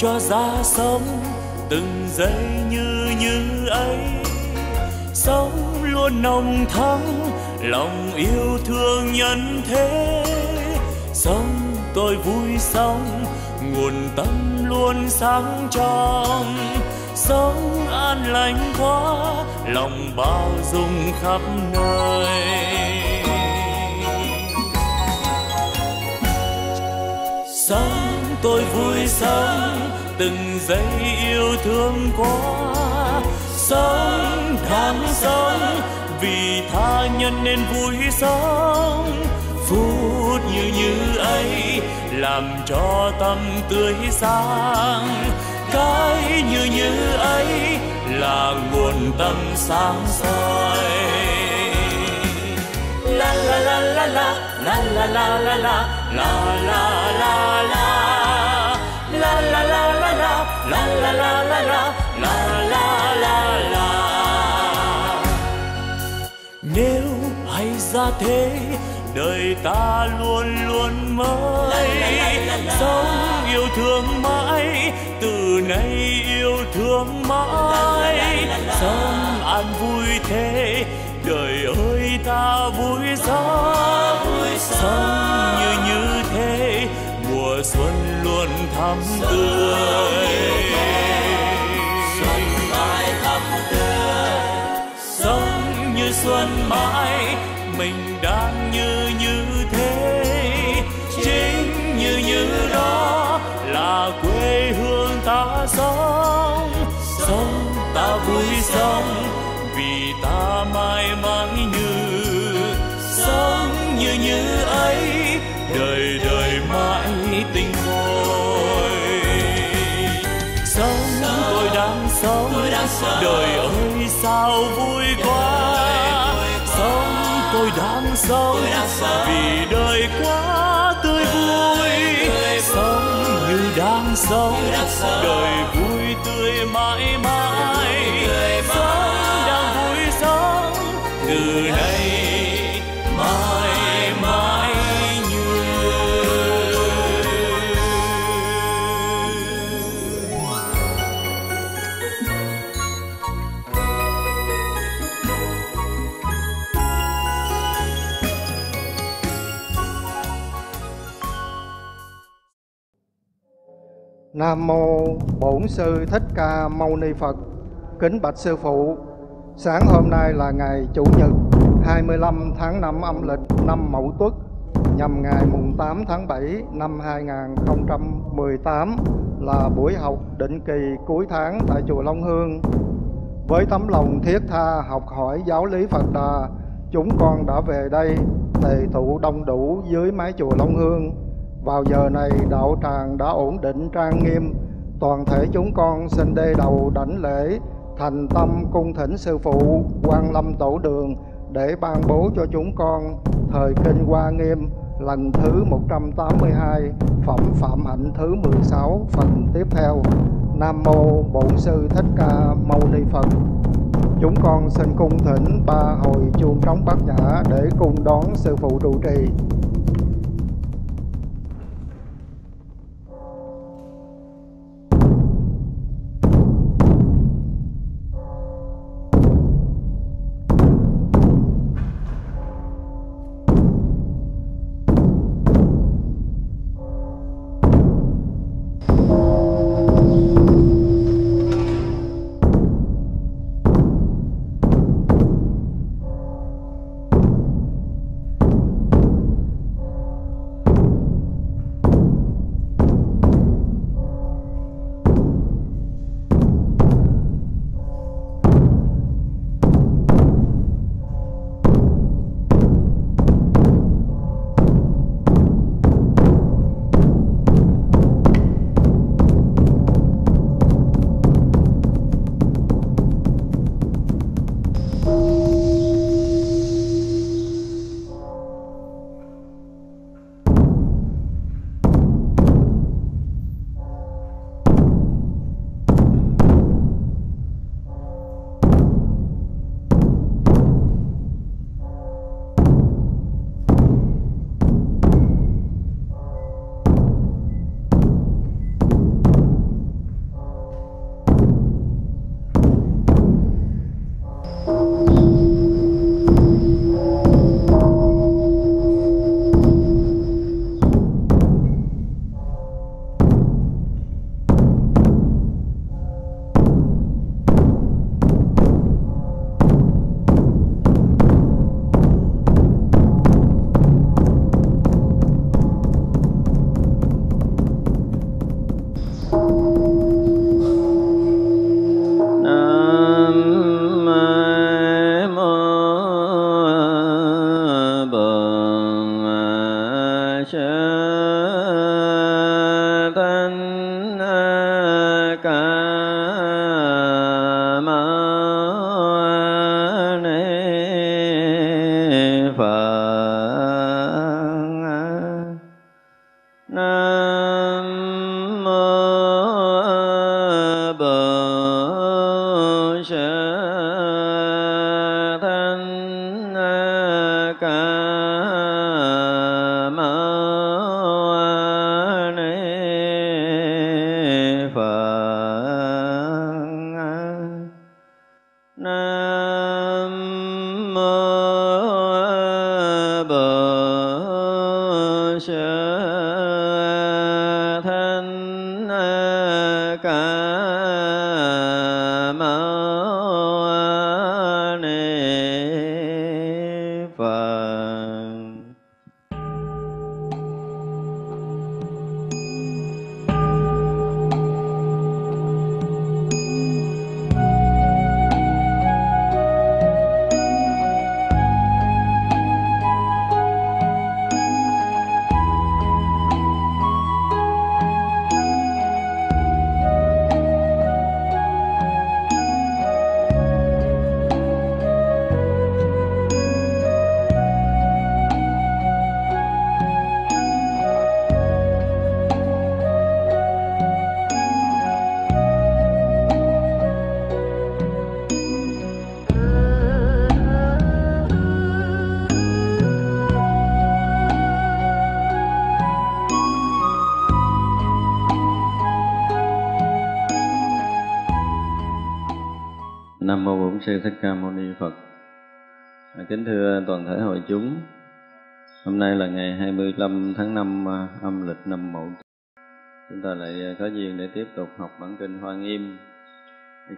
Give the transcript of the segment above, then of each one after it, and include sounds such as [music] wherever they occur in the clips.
cho ra sống từng giây như như ấy. Sống luôn nồng thắm, lòng yêu thương nhân thế. Sống tôi vui sống nguồn tâm luôn sáng trong. Sống an lành quá, lòng bao dung khắp nơi. Sống tôi vui sống từng giây yêu thương quá sống đáng sống vì tha nhân nên vui sống. Phút như như ấy làm cho tâm tươi sáng. Cái như như ấy là nguồn tâm sáng soi. La la la la la la la la la la la la. La la la la la la la la la nếu hay ra thế đời ta luôn luôn mới sống yêu thương mãi từ nay yêu thương mãi sống an vui thế đời ơi ta vui sống sống như như thế mùa xuân luôn thắm tươi. Xuân mãi thắm tươi, sống như xuân mãi, mình đang như như thế. Chính như như đó là quê hương ta sống. Sống ta vui sống vì ta mãi mãi như. Sống như như ấy, đời đời đời ơi, sao vui quá. Sống tôi đang sống vì đời quá tươi vui. Sống như đang sống, đời vui tươi mãi mãi. Nam mô Bổn sư Thích Ca Mâu Ni Phật. Kính bạch sư phụ, sáng hôm nay là ngày Chủ nhật 25 tháng 5 âm lịch năm Mậu Tuất nhằm ngày mùng 8 tháng 7 năm 2018 là buổi học định kỳ cuối tháng tại chùa Long Hương. Với tấm lòng thiết tha học hỏi giáo lý Phật Đà, chúng con đã về đây tề tụ đông đủ dưới mái chùa Long Hương. Vào giờ này đạo tràng đã ổn định trang nghiêm, toàn thể chúng con xin đê đầu đảnh lễ, thành tâm cung thỉnh sư phụ quan lâm tổ đường để ban bố cho chúng con thời kinh Hoa Nghiêm lần thứ 182, phẩm Phạm Hạnh thứ 16, phần tiếp theo. Nam mô Bổn sư Thích Ca Mâu Ni Phật. Chúng con xin cung thỉnh ba hồi chuông trống bát nhã để cùng đón sư phụ trụ trì. Sư Thích Ca Mâu Ni Phật. À, kính thưa toàn thể hội chúng, hôm nay là ngày 25 tháng 5 à, âm lịch năm Mậu. Chúng ta lại à, có duyên để tiếp tục học bản kinh Hoa Nghiêm.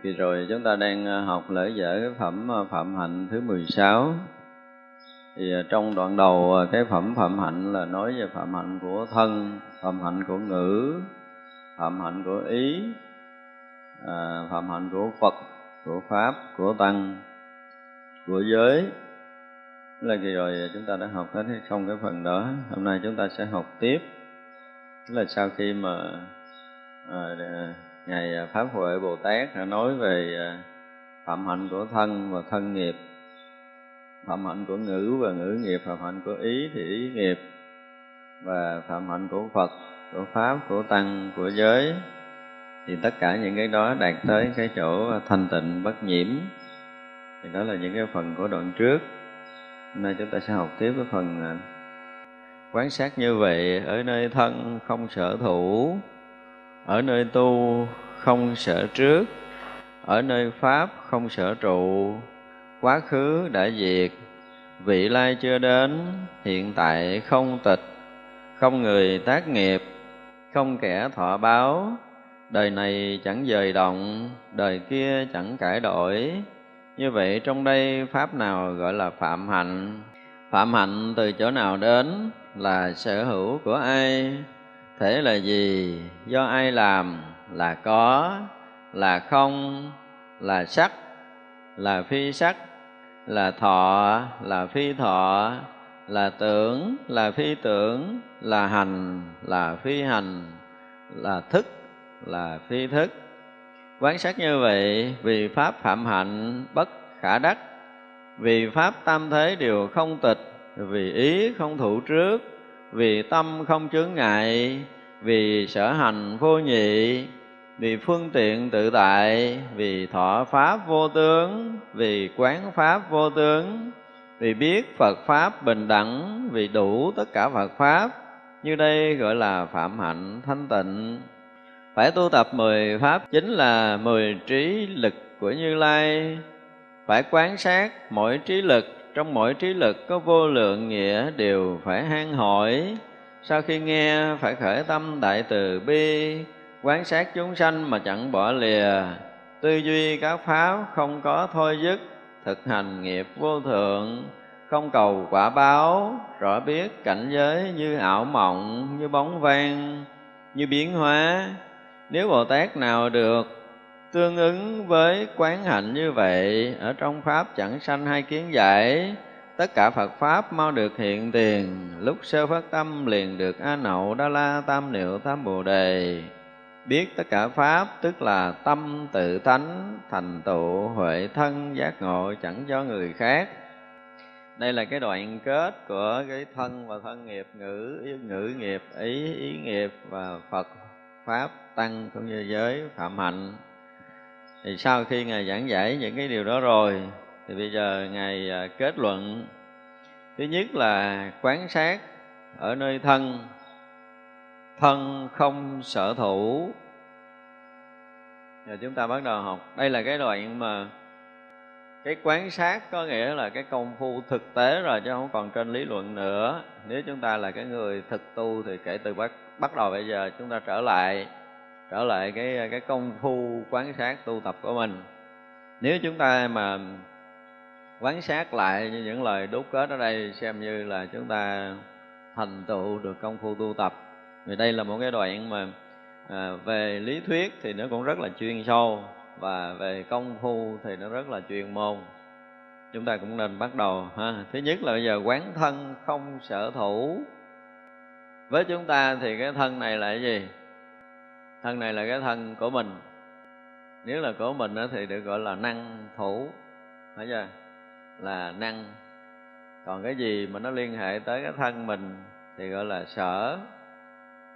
Kỳ rồi chúng ta đang à, học lễ dở cái phẩm Phạm Hạnh thứ 16. Thì trong đoạn đầu cái phẩm Phạm Hạnh là nói về Phạm Hạnh của thân, Phạm Hạnh của ngữ, Phạm Hạnh của ý, Phạm Hạnh của Phật của pháp của tăng của giới. Là kỳ rồi chúng ta đã học hết xong cái phần đó hôm nay chúng ta sẽ học tiếp. Tức là sau khi mà à, à ngài pháp huệ bồ tát đã nói về à, phạm hạnh của thân và thân nghiệp phạm hạnh của ngữ và ngữ nghiệp phạm hạnh của ý thì ý nghiệp và phạm hạnh của phật của pháp của tăng của giới thì tất cả những cái đó đạt tới cái chỗ à, thanh tịnh, bất nhiễm. Thì đó là những cái phần của đoạn trước. Hôm nay chúng ta sẽ học tiếp cái phần à, quán sát như vậy. Ở nơi thân không sở thủ, ở nơi tu không sở trước, ở nơi pháp không sở trụ. Quá khứ đã diệt, vị lai chưa đến, hiện tại không tịch, không người tác nghiệp, không kẻ thọ báo đời này chẳng dời động đời kia chẳng cải đổi. Như vậy trong đây pháp nào gọi là phạm hạnh? Phạm hạnh từ chỗ nào đến? Là sở hữu của ai? Thể là gì? Do ai làm? Là có, là không? Là sắc? Là phi sắc? Là thọ? Là phi thọ? Là tưởng? Là phi tưởng? Là hành? Là phi hành? Là thức? Là phi thức. Quán sát như vậy, vì pháp phạm hạnh bất khả đắc, vì pháp tam thế đều không tịch, vì ý không thủ trước, vì tâm không chướng ngại, vì sở hành vô nhị, vì phương tiện tự tại, vì thọ pháp vô tướng, vì quán pháp vô tướng, vì biết phật pháp bình đẳng, vì đủ tất cả phật pháp. Như đây gọi là phạm hạnh thanh tịnh phải tu tập mười pháp chính là mười trí lực của như lai. Phải quán sát mỗi trí lực, trong mỗi trí lực có vô lượng nghĩa đều phải han hỏi. Sau khi nghe, phải khởi tâm đại từ bi, quán sát chúng sanh mà chẳng bỏ lìa. Tư duy các pháp không có thôi dứt, thực hành nghiệp vô thượng. Không cầu quả báo, rõ biết cảnh giới như ảo mộng, như bóng vang, như biến hóa nếu bồ tát nào được tương ứng với quán hạnh như vậy, ở trong pháp chẳng sanh hai kiến giải, tất cả phật pháp mau được hiện tiền. Lúc sơ phát tâm liền được a nậu đa la tam niệu tam bồ đề. Biết tất cả pháp, tức là tâm tự tánh, thành tựu huệ thân, giác ngộ chẳng cho người khác. Đây là cái đoạn kết của cái thân và thân nghiệp, ngữ ngữ nghiệp, ý ý nghiệp và phật pháp tăng cũng như giới phạm hạnh. Thì sau khi ngài giảng giải những cái điều đó rồi, thì bây giờ ngài à, kết luận. Thứ nhất là quán sát ở nơi thân. Thân không sở thủ. Giờ chúng ta bắt đầu học. Đây là cái đoạn mà cái quán sát có nghĩa là cái công phu thực tế rồi, chứ không còn trên lý luận nữa. Nếu chúng ta là cái người thực tu thì kể từ bắt bắt đầu bây giờ chúng ta trở lại trở lại cái cái công phu quán sát tu tập của mình. Nếu chúng ta mà quán sát lại như những lời đúc kết ở đây xem như là chúng ta thành tựu được công phu tu tập. Vì đây là một cái đoạn mà à, về lý thuyết thì nó cũng rất là chuyên sâu và về công phu thì nó rất là chuyên môn. Chúng ta cũng nên bắt đầu ha. Thứ nhất là bây giờ quán thân không sở thủ với chúng ta thì cái thân này là cái gì? Thân này là cái thân của mình. Nếu là của mình thì được gọi là năng thủ. Phải chưa? Là năng. Còn cái gì mà nó liên hệ tới cái thân mình thì gọi là sở.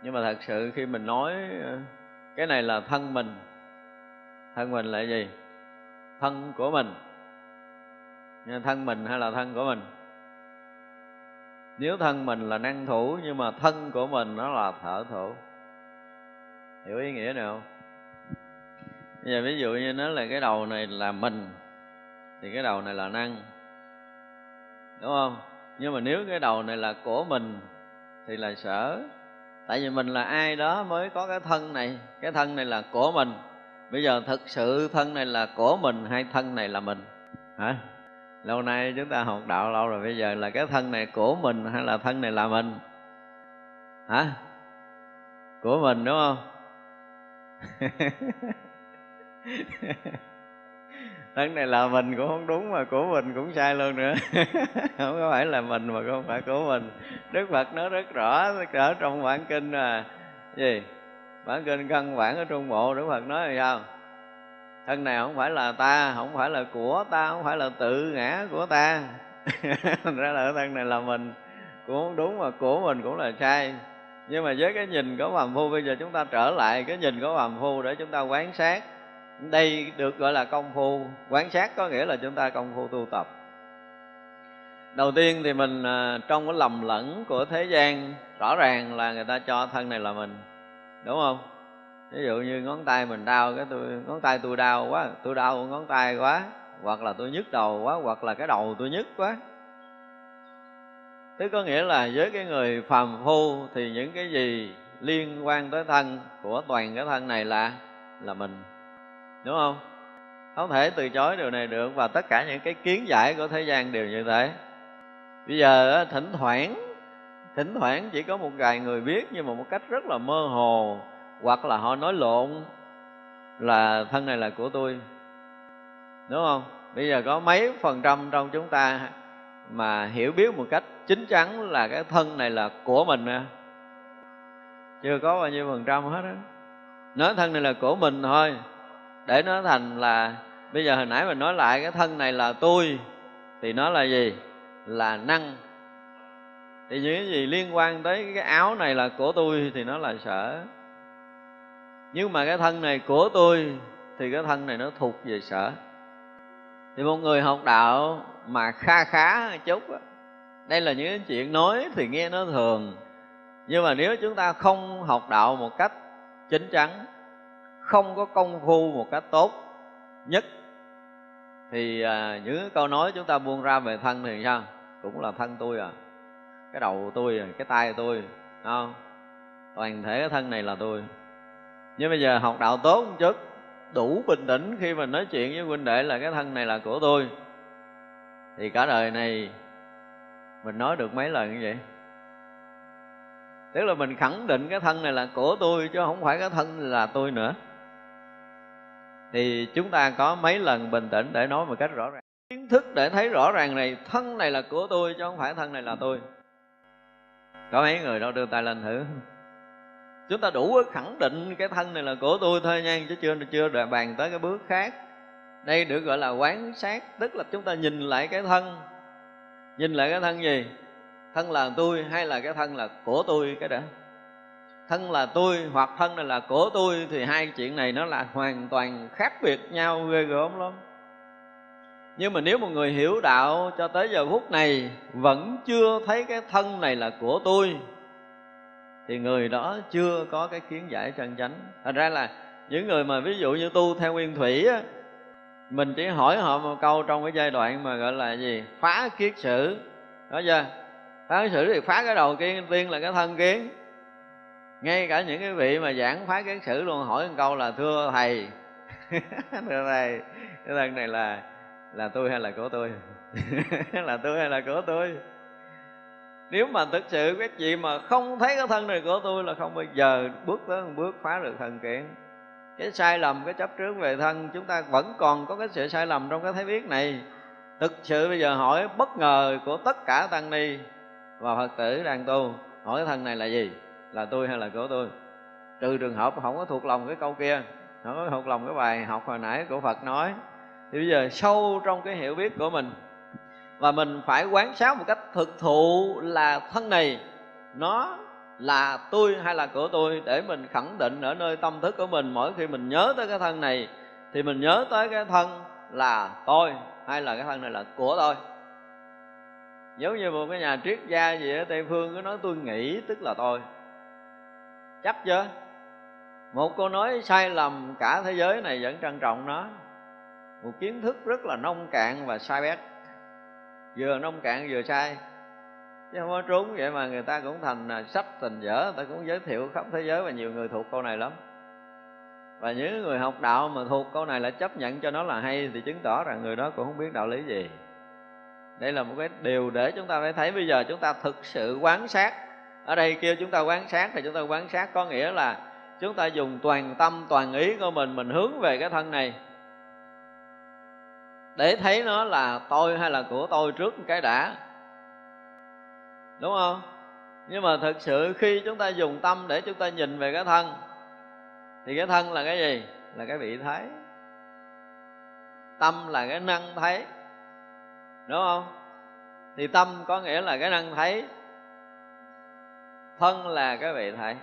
Nhưng mà thật sự khi mình nói ờ, cái này là thân mình. Thân mình là gì? Thân của mình. Thân mình hay là thân của mình? Nếu thân mình là năng thủ, nhưng mà thân của mình nó là thở thủ. Hiểu ý nghĩa nào? Bây giờ ví dụ như nó là cái đầu này là mình, thì cái đầu này là năng, đúng không? Nhưng mà nếu cái đầu này là của mình, thì là sở. Tại vì mình là ai đó mới có cái thân này, cái thân này là của mình. Bây giờ thực sự thân này là của mình hay thân này là mình? Hả? Lâu nay chúng ta học đạo lâu rồi, bây giờ là cái thân này của mình hay là thân này là mình? Hả? Của mình, đúng không? [laughs] Thân này là mình cũng không đúng mà của mình cũng sai luôn nữa. [laughs] Không có phải là mình mà không phải của mình. Đức phật nói rất rõ, ở trong bản kinh là gì? Bản kinh căn bản ở trung bộ, đức phật nói là sao? Thân này không phải là ta, không phải là của ta, không phải là tự ngã của ta. [laughs] Thành ra là thân này là mình, cũng không đúng mà của mình cũng là sai. Nhưng mà với cái nhìn của phàm phu, bây giờ chúng ta trở lại cái nhìn của phàm phu để chúng ta quán sát. Đây được gọi là công phu. Quán sát có nghĩa là chúng ta công phu tu tập. Đầu tiên thì mình à, trong cái lầm lẫn của thế gian, rõ ràng là người ta cho thân này là mình. Đúng không? Ví dụ như ngón tay mình đau, cái tôi, ngón tay tôi đau quá, tôi đau ngón tay quá, hoặc là tôi nhức đầu quá, hoặc là cái đầu tôi nhức quá. Tức có nghĩa là với cái người phàm phu thì những cái gì liên quan tới thân của toàn cái thân này là là mình. Đúng không? Không thể từ chối điều này được và tất cả những cái kiến giải của thế gian đều như thế. Bây giờ thỉnh thoảng thỉnh thoảng chỉ có một vài người biết nhưng mà một cách rất là mơ hồ hoặc là họ nói lộn là thân này là của tôi. Đúng không? Bây giờ có mấy phần trăm trong chúng ta mà hiểu biết một cách chính chắn là cái thân này là của mình nè. Chưa có bao nhiêu phần trăm hết á. Nói thân này là của mình thôi, để nó thành là bây giờ hồi nãy mình nói lại cái thân này là tôi, thì nó là gì? Là năng. Thì những cái gì liên quan tới cái áo này là của tôi thì nó là sở nhưng mà cái thân này của tôi thì cái thân này nó thuộc về sở. Thì một người học đạo mà kha khá chút đó, đây là những chuyện nói thì nghe nó thường. Nhưng mà nếu chúng ta không học đạo một cách chính chắn không có công phu một cách tốt nhất thì à, những câu nói chúng ta buông ra về thân thì sao? Cũng là thân tôi à. Cái đầu tôi à cái tay tôi không? Toàn thể cái thân này là tôi nhưng bây giờ học đạo tốt một chút, đủ bình tĩnh khi mình nói chuyện với huynh đệ là cái thân này là của tôi. Thì cả đời này, mình nói được mấy lần như vậy? Tức là mình khẳng định cái thân này là của tôi, chứ không phải cái thân là tôi nữa. Thì chúng ta có mấy lần bình tĩnh để nói một cách rõ ràng. Kiến thức để thấy rõ ràng này, thân này là của tôi, chứ không phải thân này là tôi. Có mấy người đâu đưa tay lên thử chúng ta đủ khẳng định cái thân này là của tôi thôi nha, chứ chưa chưa đợi bàn tới cái bước khác. Đây được gọi là quán sát, tức là chúng ta nhìn lại cái thân. Nhìn lại cái thân gì? Thân là tôi hay là cái thân là của tôi? Cái đó. Thân là tôi hoặc thân này là của tôi thì hai chuyện này nó là hoàn toàn khác biệt nhau, ghê gớm lắm. Nhưng mà nếu một người hiểu đạo cho tới giờ phút này vẫn chưa thấy cái thân này là của tôi thì người đó chưa có cái kiến giải chân chánh. Thành ra là những người mà ví dụ như tu theo nguyên thủy á, mình chỉ hỏi họ một câu trong cái giai đoạn mà gọi là gì? Phá kiết sử. Đó chưa? Phá kiết sử thì phá cái đầu tiên tiên là cái thân kiến ngay cả những cái vị mà giảng phá kiết sử luôn, hỏi một câu là, thưa thầy. [laughs] Thưa thầy, cái thân này là là tôi hay là của tôi? [laughs] Là tôi hay là của tôi? Nếu mà thực sự các chị mà không thấy cái thân này của tôi là không bao giờ bước tới một bước phá được thần kiện. Cái sai lầm, cái chấp trước về thân, chúng ta vẫn còn có cái sự sai lầm trong cái thấy biết này. Thực sự bây giờ hỏi bất ngờ của tất cả tăng ni và phật tử đang tu, hỏi cái thân này là gì? Là tôi hay là của tôi? Trừ trường hợp không có thuộc lòng cái câu kia, không có thuộc lòng cái bài học hồi nãy của phật nói. Thì bây giờ sâu trong cái hiểu biết của mình và mình phải quán sát một cách thực thụ là thân này, nó là tôi hay là của tôi, để mình khẳng định ở nơi tâm thức của mình. Mỗi khi mình nhớ tới cái thân này, thì mình nhớ tới cái thân là tôi, hay là cái thân này là của tôi. Giống như một cái nhà triết gia gì ở tây phương cứ nói, tôi nghĩ tức là tôi. Chắc chưa? Một câu nói sai lầm cả thế giới này vẫn trân trọng nó. Một kiến thức rất là nông cạn và sai bét vừa nông cạn vừa sai. Chứ không có trốn vậy mà người ta cũng thành à, sách thành dở. Người ta cũng giới thiệu khắp thế giới và nhiều người thuộc câu này lắm. Và những người học đạo mà thuộc câu này là chấp nhận cho nó là hay thì chứng tỏ rằng người đó cũng không biết đạo lý gì. Đây là một cái điều để chúng ta phải thấy. Bây giờ chúng ta thực sự quán sát. Ở đây kêu chúng ta quán sát thì chúng ta quán sát có nghĩa là chúng ta dùng toàn tâm, toàn ý của mình mình hướng về cái thân này để thấy nó là tôi hay là của tôi trước cái đã. Đúng không? Nhưng mà thực sự khi chúng ta dùng tâm để chúng ta nhìn về cái thân, thì cái thân là cái gì? Là cái vị thấy tâm là cái năng thấy. Đúng không? Thì tâm có nghĩa là cái năng thấy. Thân là cái vị thấy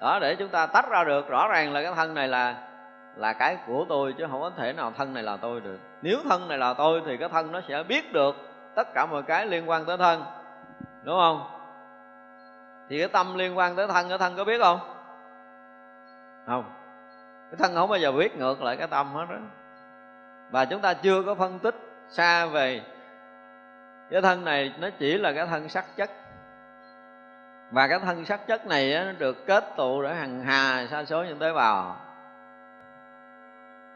đó, để chúng ta tách ra được, rõ ràng là cái thân này là là cái của tôi chứ không có thể nào thân này là tôi được. Nếu thân này là tôi thì cái thân nó sẽ biết được tất cả mọi cái liên quan tới thân. Đúng không? Thì cái tâm liên quan tới thân, cái thân có biết không? Không. Cái thân không bao giờ biết ngược lại cái tâm hết đó và chúng ta chưa có phân tích xa về cái thân này, nó chỉ là cái thân sắc chất. Và cái thân sắc chất này nó được kết tụ để hằng hà sa số những tế bào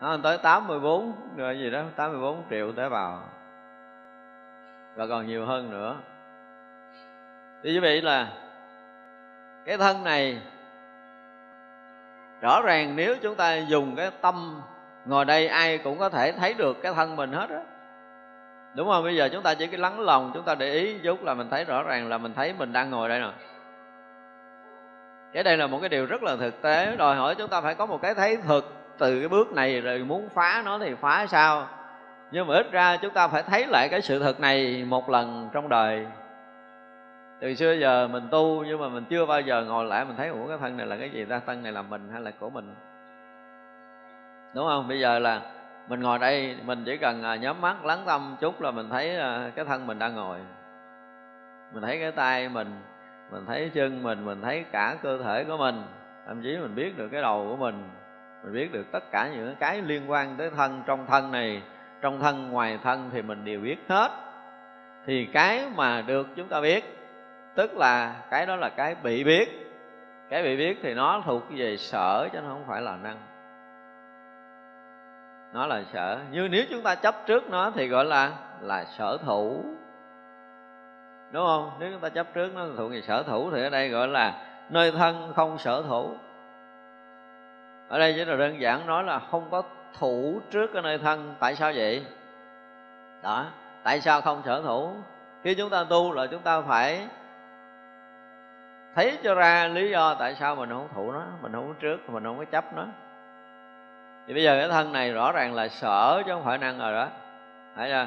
nó tới 84 rồi gì đó 84 triệu tế bào. Và còn nhiều hơn nữa. Thì quý vị là, cái thân này, rõ ràng nếu chúng ta dùng cái tâm ngồi đây, ai cũng có thể thấy được cái thân mình hết á. Đúng không? Bây giờ chúng ta chỉ cái lắng lòng, chúng ta để ý chút là mình thấy rõ ràng là mình thấy mình đang ngồi đây nè. Cái đây là một cái điều rất là thực tế, đòi hỏi chúng ta phải có một cái thấy thực từ cái bước này rồi muốn phá nó thì phá sao? Nhưng mà ít ra chúng ta phải thấy lại cái sự thật này một lần trong đời. Từ xưa giờ mình tu nhưng mà mình chưa bao giờ ngồi lại mình thấy, ủa, cái thân này là cái gì ta? Thân này là mình hay là của mình? Đúng không? Bây giờ là mình ngồi đây, mình chỉ cần à, nhắm mắt, lắng tâm chút là mình thấy à, cái thân mình đang ngồi. Mình thấy cái tay mình mình thấy chân mình mình thấy cả cơ thể của mình. Thậm chí mình biết được cái đầu của mình mình biết được tất cả những cái liên quan tới thân, trong thân này, trong thân ngoài thân thì mình đều biết hết. Thì cái mà được chúng ta biết, tức là cái đó là cái bị biết. Cái bị biết thì nó thuộc về sở, chứ nó không phải là năng. Nó là sở. Như nếu chúng ta chấp trước nó thì gọi là là sở thủ. Đúng không? Nếu chúng ta chấp trước nó thuộc về sở thủ thì ở đây gọi là nơi thân không sở thủ ở đây chỉ là đơn giản nói là không có thủ trước cái nơi thân. Tại sao vậy? Đó, tại sao không sở thủ? Khi chúng ta tu là chúng ta phải thấy cho ra lý do tại sao mình không thủ nó, mình không có trước, mình không có chấp nó. Thì bây giờ cái thân này rõ ràng là sở chứ không phải năng rồi đó. Thấy chưa?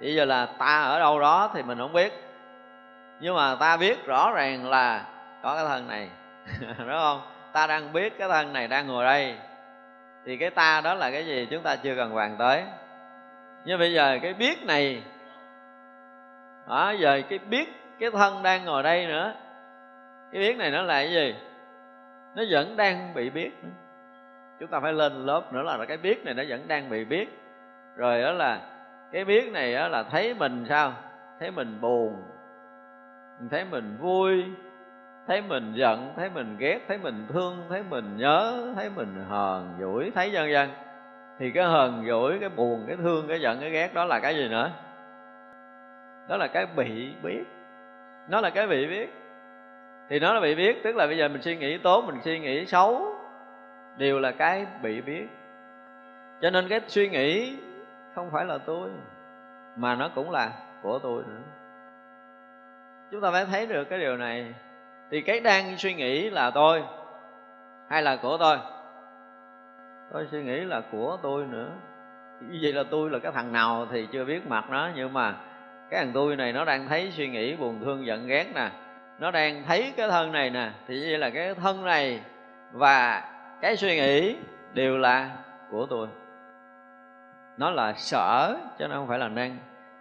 Bây giờ là ta ở đâu đó thì mình không biết. Nhưng mà ta biết rõ ràng là có cái thân này. [laughs] Đúng không? Ta đang biết cái thân này đang ngồi đây, thì cái ta đó là cái gì chúng ta chưa cần bàn tới. Nhưng bây giờ cái biết này, đó, giờ cái biết cái thân đang ngồi đây nữa, cái biết này nó là cái gì? Nó vẫn đang bị biết nữa. chúng ta phải lên lớp nữa là cái biết này nó vẫn đang bị biết. Rồi đó là cái biết này đó là thấy mình sao? Thấy mình buồn, thấy mình vui thấy mình giận, thấy mình ghét, thấy mình thương, thấy mình nhớ, thấy mình hờn dỗi, thấy vân vân thì cái hờn dỗi, cái buồn, cái thương, cái giận, cái ghét đó là cái gì nữa? Đó là cái bị biết. Nó là cái bị biết. Thì nó là bị biết, tức là bây giờ mình suy nghĩ tốt, mình suy nghĩ xấu, đều là cái bị biết. Cho nên cái suy nghĩ không phải là tôi, mà nó cũng là của tôi nữa. Chúng ta phải thấy được cái điều này thì cái đang suy nghĩ là tôi, hay là của tôi? Tôi suy nghĩ là của tôi nữa. Như vậy là tôi là cái thằng nào thì chưa biết mặt nó, nhưng mà cái thằng tôi này nó đang thấy suy nghĩ buồn thương giận ghét nè. Nó đang thấy cái thân này nè, thì như vậy là cái thân này và cái suy nghĩ đều là của tôi. Nó là sở, chứ nó không phải là năng.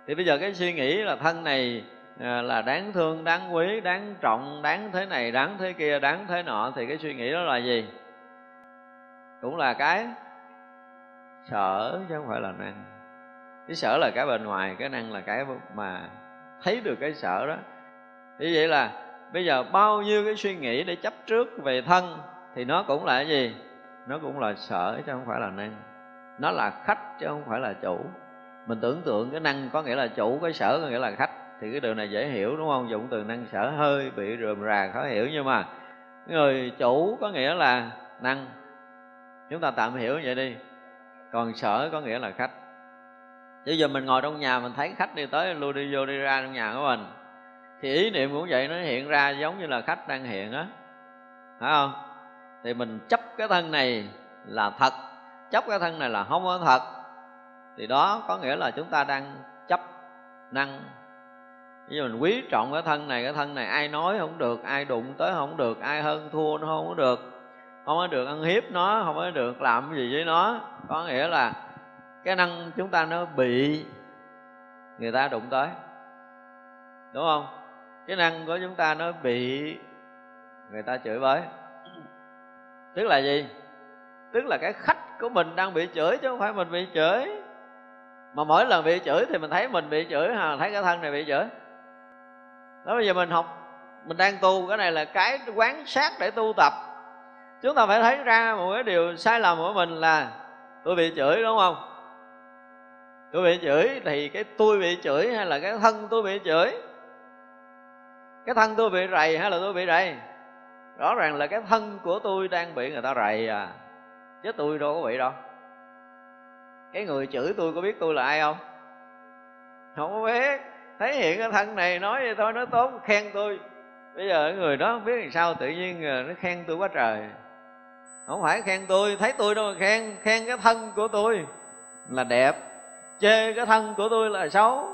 Thì bây giờ cái suy nghĩ là thân này Ờ, là đáng thương, đáng quý, đáng trọng, đáng thế này, đáng thế kia, đáng thế nọ, thì cái suy nghĩ đó là gì? Cũng là cái sợ chứ không phải là năng. Cái sợ là cái bên ngoài, cái năng là cái mà thấy được cái sợ đó. Như vậy là bây giờ bao nhiêu cái suy nghĩ để chấp trước về thân thì nó cũng là cái gì? Nó cũng là sợ chứ không phải là năng. Nó là khách chứ không phải là chủ. Mình tưởng tượng cái năng có nghĩa là chủ, cái sở có nghĩa là khách thì cái điều này dễ hiểu, đúng không? Dụng từ năng sở hơi, bị rườm rà khó hiểu, nhưng mà người chủ có nghĩa là năng. Chúng ta tạm hiểu vậy đi. Còn sở có nghĩa là khách. Chứ giờ mình ngồi trong nhà, mình thấy khách đi tới, lui đi vô, đi ra trong nhà của mình. Thì ý niệm cũng vậy, nó hiện ra giống như là khách đang hiện á. Phải không? Thì mình chấp cái thân này là thật, chấp cái thân này là không có thật. Thì đó có nghĩa là chúng ta đang chấp năng nhưng mình quý trọng cái thân này, cái thân này ai nói không được, ai đụng tới không được, ai hơn thua nó không có được. Không có được ăn hiếp nó, không có được làm gì với nó. Có nghĩa là cái năng chúng ta nó bị người ta đụng tới. Đúng không? Cái năng của chúng ta nó bị người ta chửi bới. Tức là gì? Tức là cái khách của mình đang bị chửi chứ không phải mình bị chửi. Mà mỗi lần bị chửi thì mình thấy mình bị chửi ha thấy cái thân này bị chửi? Đó, bây giờ mình học, mình đang tu, cái này là cái quán sát để tu tập. Chúng ta phải thấy ra một cái điều sai lầm của mình là tôi bị chửi, đúng không? Tôi bị chửi thì cái tôi bị chửi hay là cái thân tôi bị chửi? Cái thân tôi bị rầy hay là tôi bị rầy? Rõ ràng là cái thân của tôi đang bị người ta rầy à chứ tôi đâu có bị đâu. Cái người chửi tôi có biết tôi là ai không? Không có biết thấy hiện cái thân này nói vậy thôi nó tốt, khen tôi. Bây giờ người đó không biết làm sao, tự nhiên ờ, nó khen tôi quá trời. Không phải khen tôi, thấy tôi đâu mà khen khen cái thân của tôi là đẹp, chê cái thân của tôi là xấu.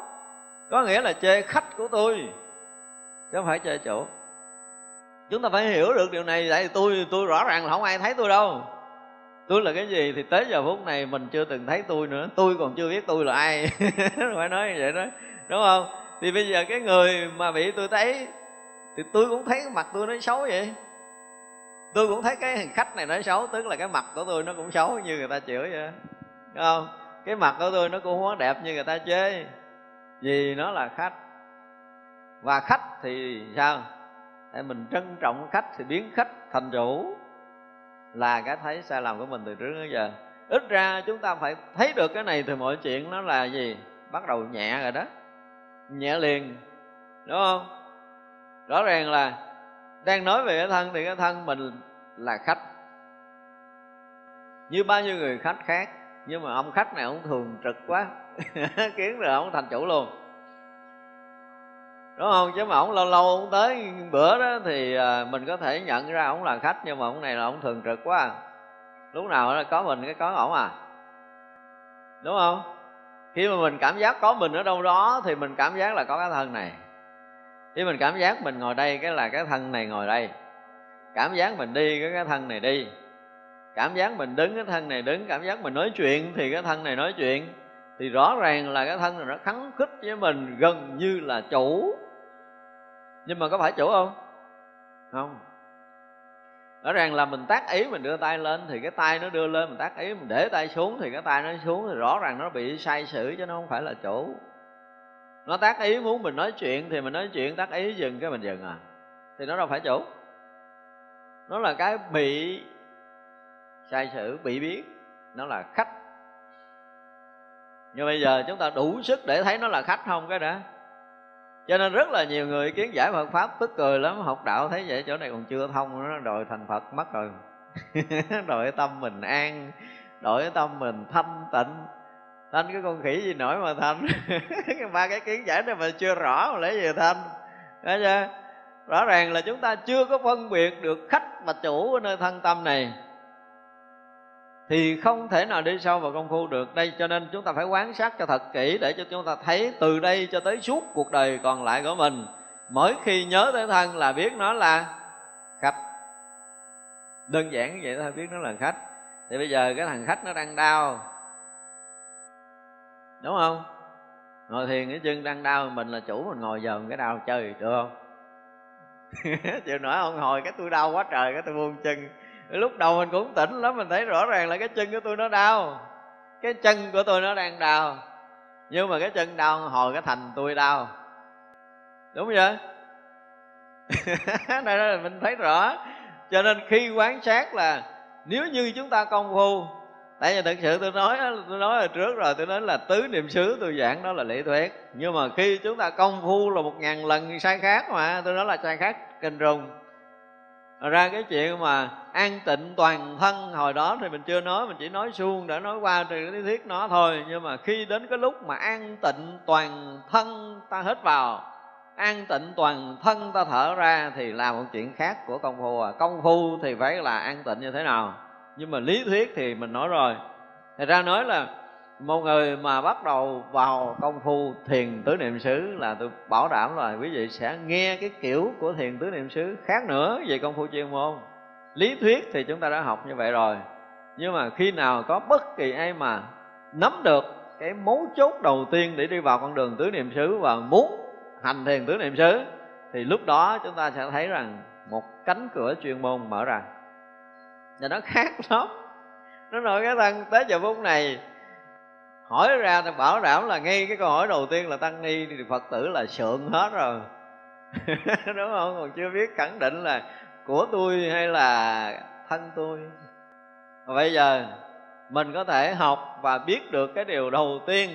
Có nghĩa là chê khách của tôi, chứ không phải chê chủ. Chúng ta phải hiểu được điều này, tại vì tôi tôi rõ ràng là không ai thấy tôi đâu. Tôi là cái gì thì tới giờ phút này mình chưa từng thấy tôi nữa, tôi còn chưa biết tôi là ai. [laughs] Phải nói như vậy đó đúng không? Thì bây giờ cái người mà bị tôi thấy, thì tôi cũng thấy mặt tôi nó xấu vậy. Tôi cũng thấy cái khách này nó xấu, tức là cái mặt của tôi nó cũng xấu như người ta chửi vậy. Đúng không? Cái mặt của tôi nó cũng không có đẹp như người ta chê. Vì nó là khách. Và khách thì sao? Để mình trân trọng khách thì biến khách thành chủ là cái thấy sai lầm của mình từ trước đến giờ. Ít ra chúng ta phải thấy được cái này thì mọi chuyện nó là gì? Bắt đầu nhẹ rồi đó nhẹ liền, đúng không? Rõ ràng là đang nói về cái thân thì cái thân mình là khách. Như bao nhiêu người khách khác, nhưng mà ông khách này ông thường trực quá [laughs] kiến rồi ông thành chủ luôn. Đúng không? Chứ mà ông lâu lâu ông tới bữa đó thì à, mình có thể nhận ra ông là khách, nhưng mà ông này là ông thường trực quá. Lúc nào có mình cái có ổng à. Đúng không? Khi mà mình cảm giác có mình ở đâu đó thì mình cảm giác là có cái thân này. Khi mình cảm giác mình ngồi đây cái là cái thân này ngồi đây. Cảm giác mình đi cái cái thân này đi. Cảm giác mình đứng cái thân này đứng, cảm giác mình nói chuyện thì cái thân này nói chuyện. Thì rõ ràng là cái thân này nó khắng khích với mình, gần như là chủ. Nhưng mà có phải chủ không? Không rõ ràng là mình tác ý mình đưa tay lên thì cái tay nó đưa lên, mình tác ý mình để tay xuống thì cái tay nó xuống thì rõ ràng nó bị sai sử chứ nó không phải là chủ. Nó tác ý muốn mình nói chuyện thì mình nói chuyện, tác ý dừng cái mình dừng à thì nó đâu phải chủ. Nó là cái bị sai sử bị biến, nó là khách. Nhưng bây giờ chúng ta đủ sức để thấy nó là khách không cái đã? Cho nên rất là nhiều người kiến giải Phật pháp tức cười lắm, học đạo thấy vậy, chỗ này còn chưa thông nó đòi thành Phật mất rồi. [laughs] Đổi tâm mình an đổi tâm mình thanh tịnh. Thanh cái con khỉ gì nổi mà thanh. [laughs] Ba cái kiến giải này mà chưa rõ mà lấy gì thanh. Đấy chưa? rõ ràng là chúng ta chưa có phân biệt được khách và chủ ở nơi thân tâm này thì không thể nào đi sâu vào công phu được. Đây cho nên chúng ta phải quán sát cho thật kỹ để cho chúng ta thấy từ đây cho tới suốt cuộc đời còn lại của mình. Mỗi khi nhớ tới thân là biết nó là khách. Đơn giản như vậy thôi, biết nó là khách. Thì bây giờ cái thằng khách nó đang đau. Đúng không? Ngồi thiền cái chân đang đau, mình là chủ, mình ngồi dòm cái đau chơi được không? [laughs] Chịu nổi không? Hồi cái tôi đau quá trời, cái tôi buông chân lúc đầu mình cũng tỉnh lắm, mình thấy rõ ràng là cái chân của tôi nó đau. Cái chân của tôi nó đang đau. Nhưng mà cái chân đau hồi cái thành tôi đau. Đúng không [laughs] vậy đây là mình thấy rõ. Cho nên khi quán sát là nếu như chúng ta công phu, tại vì thực sự tôi nói tôi nói là trước rồi, tôi nói là tứ niệm xứ tôi giảng đó là lý thuyết. Nhưng mà khi chúng ta công phu là một ngàn lần sai khác mà, tôi nói là sai khác kinh rùng ra cái chuyện mà an tịnh toàn thân, hồi đó thì mình chưa nói, mình chỉ nói suông đã nói qua từ cái lý thuyết nó thôi. Nhưng mà khi đến cái lúc mà an tịnh toàn thân ta hết vào, an tịnh toàn thân ta thở ra thì là một chuyện khác của công phu à. Công phu thì phải là an tịnh như thế nào? Nhưng mà lý thuyết thì mình nói rồi. Thật ra nói là một người mà bắt đầu vào công phu thiền tứ niệm xứ là tôi bảo đảm là quý vị sẽ nghe cái kiểu của thiền tứ niệm xứ khác nữa về công phu chuyên môn. Lý thuyết thì chúng ta đã học như vậy rồi. Nhưng mà khi nào có bất kỳ ai mà nắm được cái mấu chốt đầu tiên để đi vào con đường tứ niệm xứ và muốn hành thiền tứ niệm xứ, thì lúc đó chúng ta sẽ thấy rằng một cánh cửa chuyên môn mở ra. Và nó khác lắm. Nó nói cái thân tới giờ phút này hỏi ra thì bảo đảm là ngay cái câu hỏi đầu tiên là tăng ni thì phật tử là sượng hết rồi. [laughs] Đúng không? Còn chưa biết khẳng định là của tôi hay là thân tôi. Và bây giờ, mình có thể học và biết được cái điều đầu tiên,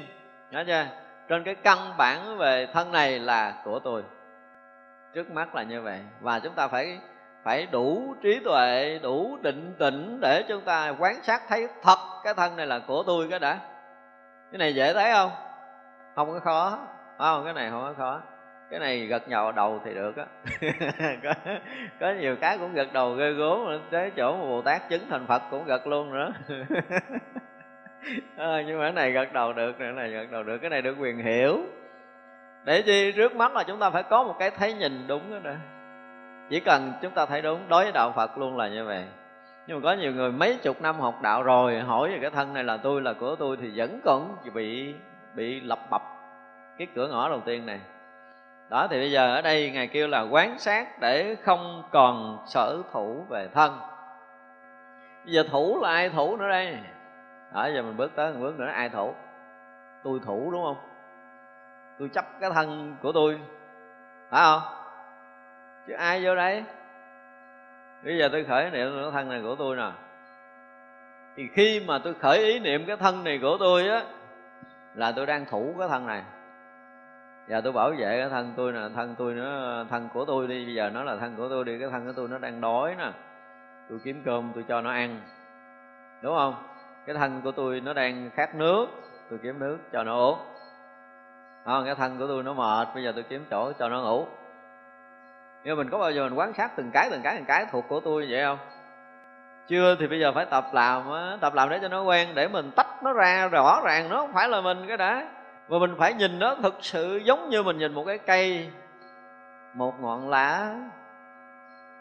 nhớ chưa? Trên cái căn bản về thân này là của tôi. Trước mắt là như vậy. Và chúng ta phải phải đủ trí tuệ, đủ định tĩnh để chúng ta quan sát thấy thật cái thân này là của tôi cái đã cái này dễ thấy không? Không có khó. Không? Cái này không có khó. Cái này gật nhào đầu thì được á. [laughs] Có, có nhiều cái cũng gật đầu ghê gớm tới chỗ mà bồ tát chứng thành phật cũng gật luôn nữa. À, [laughs] nhưng mà cái này gật đầu được cái này gật đầu được. Cái này được quyền hiểu. Để chi trước mắt là chúng ta phải có một cái thấy nhìn đúng đó nè. Chỉ cần chúng ta thấy đúng đối với đạo phật luôn là như vậy nhưng mà có nhiều người mấy chục năm học đạo rồi, hỏi về cái thân này là tôi là của tôi thì vẫn còn bị bị lập bập. Cái cửa ngõ đầu tiên này. Đó, thì bây giờ ở đây ngài kêu là quán sát để không còn sở thủ về thân. Bây giờ thủ là ai thủ nữa đây? Đó, giờ mình bước tới một bước nữa, ai thủ? Tôi thủ đúng không? Tôi chấp cái thân của tôi. Phải không? Chứ ai vô đây? Bây giờ tôi khởi niệm cái thân này của tôi nè. Thì khi mà tôi khởi ý niệm cái thân này của tôi á là tôi đang thủ cái thân này. Và tôi bảo vệ cái thân tôi nè thân tôi nó thân của tôi đi. Bây giờ nó là thân của tôi đi cái thân của tôi nó đang đói nè. Tôi kiếm cơm tôi cho nó ăn. Đúng không? Cái thân của tôi nó đang khát nước tôi kiếm nước cho nó uống. À, cái thân của tôi nó mệt bây giờ tôi kiếm chỗ cho nó ngủ nhưng mình có bao giờ mình quan sát từng cái từng cái từng cái thuộc của tôi vậy không? Chưa thì bây giờ phải tập làm á. Tập làm để cho nó quen, để mình tách nó ra, rõ ràng nó không phải là mình cái đã. Và mình phải nhìn nó thực sự giống như mình nhìn một cái cây. Một ngọn lá,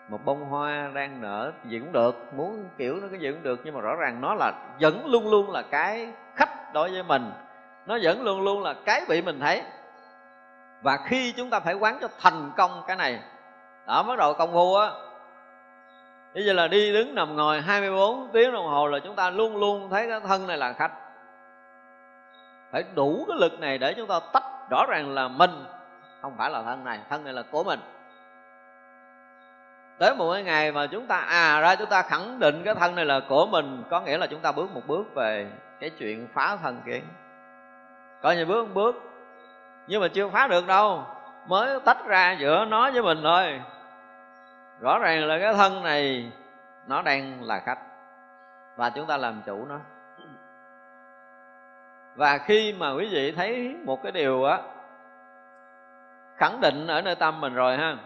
một bông hoa đang nở gì cũng được. Muốn kiểu nó cái gì cũng được nhưng mà rõ ràng nó là, vẫn luôn luôn là cái khách đối với mình. Nó vẫn luôn luôn là cái bị mình thấy. Và khi chúng ta phải quán cho thành công cái này đó, bắt đầu công phu á. Bây giờ là đi đứng nằm ngồi 24 tiếng đồng hồ là chúng ta luôn luôn thấy cái thân này là khách. Phải đủ cái lực này để chúng ta tách rõ ràng là mình, không phải là thân này thân này là của mình. Tới một cái ngày mà chúng ta à ra chúng ta khẳng định cái thân này là của mình, có nghĩa là chúng ta bước một bước về cái chuyện phá thân kiến coi như bước một bước, nhưng mà chưa phá được đâu, mới tách ra giữa nó với mình thôi rõ ràng là cái thân này, nó đang là khách. Và chúng ta làm chủ nó. Và khi mà quý vị thấy một cái điều á, khẳng định ở nơi tâm mình rồi ha,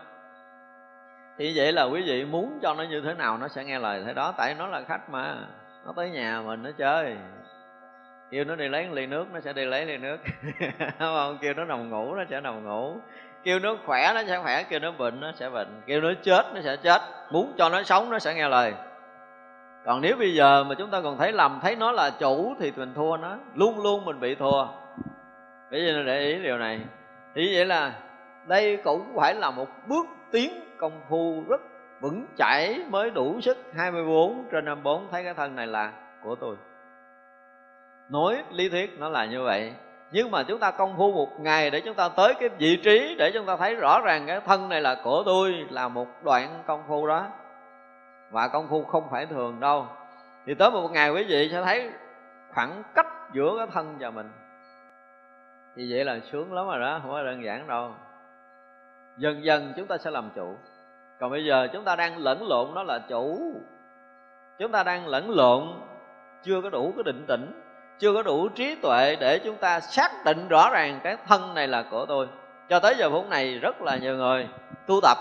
thì vậy là quý vị muốn cho nó như thế nào nó sẽ nghe lời thế đó. Tại nó là khách mà, nó tới nhà mình nó chơi. Kêu nó đi lấy ly nước, nó sẽ đi lấy ly nước. [laughs] Không? Kêu nó nằm ngủ, nó sẽ nằm ngủ kêu nó khỏe nó sẽ khỏe, kêu nó bệnh nó sẽ bệnh. Kêu nó chết nó sẽ chết. Muốn cho nó sống nó sẽ nghe lời. Còn nếu bây giờ mà chúng ta còn thấy lầm, thấy nó là chủ thì mình thua nó. Luôn luôn mình bị thua. Bây giờ để ý điều này. Thì vậy là đây cũng phải là một bước tiến công phu rất vững chãi mới đủ sức. 24 trên 54 thấy cái thân này là của tôi. Nói lý thuyết nó là như vậy nhưng mà chúng ta công phu một ngày để chúng ta tới cái vị trí để chúng ta thấy rõ ràng cái thân này là của tôi là một đoạn công phu đó. Và công phu không phải thường đâu. Thì tới một ngày quý vị sẽ thấy khoảng cách giữa cái thân và mình. Thì vậy là sướng lắm rồi đó, không có đơn giản đâu. Dần dần chúng ta sẽ làm chủ. Còn bây giờ chúng ta đang lẫn lộn đó là chủ. Chúng ta đang lẫn lộn, chưa có đủ cái định tĩnh chưa có đủ trí tuệ để chúng ta xác định rõ ràng cái thân này là của tôi. Cho tới giờ phút này rất là nhiều người tu tập.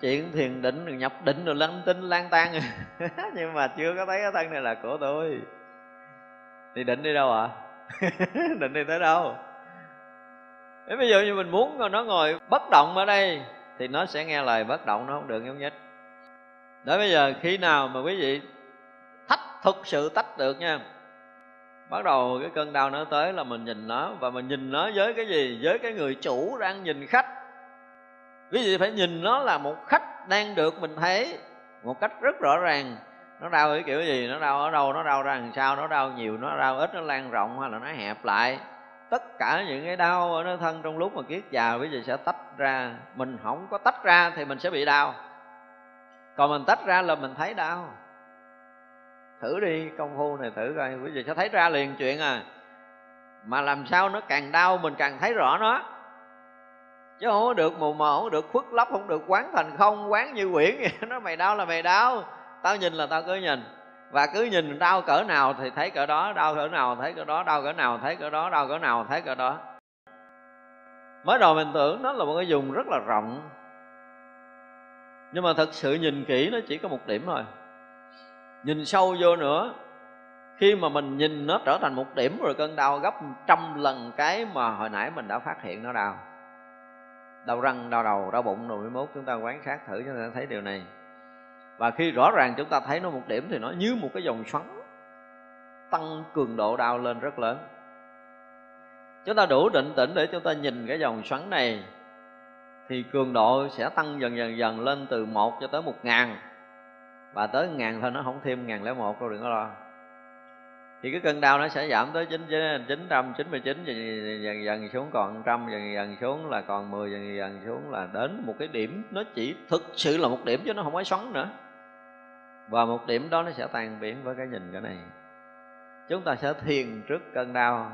Chuyện thiền định rồi nhập định rồi lăng tinh, lang tan [laughs] nhưng mà chưa có thấy cái thân này là của tôi. Thì định đi đâu ạ? À? [laughs] định đi tới đâu? Nếu bây giờ như mình muốn nó ngồi bất động ở đây, thì nó sẽ nghe lời bất động, nó không được nhúc nhích. Đó bây giờ khi nào mà quý vị thách thực sự tách được nha bắt đầu cái cơn đau nó tới là mình nhìn nó, và mình nhìn nó với cái gì? Với cái người chủ đang nhìn khách. Ví dụ phải nhìn nó là một khách đang được mình thấy một cách rất rõ ràng. Nó đau cái kiểu gì? Nó đau ở đâu? Nó đau ra làm sao? Nó đau nhiều? Nó đau ít? Nó lan rộng hay là nó hẹp lại? Tất cả những cái đau ở nơi thân trong lúc mà kiết già bây giờ sẽ tách ra. Mình không có tách ra thì mình sẽ bị đau. Còn mình tách ra là mình thấy đau thử đi, công phu này thử coi, quý vị sẽ thấy ra liền chuyện à. Mà làm sao nó càng đau mình càng thấy rõ nó. Chứ không có được mù mờ, không được khuất lấp, không được quán thành không, quán như quyển vậy. [laughs] Nó mày đau là mày đau. Tao nhìn là tao cứ nhìn. Và cứ nhìn đau cỡ nào thì thấy cỡ đó, đau cỡ nào thấy cỡ đó, đau cỡ nào thấy cỡ đó, đau cỡ nào thấy cỡ đó. Mới đầu mình tưởng nó là một cái vùng rất là rộng. Nhưng mà thật sự nhìn kỹ nó chỉ có một điểm thôi nhìn sâu vô nữa. Khi mà mình nhìn nó trở thành một điểm rồi, cơn đau gấp trăm lần cái mà hồi nãy mình đã phát hiện nó đau. Đau răng, đau đầu, đau bụng rồi mới mốt chúng ta quán sát thử cho ta thấy điều này. Và khi rõ ràng chúng ta thấy nó một điểm thì nó như một cái dòng xoắn, tăng cường độ đau lên rất lớn. Chúng ta đủ định tĩnh để chúng ta nhìn cái dòng xoắn này, thì cường độ sẽ tăng dần dần dần lên từ một cho tới một ngàn và tới ngàn thôi, nó không thêm ngàn lẻ một đâu, đừng có lo. Thì cái cơn đau nó sẽ giảm tới chín chín trăm, chín mươi chín dần dần xuống, còn trăm, dần dần xuống là còn mười, dần dần xuống là đến một cái điểm. Nó chỉ thực sự là một điểm chứ nó không có sống nữa. Và một điểm đó nó sẽ tan biến với cái nhìn cái này. Chúng ta sẽ thiền trước cơn đau.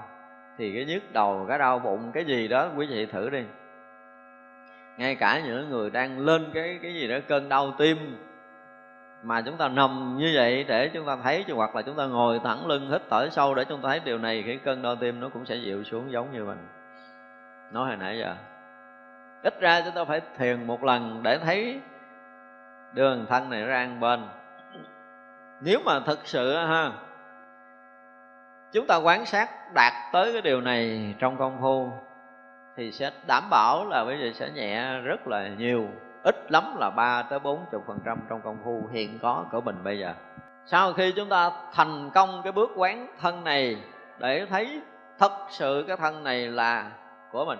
Thì cái nhức đầu, cái đau bụng, cái gì đó, quý vị thử đi. Ngay cả những người đang lên cái cái gì đó, cơn đau tim mà chúng ta nằm như vậy để chúng ta thấy hoặc là chúng ta ngồi thẳng lưng, hít thở sâu để chúng ta thấy điều này cái cơn đau tim nó cũng sẽ dịu xuống giống như mình. Nói hồi nãy giờ, ít ra chúng ta phải thiền một lần để thấy đường thân này ra bên. Nếu mà thực sự ha, chúng ta quán sát đạt tới cái điều này trong công phu, thì sẽ đảm bảo là bây giờ sẽ nhẹ rất là nhiều ít lắm là 3 tới 40 phần trăm trong công phu hiện có của mình bây giờ. Sau khi chúng ta thành công cái bước quán thân này để thấy thật sự cái thân này là của mình.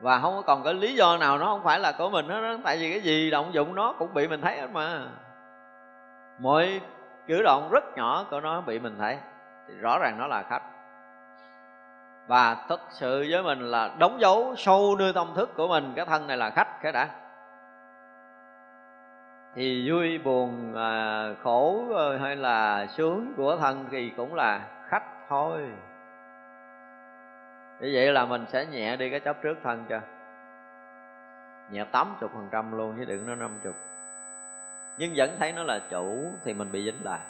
Và không có còn cái lý do nào, nó không phải là của mình hết tại vì cái gì động dụng nó cũng bị mình thấy hết mà. Mọi cử động rất nhỏ của nó bị mình thấy, thì rõ ràng nó là khách. Và thực sự với mình là đóng dấu sâu nơi tâm thức của mình, cái thân này là khách, cái đã thì vui buồn à, khổ ờ, hay là sướng của thân thì cũng là khách thôi. Như vậy là mình sẽ nhẹ đi cái chấp trước thân cho. Nhẹ tám chục phần trăm luôn chứ đừng nó năm chục nhưng vẫn thấy nó là chủ thì mình bị dính lại.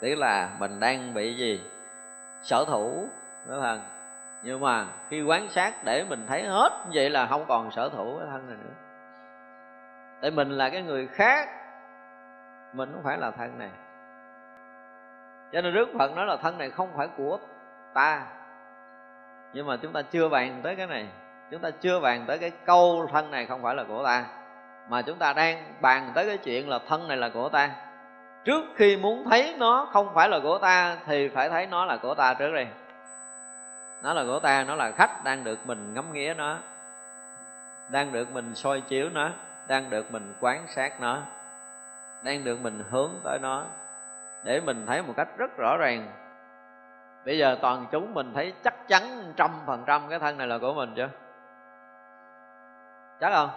Tức là mình đang bị gì? Sở thủ với thân nhưng mà khi quán sát để mình thấy hết vậy là không còn sở thủ với thân này nữa tại mình là cái người khác, mình không phải là thân này. Cho nên đức phật nói là thân này không phải của ta. Nhưng mà chúng ta chưa bàn tới cái này. Chúng ta chưa bàn tới cái câu thân này không phải là của ta. Mà chúng ta đang bàn tới cái chuyện là thân này là của ta. Trước khi muốn thấy nó không phải là của ta, thì phải thấy nó là của ta trước đi nó là của ta, nó là khách đang được mình ngắm nghía nó, đang được mình soi chiếu nó đang được mình quan sát nó, đang được mình hướng tới nó để mình thấy một cách rất rõ ràng. Bây giờ toàn chúng mình thấy chắc chắn trăm phần trăm cái thân này là của mình chưa chắc không?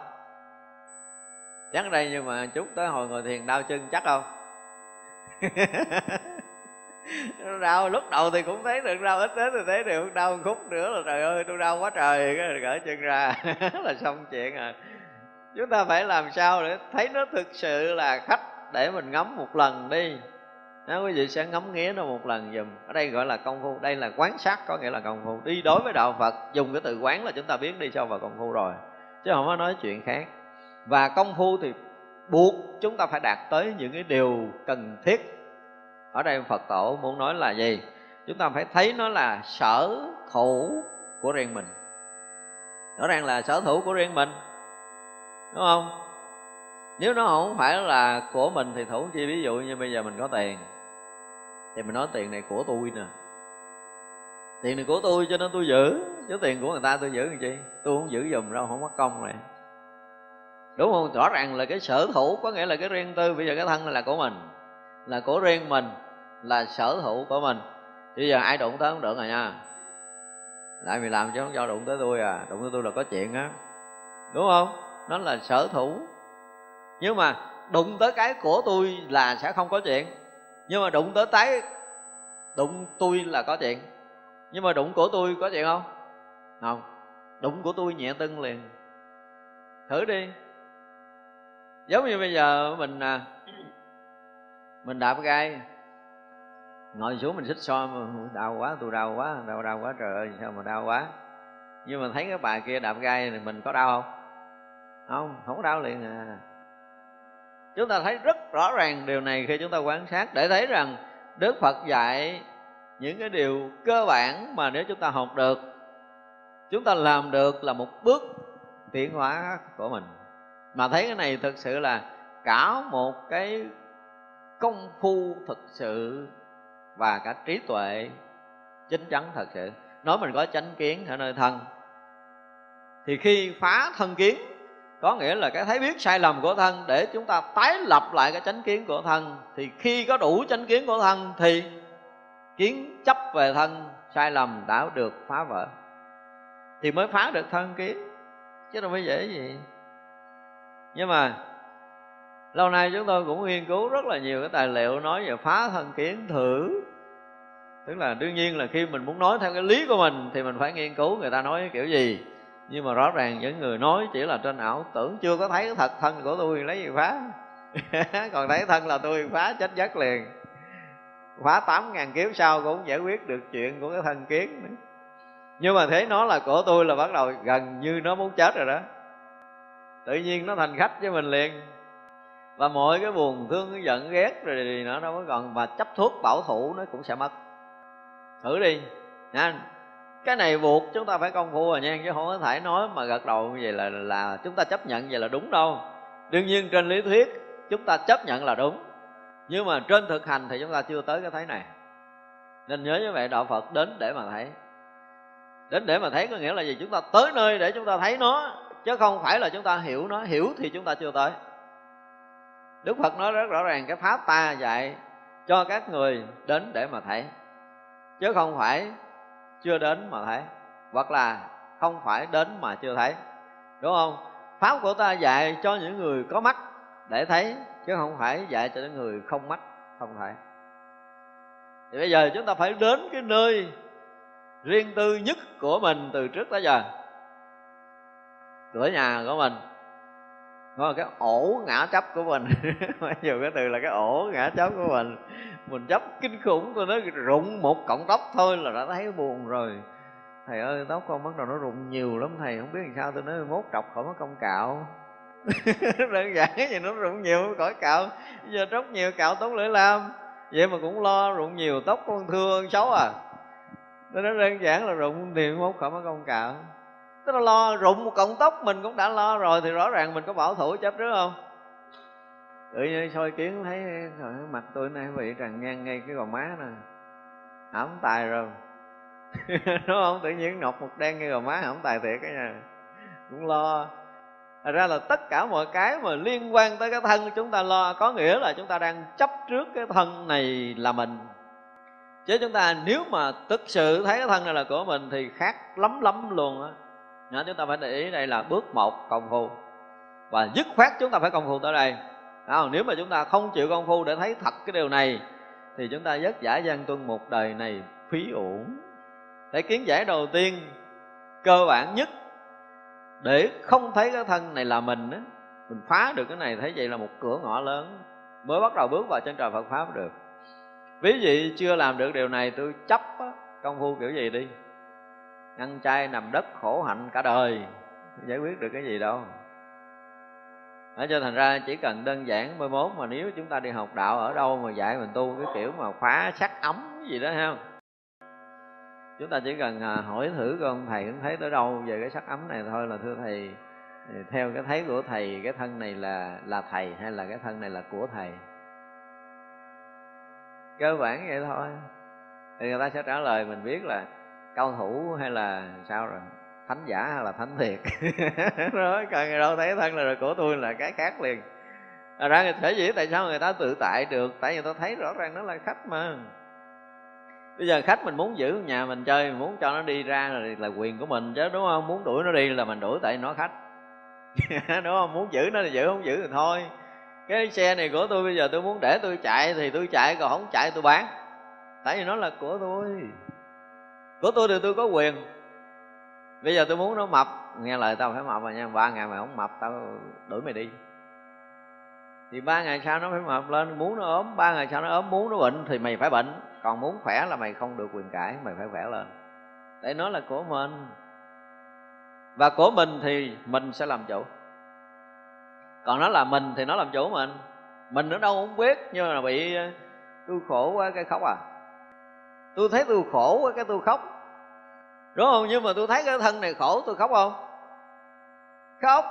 Chắc đây nhưng mà chút tới hồi ngồi thiền đau chân chắc không? [laughs] Đau lúc đầu thì cũng thấy được, đau ít đến thì thấy được, đau một khúc nữa là trời ơi, tôi đau quá trời, cái gỡ chân ra, [laughs] là xong chuyện à chúng ta phải làm sao để thấy nó thực sự là khách để mình ngắm một lần đi. Đó, quý vị sẽ ngắm nghía nó một lần dùm ở đây gọi là công phu. Đây là quán sát có nghĩa là công phu. Đi đối với đạo phật dùng cái từ quán là chúng ta biết đi sâu vào công phu rồi. Chứ không có nói chuyện khác. Và công phu thì buộc chúng ta phải đạt tới những cái điều cần thiết. Ở đây phật tổ muốn nói là gì? Chúng ta phải thấy nó là sở thủ của riêng mình. Rõ ràng là sở thủ của riêng mình đúng không? Nếu nó không phải là của mình thì thủ chi? Ví dụ như bây giờ mình có tiền, thì mình nói tiền này của tôi nè. Tiền này của tôi cho nên tôi giữ, chứ tiền của người ta tôi giữ làm chi? Tôi không giữ dùm đâu, không mất công này. Đúng không? Rõ ràng là cái sở thủ có nghĩa là cái riêng tư. Bây giờ cái thân này là của mình, là của riêng mình, là sở hữu của mình. Bây giờ ai đụng tới không được rồi nha. Lại mày làm chứ không cho đụng tới tôi à. Đụng tới tôi là có chuyện á. Đúng không? Nó là sở thủ. Nhưng mà đụng tới cái của tôi là sẽ không có chuyện. Nhưng mà đụng tới tái đụng tôi là có chuyện. Nhưng mà đụng của tôi có chuyện không? Không. Đụng của tôi nhẹ tưng liền. Thử đi. Giống như bây giờ mình à, mình đạp gai. Ngồi xuống mình xích so đau quá tôi đau quá đau đau quá trời ơi sao mà đau quá. Nhưng mà thấy cái bà kia đạp gai thì mình có đau không? Không không có đau liền à. Chúng ta thấy rất rõ ràng điều này khi chúng ta quan sát để thấy rằng đức phật dạy những cái điều cơ bản mà nếu chúng ta học được, chúng ta làm được là một bước tiến hóa của mình. Mà thấy cái này thực sự là cả một cái công phu thực sự và cả trí tuệ chính chắn thật sự. Nói mình có chánh kiến ở nơi thân, thì khi phá thân kiến có nghĩa là cái thấy biết sai lầm của thân để chúng ta tái lập lại cái chánh kiến của thân. Thì khi có đủ chánh kiến của thân thì kiến chấp về thân, sai lầm đã được phá vỡ. Thì mới phá được thân kiến. Chứ đâu phải dễ gì. Nhưng mà lâu nay chúng tôi cũng nghiên cứu rất là nhiều cái tài liệu nói về phá thân kiến thử. Tức là đương nhiên là khi mình muốn nói theo cái lý của mình thì mình phải nghiên cứu người ta nói kiểu gì nhưng mà rõ ràng những người nói chỉ là trên ảo tưởng, chưa có thấy cái thật thân của tôi lấy gì phá. [laughs] Còn thấy thân là tôi phá chết giấc liền. Phá tám ngàn kiếp sau cũng giải quyết được chuyện của cái thân kiến nữa. Nhưng mà thấy nó là của tôi là bắt đầu gần như nó muốn chết rồi đó. Tự nhiên nó thành khách với mình liền. Và mọi cái buồn thương, cái giận ghét rồi thì nó nó mới còn. Và chấp thuốc bảo thủ nó cũng sẽ mất. Thử đi. Nha cái này buộc chúng ta phải công phu rồi nha, chứ không có thể nói mà gật đầu như vậy là là chúng ta chấp nhận vậy là đúng đâu. Đương nhiên trên lý thuyết chúng ta chấp nhận là đúng, nhưng mà trên thực hành thì chúng ta chưa tới cái thấy này. Nên nhớ như vậy, đạo phật đến để mà thấy. Đến để mà thấy có nghĩa là gì? Chúng ta tới nơi để chúng ta thấy nó, chứ không phải là chúng ta hiểu nó. Hiểu thì chúng ta chưa tới. Đức phật nói rất rõ ràng, cái pháp ta dạy cho các người đến để mà thấy, chứ không phải chưa đến mà thấy, hoặc là không phải đến mà chưa thấy, đúng không? Pháp của ta dạy cho những người có mắt để thấy, chứ không phải dạy cho những người không mắt, không thể thì bây giờ chúng ta phải đến cái nơi riêng tư nhất của mình từ trước tới giờ. Cửa nhà của mình có cái ổ ngã chấp của mình. [laughs] Phải dùng cái từ là cái ổ ngã chấp của mình. Mình chấp kinh khủng, tôi nói rụng một cọng tóc thôi là đã thấy buồn rồi. Thầy ơi, tóc con bắt đầu nó rụng nhiều lắm thầy, không biết làm sao tôi nói mốt trọc khỏi mất công cạo. [laughs] Đơn giản gì nó rụng nhiều khỏi cạo. Giờ tróc nhiều cạo tốn lưỡi lam. Vậy mà cũng lo rụng nhiều tóc con thưa xấu à. Nó nói đơn giản là rụng thì mốt khỏi mất công cạo tức là lo rụng một cọng tóc mình cũng đã lo rồi, thì rõ ràng mình có bảo thủ chấp trước không? Tự nhiên soi kiến thấy rồi mặt tôi nay bị tràn ngang ngay cái gò má nè. Hỏng tài rồi. [laughs] Đúng không? Tự nhiên nọc một đen ngay gò má hỏng tài thiệt cái nha cũng lo. Thật ra là tất cả mọi cái mà liên quan tới cái thân chúng ta lo, Có nghĩa là chúng ta đang chấp trước cái thân này là mình. Chứ chúng ta nếu mà thực sự thấy cái thân này là của mình Thì khác lắm lắm luôn á. Đó, Chúng ta phải để ý đây là bước một công phu. Và dứt khoát chúng ta phải công phu tới đây. Đó, Nếu mà chúng ta không chịu công phu để thấy thật cái điều này Thì chúng ta vất giả gian tuân một đời này phí uổng. Để kiến giải đầu tiên cơ bản nhất để không thấy cái thân này là mình á mình phá được cái này thấy vậy là một cửa ngõ lớn mới bắt đầu bước vào chân trời Phật pháp được. Ví dụ chưa làm được điều này tôi chấp á, công phu kiểu gì đi? Ăn chay nằm đất khổ hạnh cả đời. Giải quyết được cái gì đâu. Ở cho thành ra chỉ cần đơn giản mới mốt mà nếu chúng ta đi học đạo ở đâu mà dạy mình tu cái kiểu mà khóa sắc ấm gì đó ha chúng ta chỉ cần à, hỏi thử con thầy cũng thấy tới đâu về cái sắc ấm này thôi là thưa thầy theo cái thấy của thầy, cái thân này là là thầy hay là cái thân này là của thầy? Cơ bản vậy thôi. Thì người ta sẽ trả lời mình biết là cao thủ hay là sao rồi? Thánh giả hay là thánh thiệt? [laughs] Nói còn người đâu thấy thân là rồi của tôi là cái khác liền. À, ra người thể dĩ tại sao người ta tự tại được? Tại vì tôi ta thấy rõ ràng nó là khách mà. Bây giờ khách mình muốn giữ nhà mình chơi mình muốn cho nó đi ra là, là quyền của mình chứ đúng không? Muốn đuổi nó đi là mình đuổi tại nó khách. [laughs] Đúng không? Muốn giữ nó thì giữ không giữ thì thôi. Cái xe này của tôi bây giờ tôi muốn để tôi chạy thì tôi chạy còn không chạy tôi bán. Tại vì nó là của tôi của tôi thì tôi có quyền. Bây giờ tôi muốn nó mập. Nghe lời tao phải mập mà nha. Ba ngày mày không mập, tao đuổi mày đi. Thì ba ngày sau nó phải mập lên, muốn nó ốm, ba ngày sau nó ốm, muốn nó bệnh thì mày phải bệnh. Còn muốn khỏe là mày không được quyền cãi, mày phải khỏe lên. Để nó là của mình. Và của mình thì mình sẽ làm chủ. Còn nó là mình thì nó làm chủ mình. Mình ở đâu không biết, nhưng mà bị ờ, tôi khổ quá cái khóc à. Tôi thấy tôi khổ quá cái tôi khóc đúng không? Nhưng mà tôi thấy cái thân này khổ, tôi khóc không? Khóc.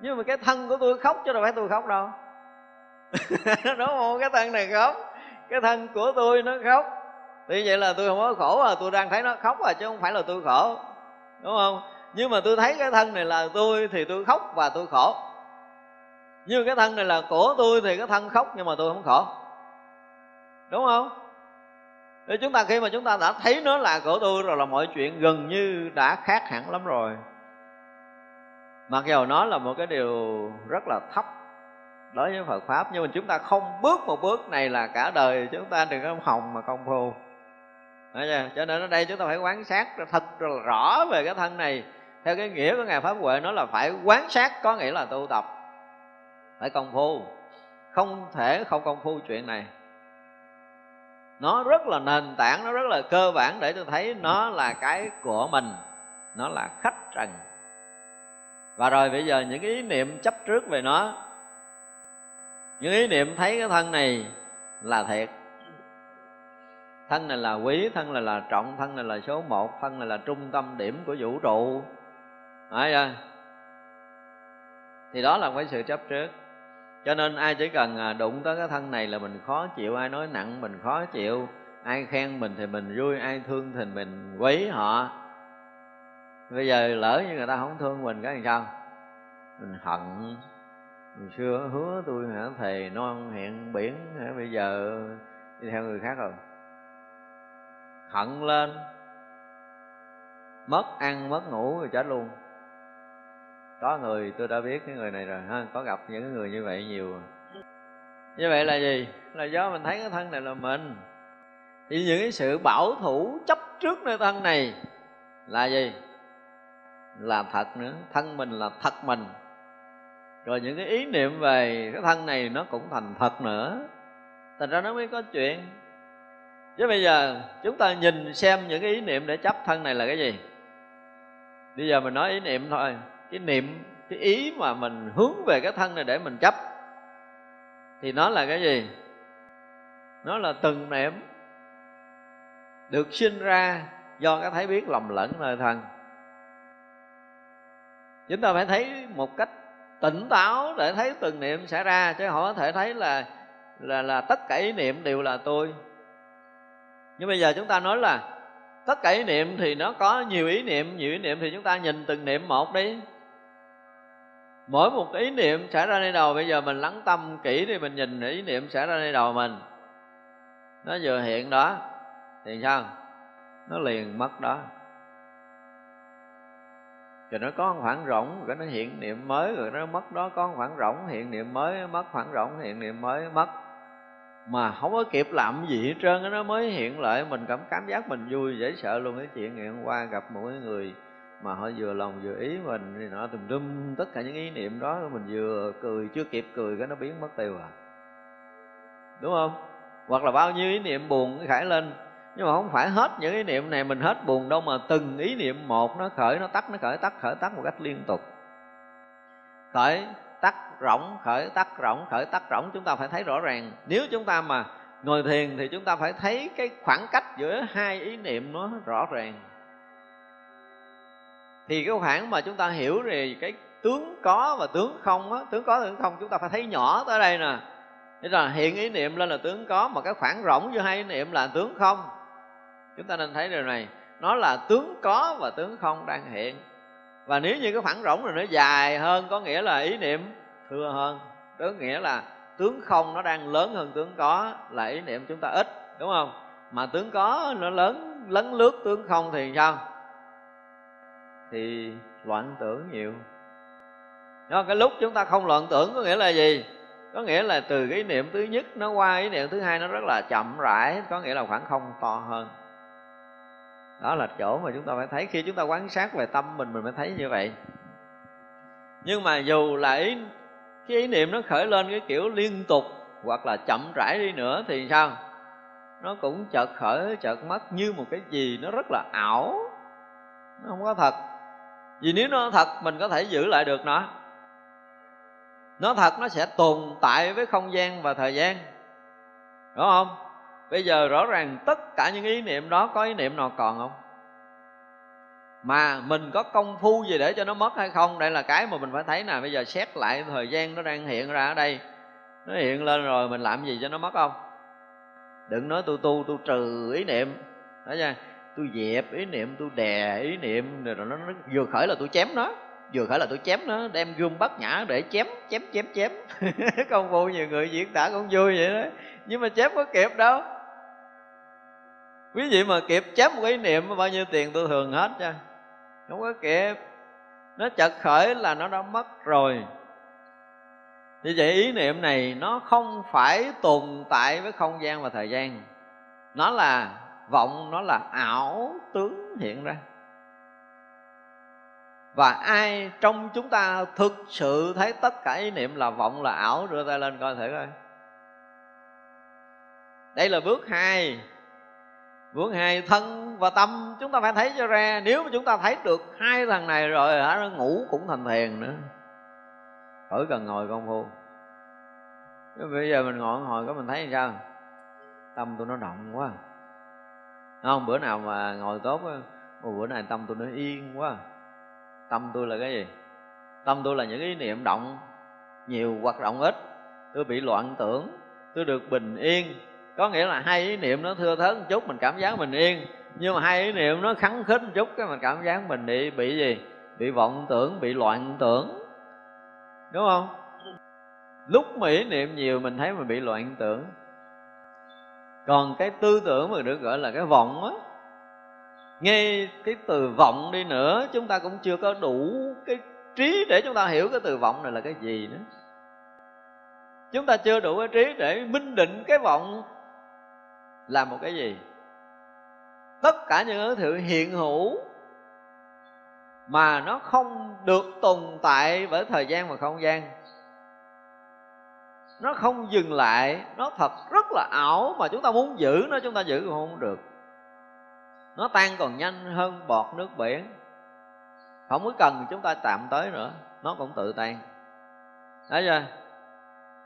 Nhưng mà cái thân của tôi khóc chứ đâu phải tôi khóc đâu. [laughs] Đúng không? Cái thân này khóc. Cái thân của tôi nó khóc. Thì vậy là tôi không có khổ à tôi đang thấy nó khóc à chứ không phải là tôi khổ. Đúng không? Nhưng mà tôi thấy cái thân này là tôi thì tôi khóc và tôi khổ. Nhưng cái thân này là của tôi thì cái thân khóc nhưng mà tôi không khổ. Đúng không? Nếu chúng ta khi mà chúng ta đã thấy nó là của tôi rồi là mọi chuyện gần như đã khác hẳn lắm rồi. Mặc dù nó là một cái điều rất là thấp đối với Phật pháp, nhưng mà chúng ta không bước một bước này là cả đời chúng ta đừng có hồng mà công phu. Cho nên ở đây chúng ta phải quán sát thật rõ về cái thân này. Theo cái nghĩa của ngài pháp huệ, nó là phải quán sát có nghĩa là tu tập, phải công phu. Không thể không công phu chuyện này nó rất là nền tảng, nó rất là cơ bản để tôi thấy nó là cái của mình. Nó là khách trần. Và rồi bây giờ những ý niệm chấp trước về nó. Những ý niệm thấy cái thân này là thiệt. Thân này là quý, thân này là trọng, thân này là số một, thân này là trung tâm điểm của vũ trụ. Đấy chưa? thì đó là cái sự chấp trước cho nên ai chỉ cần à, đụng tới cái thân này là mình khó chịu, ai nói nặng mình khó chịu, ai khen mình thì mình vui, ai thương thì mình quý họ. Bây giờ lỡ như người ta không thương mình cái làm sao? Mình hận. Hồi xưa hứa tôi hả, thề non hẹn biển hả, bây giờ đi theo người khác rồi. Hận lên. Mất ăn, mất ngủ rồi chết luôn có người tôi đã biết cái người này rồi, ha? Có gặp những người như vậy nhiều. Như vậy là gì? Là do mình thấy cái thân này là mình. Thì những cái sự bảo thủ chấp trước nơi thân này là gì? Là thật nữa. Thân mình là thật mình. Rồi những cái ý niệm về cái thân này nó cũng thành thật nữa. Thành ra nó mới có chuyện. Chứ bây giờ chúng ta nhìn xem những cái ý niệm để chấp thân này là cái gì? Bây giờ mình nói ý niệm thôi cái niệm, cái ý mà mình hướng về cái thân này để mình chấp, thì nó là cái gì? Nó là từng niệm được sinh ra do cái thấy biết lầm lẫn nơi thân. Chúng ta phải thấy một cách tỉnh táo để thấy từng niệm xảy ra, chứ họ có thể thấy là là là tất cả ý niệm đều là tôi. Nhưng bây giờ chúng ta nói là tất cả ý niệm thì nó có nhiều ý niệm, nhiều ý niệm thì chúng ta nhìn từng niệm một đi mỗi một ý niệm xảy ra nơi đầu, bây giờ mình lắng tâm kỹ thì mình nhìn ý niệm xảy ra nơi đầu mình. Nó vừa hiện đó, thì sao? Nó liền mất đó. Rồi nó có khoảng rỗng, rồi nó hiện niệm mới, rồi nó mất đó. Có khoảng rỗng, hiện niệm mới, mất khoảng rỗng, hiện niệm mới, mất. Mà không có kịp làm gì hết trơn nó mới hiện lại. Mình cảm cảm giác mình vui, dễ sợ luôn. Cái chuyện ngày hôm qua gặp một cái người mà họ vừa lòng vừa ý mình thì nọ tùm lum tất cả những ý niệm đó mình vừa cười, chưa kịp cười cái nó biến mất tiêu à. Đúng không? Hoặc là bao nhiêu ý niệm buồn nó khải lên. Nhưng mà không phải hết những ý niệm này mình hết buồn đâu mà từng ý niệm một nó khởi, nó tắt, nó khởi, tắt khởi, tắt một cách liên tục. Khởi, tắt, rỗng, khởi, tắt, rỗng, khởi, tắt, rỗng, chúng ta phải thấy rõ ràng. Nếu chúng ta mà ngồi thiền thì chúng ta phải thấy cái khoảng cách giữa hai ý niệm nó rõ ràng thì cái khoảng mà chúng ta hiểu về cái tướng có và tướng không á, tướng có tướng không, chúng ta phải thấy nhỏ tới đây nè Thế là hiện ý niệm lên là tướng có, Mà cái khoảng rỗng giữa hai ý niệm là tướng không Chúng ta nên thấy điều này Nó là tướng có và tướng không đang hiện Và nếu như cái khoảng rỗng này nó dài hơn, Có nghĩa là ý niệm thưa hơn, có nghĩa là tướng không nó đang lớn hơn tướng có, Là ý niệm chúng ta ít, Đúng không? Mà tướng có nó lớn, lấn lướt tướng không thì sao? Thì loạn tưởng nhiều. Đó, cái lúc chúng ta không loạn tưởng có nghĩa là gì? có nghĩa là từ cái ý niệm thứ nhất nó qua ý niệm thứ hai nó rất là chậm rãi có nghĩa là khoảng không to hơn. Đó là chỗ mà chúng ta phải thấy. Khi chúng ta quan sát về tâm mình mình mới thấy như vậy. Nhưng mà dù là ý cái ý niệm nó khởi lên cái kiểu liên tục hoặc là chậm rãi đi nữa thì sao? Nó cũng chợt khởi chợt mất như một cái gì nó rất là ảo. Nó không có thật vì nếu nó thật, mình có thể giữ lại được nó. Nó thật, nó sẽ tồn tại với không gian và thời gian. Đúng không? Bây giờ rõ ràng tất cả những ý niệm đó có ý niệm nào còn không? Mà mình có công phu gì để cho nó mất hay không? Đây là cái mà mình phải thấy nè. Bây giờ xét lại thời gian nó đang hiện ra ở đây. Nó hiện lên rồi, mình làm gì cho nó mất không? Đừng nói tu tu tu trừ ý niệm. Đó nha tôi dẹp ý niệm tôi đè ý niệm rồi nó, nó vừa khởi là tôi chém nó vừa khởi là tôi chém nó đem gươm bắt nhã để chém chém chém chém. [laughs] Công phu nhiều người diễn tả cũng vui vậy đó. Nhưng mà chém có kịp đâu. Quý vị mà kịp chém một ý niệm bao nhiêu tiền tôi thường hết cho không có kịp. Nó chợt khởi là nó đã mất rồi. Như vậy ý niệm này nó không phải tồn tại với không gian và thời gian. Nó là vọng nó là ảo tướng hiện ra. Và ai trong chúng ta thực sự thấy tất cả ý niệm là vọng, là ảo, đưa tay lên coi thử coi. Đây là bước hai. Bước hai, thân và tâm. Chúng ta phải thấy cho ra. Nếu mà chúng ta thấy được hai thằng này rồi, hả, nó ngủ cũng thành thiền nữa. Khỏi cần ngồi công phu. Bây giờ mình ngồi ngồi có mình thấy sao? Tâm tôi nó động quá không bữa nào mà ngồi tốt Ồ, bữa nay tâm tôi nó yên quá. Tâm tôi là cái gì? Tâm tôi là những ý niệm động nhiều hoặc động ít. Tôi bị loạn tưởng tôi được bình yên. Có nghĩa là hai ý niệm nó thưa thớt một chút mình cảm giác mình yên. Nhưng mà hai ý niệm nó khắng khích một chút cái mình cảm giác mình bị bị gì? Bị vọng tưởng bị loạn tưởng. Đúng không? Lúc mà ý niệm nhiều mình thấy mình bị loạn tưởng còn cái tư tưởng mà được gọi là cái vọng á ngay cái từ vọng đi nữa, chúng ta cũng chưa có đủ cái trí để chúng ta hiểu cái từ vọng này là cái gì nữa. Chúng ta chưa đủ cái trí để minh định cái vọng là một cái gì. Tất cả những thứ hiện hữu mà nó không được tồn tại bởi thời gian và không gian nó không dừng lại. Nó thật rất là ảo mà chúng ta muốn giữ nó, chúng ta giữ cũng không được. Nó tan còn nhanh hơn bọt nước biển. Không có cần chúng ta chạm tới nữa. Nó cũng tự tan. Thấy chưa?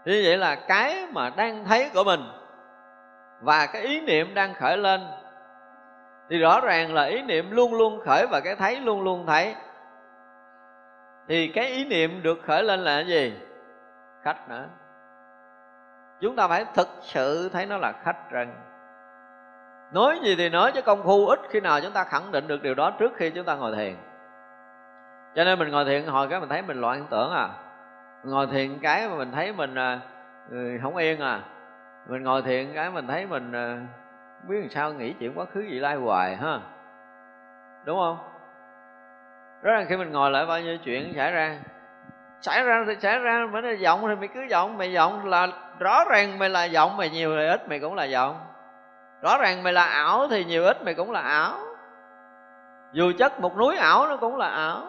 Như vậy là cái mà đang thấy của mình và cái ý niệm đang khởi lên thì rõ ràng là ý niệm luôn luôn khởi và cái thấy luôn luôn thấy. Thì cái ý niệm được khởi lên là cái gì? Khách nữa chúng ta phải thực sự thấy nó là khách trần nói gì thì nói chứ công phu ít khi nào chúng ta khẳng định được điều đó trước khi chúng ta ngồi thiền. Cho nên mình ngồi thiền hồi cái mình thấy mình loạn tưởng à. Ngồi thiền cái mà mình thấy mình à, không yên à. Mình ngồi thiền cái mình thấy mình à, biết làm sao nghĩ chuyện quá khứ gì lai hoài ha. Đúng không? Rất là khi mình ngồi lại bao nhiêu chuyện xảy ra. Xảy ra thì xảy ra mình là giọng thì mày cứ giọng mày giọng là rõ ràng mày là giọng mày nhiều thì ít mày cũng là giọng. Rõ ràng mày là ảo thì nhiều ít mày cũng là ảo. Dù chất một núi ảo nó cũng là ảo.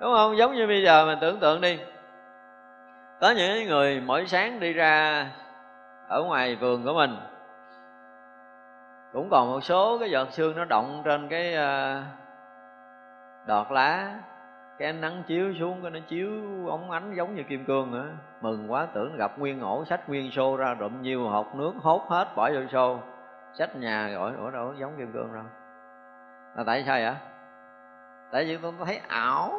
Đúng không? Giống như bây giờ mình tưởng tượng đi. Có những người mỗi sáng đi ra ở ngoài vườn của mình. Cũng còn một số cái giọt sương nó động trên cái ờ, đọt lá cái ánh nắng chiếu xuống cái nó chiếu, ống ánh giống như kim cương nữa mừng quá, tưởng gặp nguyên ổ, sách nguyên xô ra đụng nhiều hột nước hốt hết, bỏ vô xô. Sách nhà gọi, ủa, đâu giống kim cương đâu. Là tại sao vậy? Tại vì tôi thấy ảo.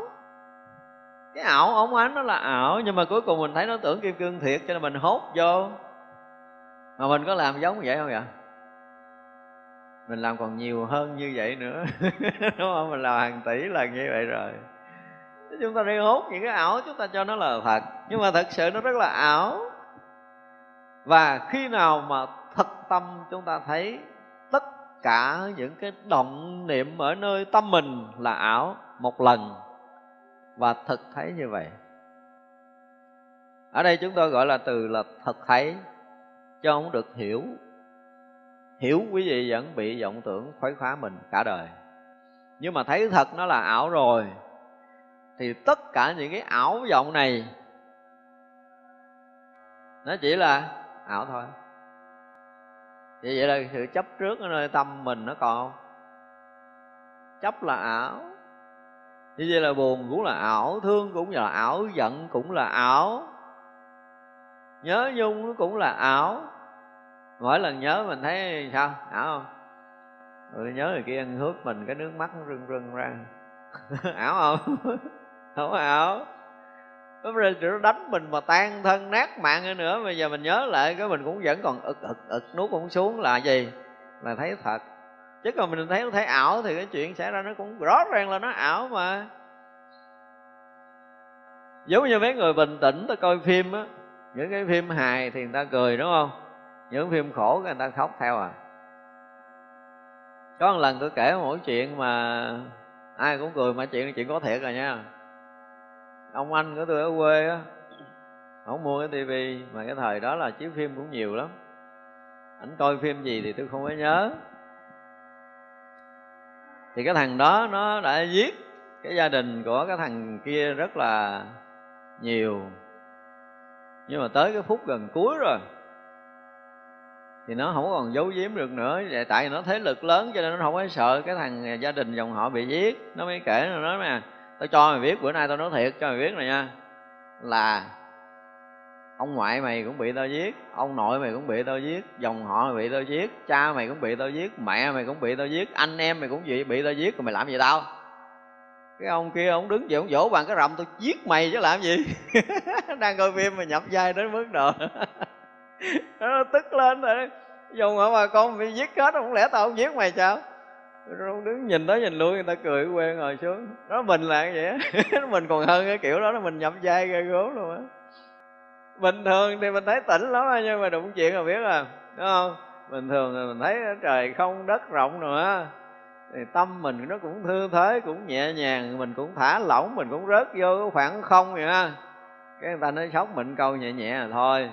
Cái ảo ống ánh nó là ảo, nhưng mà cuối cùng mình thấy nó tưởng kim cương thiệt, cho nên mình hốt vô. Mà mình có làm giống vậy không vậy? Mình làm còn nhiều hơn như vậy nữa. [laughs] Đúng không? Mình làm hàng tỷ lần như vậy rồi chúng ta đi hốt những cái ảo chúng ta cho nó là thật. Nhưng mà thật sự nó rất là ảo. Và khi nào mà thật tâm chúng ta thấy tất cả những cái động niệm ở nơi tâm mình là ảo một lần và thực thấy như vậy. Ở đây chúng tôi gọi là từ là thật thấy cho không được hiểu. Hiểu quý vị vẫn bị vọng tưởng khuấy khóa mình cả đời. Nhưng mà thấy thật nó là ảo rồi thì tất cả những cái ảo vọng này, nó chỉ là ảo thôi. Vậy vậy là sự chấp trước ở nơi tâm mình nó còn không? Chấp là ảo. Như vậy là buồn cũng là ảo, thương cũng là ảo, giận cũng là ảo. Nhớ nhung nó cũng là ảo. Mỗi lần nhớ mình thấy sao? Ảo không? Rồi nhớ người kia ăn hước mình, cái nước mắt nó rưng rưng ra. [laughs] Ảo không? [laughs] không ảo. Lúc rồi nó đánh mình mà tan thân nát mạng nữa? Bây giờ mình nhớ lại, cái mình cũng vẫn còn ực ực ực, nuốt cũng xuống là gì? Là thấy thật. Chứ còn mình thấy thấy ảo thì cái chuyện xảy ra nó cũng rõ ràng là nó ảo mà. Giống như mấy người bình tĩnh ta coi phim á, những cái phim hài thì người ta cười, đúng không? Những phim khổ người ta khóc theo à. Có một lần tôi kể một chuyện mà ai cũng cười, mà chuyện chuyện có thiệt rồi nha ông anh của tôi ở quê á ông mua cái tivi, mà cái thời đó là chiếu phim cũng nhiều lắm. Ảnh coi phim gì thì tôi không có nhớ. Thì cái thằng đó nó đã giết cái gia đình của cái thằng kia rất là nhiều. Nhưng mà tới cái phút gần cuối rồi, thì nó không còn giấu giếm được nữa. Tại vì nó thế lực lớn cho nên nó không có sợ cái thằng gia đình dòng họ bị giết. Nó mới kể nó nói mà tao cho mày biết, bữa nay tao nói thiệt, cho mày biết này nha. Là, ông ngoại mày cũng bị tao giết, ông nội mày cũng bị tao giết, dòng họ mày bị tao giết, cha mày cũng bị tao giết, mẹ mày cũng bị tao giết, anh em mày cũng bị bị tao giết, rồi mày làm gì tao? Cái ông kia, ông đứng dậy, ông vỗ bằng cái rầm tôi giết mày chứ làm gì? [laughs] Đang coi phim mà nhập vai đến mức độ nó tức lên rồi. Dòng họ bà con bị giết hết, không lẽ tao không giết mày sao? Rồi đứng nhìn tới nhìn lui người ta cười quen ngồi xuống. Đó, mình là vậy á? [laughs] Mình còn hơn cái kiểu đó là mình nhậm dai ghê gớm luôn á. Bình thường thì mình thấy tỉnh lắm nhưng mà đụng chuyện là biết à đúng không? Bình thường thì mình thấy trời không đất rộng nữa thì tâm mình nó cũng thư thế, cũng nhẹ nhàng, mình cũng thả lỏng, mình cũng rớt vô cái khoảng không vậy ha cái người ta nói sốc mình câu nhẹ nhẹ là thôi.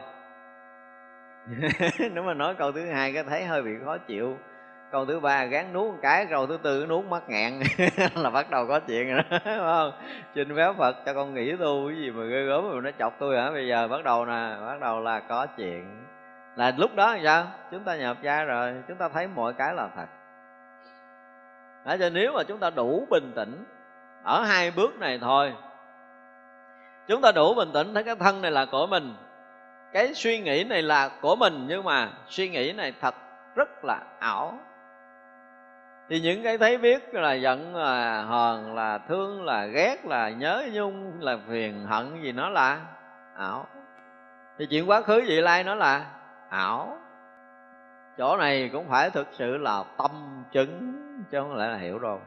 [laughs] Nếu mà nói câu thứ hai cái thấy hơi bị khó chịu câu thứ ba, gán nuốt một cái, câu thứ tư, nuốt mắt ngạn [laughs] là bắt đầu có chuyện rồi đó [laughs] đúng không? Xin phép phật cho con nghỉ tu cái gì mà ghê gớm mà nó chọc tôi hả? Bây giờ bắt đầu nè, bắt đầu là có chuyện. Là lúc đó làm sao? Chúng ta nhập gia rồi, chúng ta thấy mọi cái là thật. Đó cho nếu mà chúng ta đủ bình tĩnh, ở hai bước này thôi, chúng ta đủ bình tĩnh, thấy cái thân này là của mình, cái suy nghĩ này là của mình, nhưng mà suy nghĩ này thật rất là ảo thì những cái thấy biết là giận là hờn, là thương, là ghét, là nhớ nhung, là phiền hận gì nó là ảo. Thì chuyện quá khứ vị lai nó là ảo. Chỗ này cũng phải thực sự là tâm chứng, chứ không lẽ là hiểu rồi.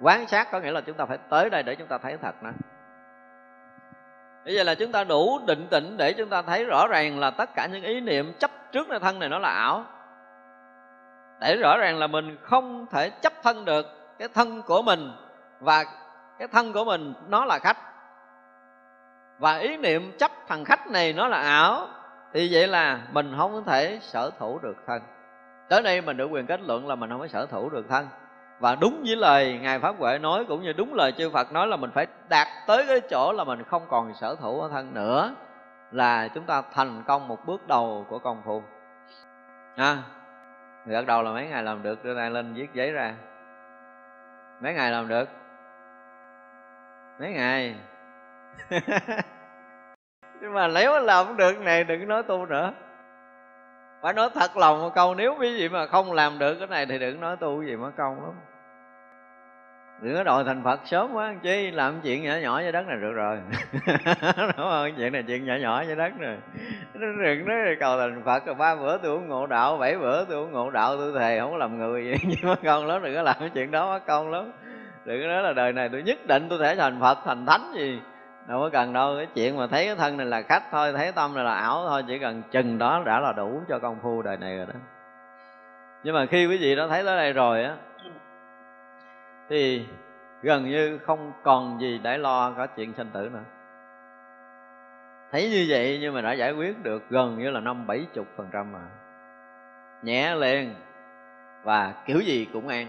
Quán sát có nghĩa là chúng ta phải tới đây để chúng ta thấy thật nữa Bây giờ là chúng ta đủ định tĩnh để chúng ta thấy rõ ràng là tất cả những ý niệm chấp trước nơi thân này nó là ảo. Để rõ ràng là mình không thể chấp thân được cái thân của mình Và cái thân của mình nó là khách. Và ý niệm chấp thằng khách này nó là ảo Thì vậy là mình không thể sở thủ được thân. Tới đây mình được quyền kết luận là mình không có sở thủ được thân. Và đúng với lời ngài pháp huệ nói cũng như đúng lời chư phật nói là mình phải đạt tới cái chỗ là mình không còn sở thủ ở thân nữa là chúng ta thành công một bước đầu của công phu. À, gật đầu là mấy ngày làm được, đưa tay lên viết giấy ra. Mấy ngày làm được? Mấy ngày? [laughs] Nhưng mà nếu làm không được này, đừng nói tu nữa. Phải nói thật lòng một câu, nếu quý vị mà không làm được cái này thì đừng nói tu gì mất công lắm đừng có đòi thành phật sớm quá, chứ làm chuyện nhỏ nhỏ với đất này được rồi. [laughs] Đúng không? Chuyện này chuyện nhỏ nhỏ với đất này đừng nói cầu thành phật rồi, ba bữa tôi uống ngộ đạo, bảy bữa tôi uống ngộ đạo, tôi thề không có làm người. Vậy [laughs] nhưng mất công lớn đừng có làm cái chuyện đó mất công lớn. Đừng có nói là đời này tôi nhất định tôi thể thành phật, thành thánh gì. Đâu có cần đâu, cái chuyện mà thấy cái thân này là khách thôi, thấy tâm này là ảo thôi, chỉ cần chừng đó đã là đủ cho công phu đời này rồi đó. Nhưng mà khi quý vị đã thấy tới đây rồi á thì gần như không còn gì để lo cả chuyện sanh tử nữa. Thấy như vậy nhưng mà đã giải quyết được gần như là năm bảy chục phần trăm mà. Nhẹ liền và kiểu gì cũng an.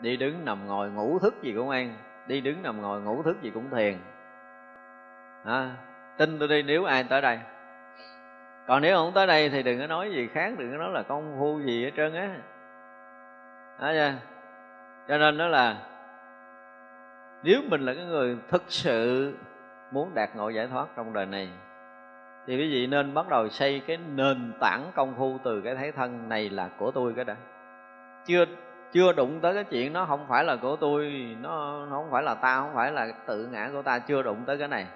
Đi đứng nằm ngồi ngủ thức gì cũng an đi đứng nằm ngồi ngủ thức gì cũng thiền. À, tin tôi đi nếu ai tới đây. Còn nếu không tới đây thì đừng có nói gì khác đừng có nói là công phu gì hết trơn á. Đó chưa? Cho nên đó là nếu mình là cái người thực sự muốn đạt ngộ giải thoát trong đời này thì quý vị nên bắt đầu xây cái nền tảng công phu từ cái thấy thân này là của tôi cái đã. Chưa chưa đụng tới cái chuyện nó không phải là của tôi nó, nó không phải là ta không phải là tự ngã của ta chưa đụng tới cái này.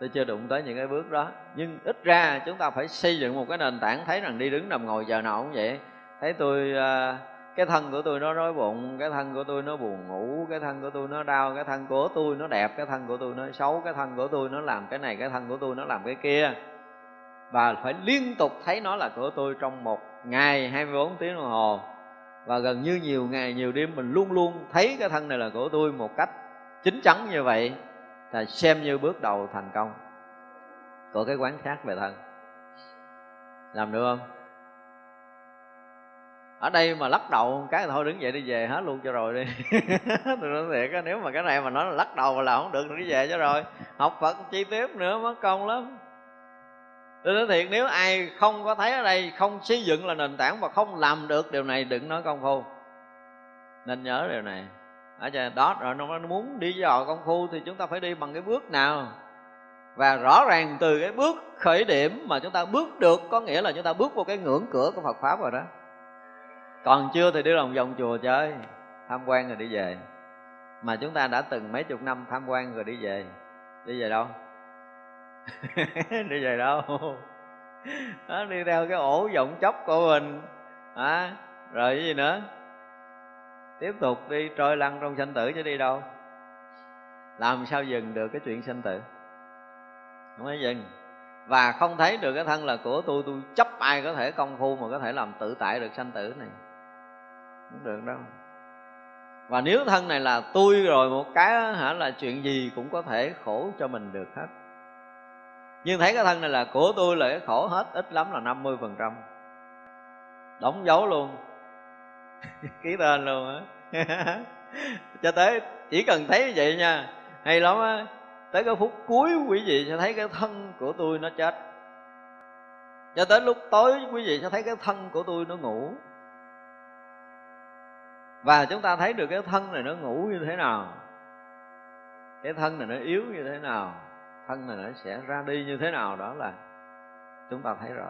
Tôi chưa đụng tới những cái bước đó. Nhưng ít ra chúng ta phải xây dựng một cái nền tảng thấy rằng đi đứng nằm ngồi giờ nào cũng vậy. Thấy tôi uh, cái thân của tôi nó đói bụng, cái thân của tôi nó buồn ngủ, cái thân của tôi nó đau, cái thân của tôi nó đẹp, cái thân của tôi nó xấu, cái thân của tôi nó làm cái này, cái thân của tôi nó làm cái kia. Và phải liên tục thấy nó là của tôi trong một ngày 24 tiếng đồng hồ. Và gần như nhiều ngày, nhiều đêm mình luôn luôn thấy cái thân này là của tôi một cách chính chắn như vậy, là xem như bước đầu thành công của cái quán khác về thân. Làm được không? Ở đây mà lắc đầu, cái thôi đứng dậy đi về hết luôn cho rồi đi. [laughs] Tôi nói thiệt á, nếu mà cái này mà nói là lắc đầu là không được đi về cho rồi. Học phật chi tiếp nữa, mất công lắm. Tôi nói thiệt, nếu ai không có thấy ở đây, không xây dựng là nền tảng và không làm được điều này, đừng nói công phu. Nên nhớ điều này. Ở đó, rồi nó muốn đi dò công phu thì chúng ta phải đi bằng cái bước nào? Và rõ ràng từ cái bước khởi điểm mà chúng ta bước được, có nghĩa là chúng ta bước vào cái ngưỡng cửa của Phật pháp rồi đó còn chưa thì đi lòng vòng chùa chơi tham quan rồi đi về. Mà chúng ta đã từng mấy chục năm tham quan rồi đi về. Đi về đâu? [laughs] Đi về đâu? [laughs] Đó, đi theo cái ổ vọng chóc của mình. À, rồi cái gì nữa? Tiếp tục đi trôi lăn trong sanh tử chứ đi đâu? Làm sao dừng được cái chuyện sanh tử? Không phải dừng. Và không thấy được cái thân là của tôi tôi chấp ai có thể công phu mà có thể làm tự tại được sanh tử này không được đâu. Và nếu thân này là tôi rồi, một cái hả, là chuyện gì cũng có thể khổ cho mình được hết. Nhưng thấy cái thân này là của tôi, là cái khổ hết, ít lắm là 50% phần trăm. Đóng dấu luôn. [laughs] Ký tên luôn á. [laughs] Cho tới, chỉ cần thấy như vậy nha, hay lắm á. Tới cái phút cuối quý vị sẽ thấy cái thân của tôi nó chết. Cho tới lúc tối quý vị sẽ thấy cái thân của tôi nó ngủ và chúng ta thấy được cái thân này nó ngủ như thế nào. Cái thân này nó yếu như thế nào. Thân này nó sẽ ra đi như thế nào, đó là chúng ta thấy rõ.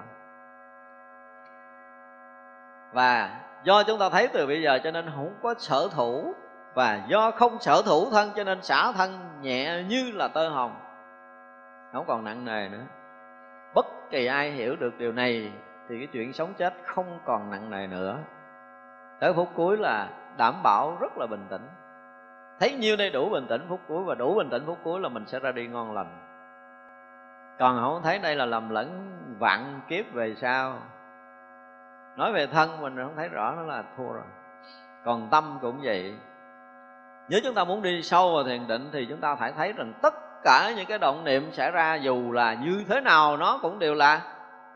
Và do chúng ta thấy từ bây giờ cho nên không có sở thủ. Và do không sở thủ thân cho nên xả thân nhẹ như là tơ hồng. Không còn nặng nề nữa. Bất kỳ ai hiểu được điều này thì cái chuyện sống chết không còn nặng nề nữa. Tới phút cuối là đảm bảo rất là bình tĩnh. Thấy nhiêu đây đủ bình tĩnh phút cuối và đủ bình tĩnh phút cuối là mình sẽ ra đi ngon lành. Còn không thấy đây là lầm lẫn vạn kiếp về sau. Nói về thân mình không thấy rõ nó là thua rồi. Còn tâm cũng vậy. Nếu chúng ta muốn đi sâu vào thiền định thì chúng ta phải thấy rằng tất cả những cái động niệm xảy ra dù là như thế nào, nó cũng đều là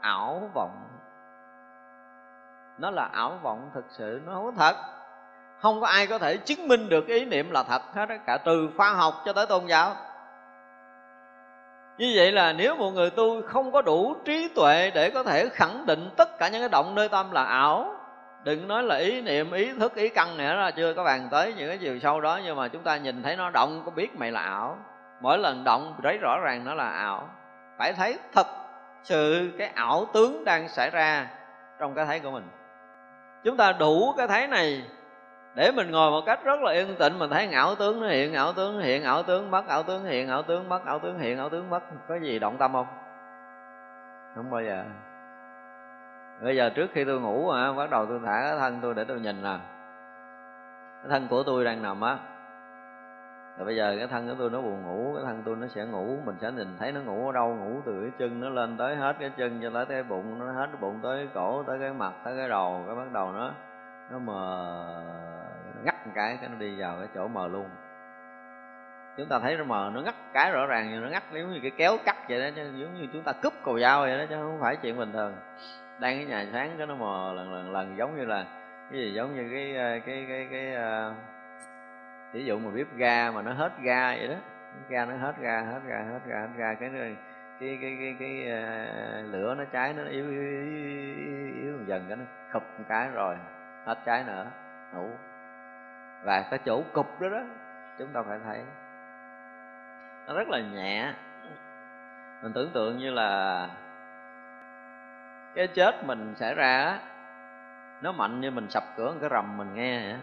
ảo vọng. Nó là ảo vọng thực sự, nó không có thật không có ai có thể chứng minh được ý niệm là thật hết cả từ khoa học cho tới tôn giáo. Như vậy là nếu một người tu không có đủ trí tuệ để có thể khẳng định tất cả những cái động nơi tâm là ảo, đừng nói là ý niệm, ý thức, ý căn nữa là chưa có bàn tới những cái chiều sâu đó, nhưng mà chúng ta nhìn thấy nó động, có biết mày là ảo. Mỗi lần động thấy rõ ràng nó là ảo. Phải thấy thật sự cái ảo tướng đang xảy ra trong cái thấy của mình. Chúng ta đủ cái thấy này để mình ngồi một cách rất là yên tĩnh mình thấy ngảo tướng nó hiện ngảo tướng hiện ảo tướng mất ảo tướng hiện ảo tướng mất ảo tướng hiện ảo tướng mất có gì động tâm không? Không bao giờ. Bây giờ trước khi tôi ngủ à, bắt đầu tôi thả cái thân tôi để tôi nhìn nè. Cái thân của tôi đang nằm á. Rồi bây giờ cái thân của tôi nó buồn ngủ cái thân tôi nó sẽ ngủ mình sẽ nhìn thấy nó ngủ ở đâu ngủ từ cái chân nó lên tới hết cái chân cho tới cái bụng nó hết cái bụng tới cái cổ tới cái mặt tới cái đầu cái bắt đầu nó nó mờ ngắt một cái cái nó đi vào cái chỗ mờ luôn. Chúng ta thấy nó mờ nó ngắt cái rõ ràng như nó ngắt giống như cái kéo cắt vậy đó chứ giống như chúng ta cúp cầu dao vậy đó chứ không phải chuyện bình thường. Đang cái nhà sáng cái nó mờ lần lần lần giống như là cái gì giống như cái ờ, cái cái cái, cái uh, ví dụ mà bếp ga mà nó hết ga vậy đó. Ga nó hết ga hết ga hết ga hết ga cái cái cái cái cái, cái uh, lửa nó cháy nó yếu yếu, yếu, yếu dần cái nó khập một cái rồi hết cháy nữa ngủ và cái chỗ cục đó đó, chúng ta phải thấy. Nó rất là nhẹ. Mình tưởng tượng như là cái chết mình xảy ra nó mạnh như mình sập cửa một cái rầm mình nghe vậy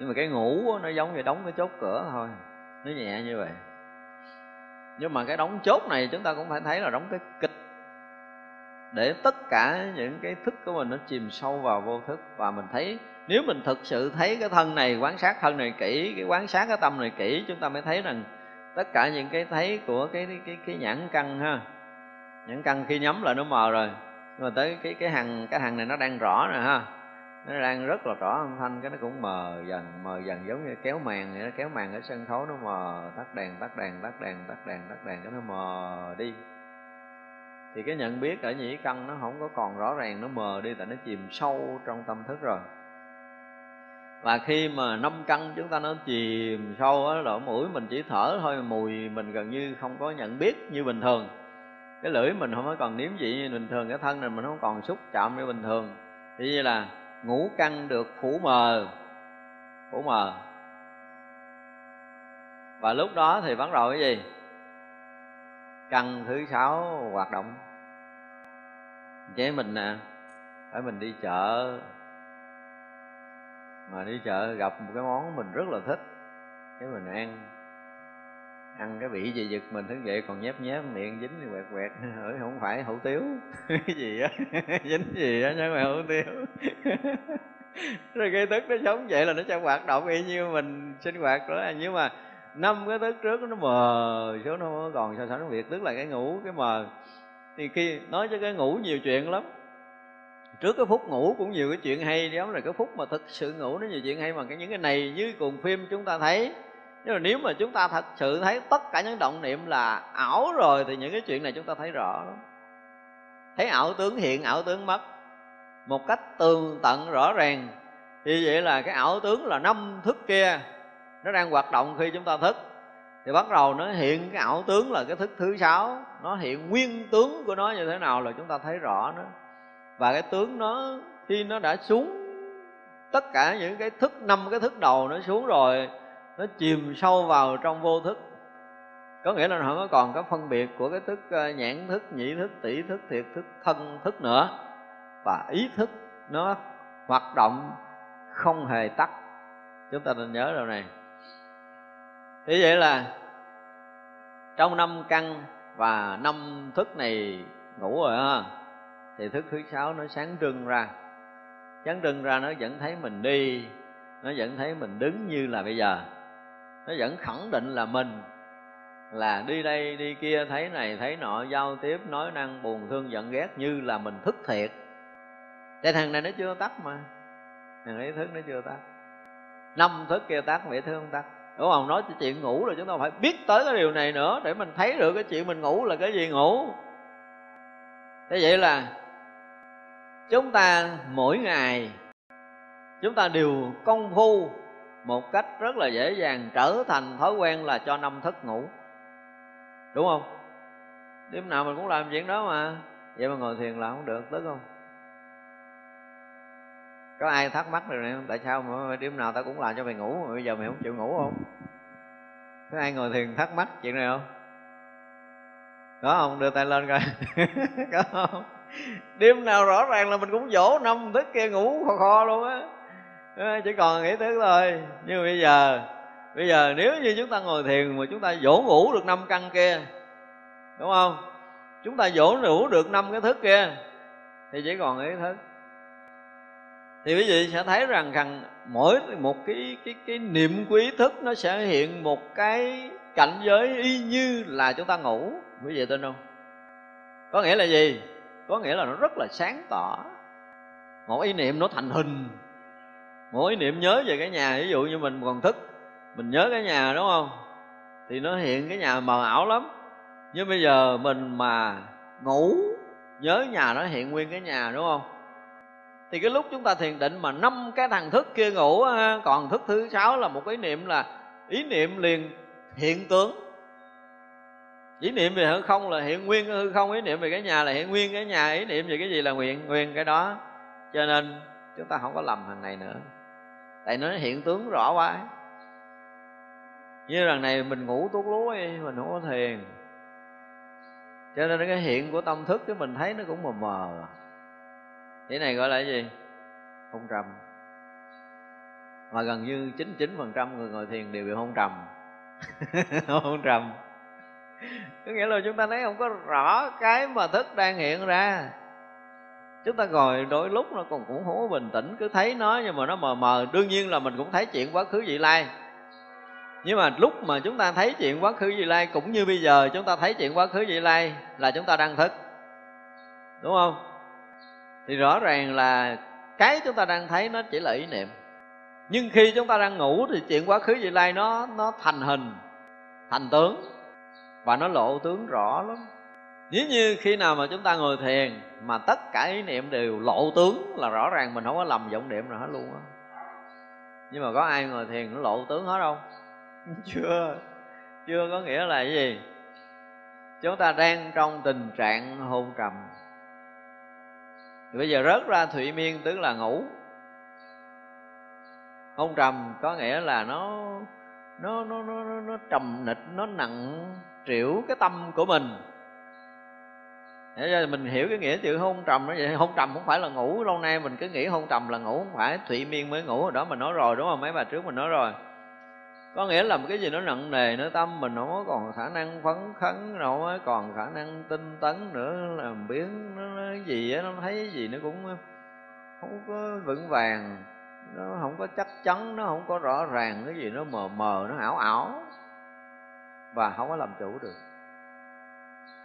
nhưng mà cái ngủ nó giống như đóng cái chốt cửa thôi. Nó nhẹ như vậy. Nhưng mà cái đóng chốt này chúng ta cũng phải thấy là đóng cái kịch để tất cả những cái thức của mình nó chìm sâu vào vô thức. Và mình thấy nếu mình thực sự thấy cái thân này quan sát thân này kỹ cái quan sát cái tâm này kỹ chúng ta mới thấy rằng tất cả những cái thấy của cái cái cái, cái nhãn căn ha nhãn căn khi nhắm lại nó mờ rồi. Nhưng mà tới cái cái hàng cái hàng này nó đang rõ nè ha nó đang rất là rõ âm thanh cái nó cũng mờ dần mờ dần giống như kéo màn vậy nó kéo màn ở sân khấu nó mờ tắt đèn tắt đèn tắt đèn tắt đèn tắt đèn cái nó mờ đi thì cái nhận biết ở nhĩ căn nó không có còn rõ ràng, nó mờ đi tại nó chìm sâu trong tâm thức rồi. Và khi mà năm căn chúng ta nó chìm sâu á, lỗ mũi mình chỉ thở thôi, mùi mình gần như không có nhận biết như bình thường. Cái lưỡi mình không có còn nếm vị như bình thường, cái thân này mình không còn xúc chạm như bình thường. Thì như là ngũ căn được phủ mờ phủ mờ. Và lúc đó thì bắt đầu cái gì? Căn thứ sáu, hoạt động. Chế mình nè, phải mình đi chợ. Mà đi chợ gặp một cái món mình rất là thích, cái mình ăn. Ăn cái vị gì giật mình thức dậy còn nhép nhép, miệng dính thì quẹt quẹt. [laughs] Hỏi không phải, hủ tiếu. [laughs] Cái gì á? [laughs] Dính gì á, chứ không hủ tiếu. Rồi cái tức nó sống vậy là nó sẽ hoạt động y như mình sinh hoạt đó nhưng mà năm cái thức trước nó mờ số nó còn so sánh việc tức là cái ngủ, cái mờ thì khi nói cho cái ngủ nhiều chuyện lắm. Trước cái phút ngủ cũng nhiều cái chuyện hay giống là cái phút mà thực sự ngủ nó nhiều chuyện hay mà cái những cái này như cùng phim chúng ta thấy. Nhưng mà nếu mà chúng ta thật sự thấy tất cả những động niệm là ảo rồi thì những cái chuyện này chúng ta thấy rõ lắm. Thấy ảo tướng hiện, ảo tướng mất. Một cách tường tận rõ ràng. Thì vậy là cái ảo tướng là năm thức kia nó đang hoạt động khi chúng ta thức. Thì bắt đầu nó hiện cái ảo tướng là cái thức thứ sáu. Nó hiện nguyên tướng của nó như thế nào là chúng ta thấy rõ nó. Và cái tướng nó, khi nó đã xuống, tất cả những cái thức, năm cái thức đầu nó xuống rồi, nó chìm sâu vào trong vô thức. Có nghĩa là nó không còn cái phân biệt của cái thức ờ, nhãn thức, nhĩ thức, tỷ thức, thiệt thức, thân thức nữa. Và ý thức nó hoạt động không hề tắt. Chúng ta nên nhớ điều này thế vậy là trong năm căn và năm thức này ngủ rồi ha. Thì thức thứ sáu nó sáng trưng ra. Sáng trưng ra nó vẫn thấy mình đi, nó vẫn thấy mình đứng như là bây giờ. Nó vẫn khẳng định là mình, là đi đây, đi kia, thấy này, thấy nọ, giao tiếp, nói năng, buồn thương, giận ghét như là mình thức thiệt. Cái thằng này nó chưa tắt mà. Thằng ấy thức nó chưa tắt. Năm thức kia tắt, vậy thương không tắt đúng không? Nói chuyện ngủ là chúng ta phải biết tới cái điều này nữa để mình thấy được cái chuyện mình ngủ là cái gì ngủ. Thế vậy là chúng ta mỗi ngày, chúng ta đều công phu một cách rất là dễ dàng trở thành thói quen là cho năm thức ngủ. Đúng không? Đêm nào mình cũng làm chuyện đó mà. Vậy mà ngồi thiền là không được, tức không? Có ai thắc mắc rồi này không? Tại sao mà đêm nào ta cũng làm cho mày ngủ, mà bây giờ mày không chịu ngủ không? Có ai ngồi thiền thắc mắc chuyện này không? Có không? Đưa tay lên coi. [laughs] Có không? Đêm nào rõ ràng là mình cũng dỗ năm thức kia ngủ kho kho luôn á. Chỉ còn nghĩ thức thôi. Nhưng bây giờ bây giờ nếu như chúng ta ngồi thiền mà chúng ta dỗ ngủ được năm căn kia, đúng không? Chúng ta dỗ ngủ được năm cái thức kia, thì chỉ còn ý thức thì quý vị sẽ thấy rằng rằng mỗi một cái cái cái niệm quý thức nó sẽ hiện một cái cảnh giới y như là chúng ta ngủ. Quý vị tin không? Có nghĩa là gì? Có nghĩa là nó rất là sáng tỏ. Mỗi ý niệm nó thành hình. Mỗi ý niệm nhớ về cái nhà, ví dụ như mình còn thức, mình nhớ cái nhà, đúng không? Thì nó hiện cái nhà mờ ảo lắm. Nhưng bây giờ mình mà ngủ, nhớ nhà nó hiện nguyên cái nhà, đúng không? Thì cái lúc chúng ta thiền định mà năm cái thằng thức kia ngủ còn thức thứ sáu là một ý niệm là ý niệm liền hiện tướng ý niệm về hư không là hiện nguyên hư không, ý niệm về cái nhà là hiện nguyên cái nhà, ý niệm về cái gì là nguyện, nguyên cái đó. Cho nên chúng ta không có lầm hàng này nữa. Tại nó hiện tướng rõ quá. Như lần này mình ngủ tuốt lúa mình không có thiền. Cho nên cái hiện của tâm thức, cái mình thấy nó cũng mờ mờ cái này gọi là cái gì? Hôn trầm. Mà gần như 99% người ngồi thiền đều bị hôn trầm. [laughs] Hôn trầm. Có nghĩa là chúng ta thấy không có rõ cái mà thức đang hiện ra. Chúng ta ngồi đôi lúc nó còn cũng không có bình tĩnh, cứ thấy nó nhưng mà nó mờ mờ. Đương nhiên là mình cũng thấy chuyện quá khứ vị lai. Nhưng mà lúc mà chúng ta thấy chuyện quá khứ vị lai, cũng như bây giờ, chúng ta thấy chuyện quá khứ vị lai là chúng ta đang thức. Đúng không? Thì rõ ràng là cái chúng ta đang thấy nó chỉ là ý niệm. Nhưng khi chúng ta đang ngủ thì chuyện quá khứ, vị lai nó nó thành hình, thành tướng. Và nó lộ tướng rõ lắm. Nếu như khi nào mà chúng ta ngồi thiền mà tất cả ý niệm đều lộ tướng là rõ ràng mình không có lầm vọng niệm nào hết luôn á. Nhưng mà có ai ngồi thiền nó lộ tướng hết không? [laughs] Chưa. Chưa có nghĩa là cái gì? Chúng ta đang trong tình trạng hôn trầm thì bây giờ rớt ra thụy miên tức là ngủ. Hôn trầm có nghĩa là nó nó nó nó nó, nó trầm nịch nó nặng trĩu cái tâm của mình. Để cho mình hiểu cái nghĩa chữ hôn trầm nó vậy. Hôn trầm không phải là ngủ lâu nay mình cứ nghĩ hôn trầm là ngủ không phải thụy miên mới ngủ đó mình nói rồi đúng không? Mấy bà trước mình nói rồi có nghĩa là một cái gì nó nặng nề nữa tâm mình không có còn khả năng phấn khấn đâu còn khả năng tinh tấn nữa làm biến nó, nó gì á nó thấy cái gì nó cũng không có vững vàng nó không có chắc chắn nó không có rõ ràng cái gì nó mờ mờ nó ảo ảo và không có làm chủ được.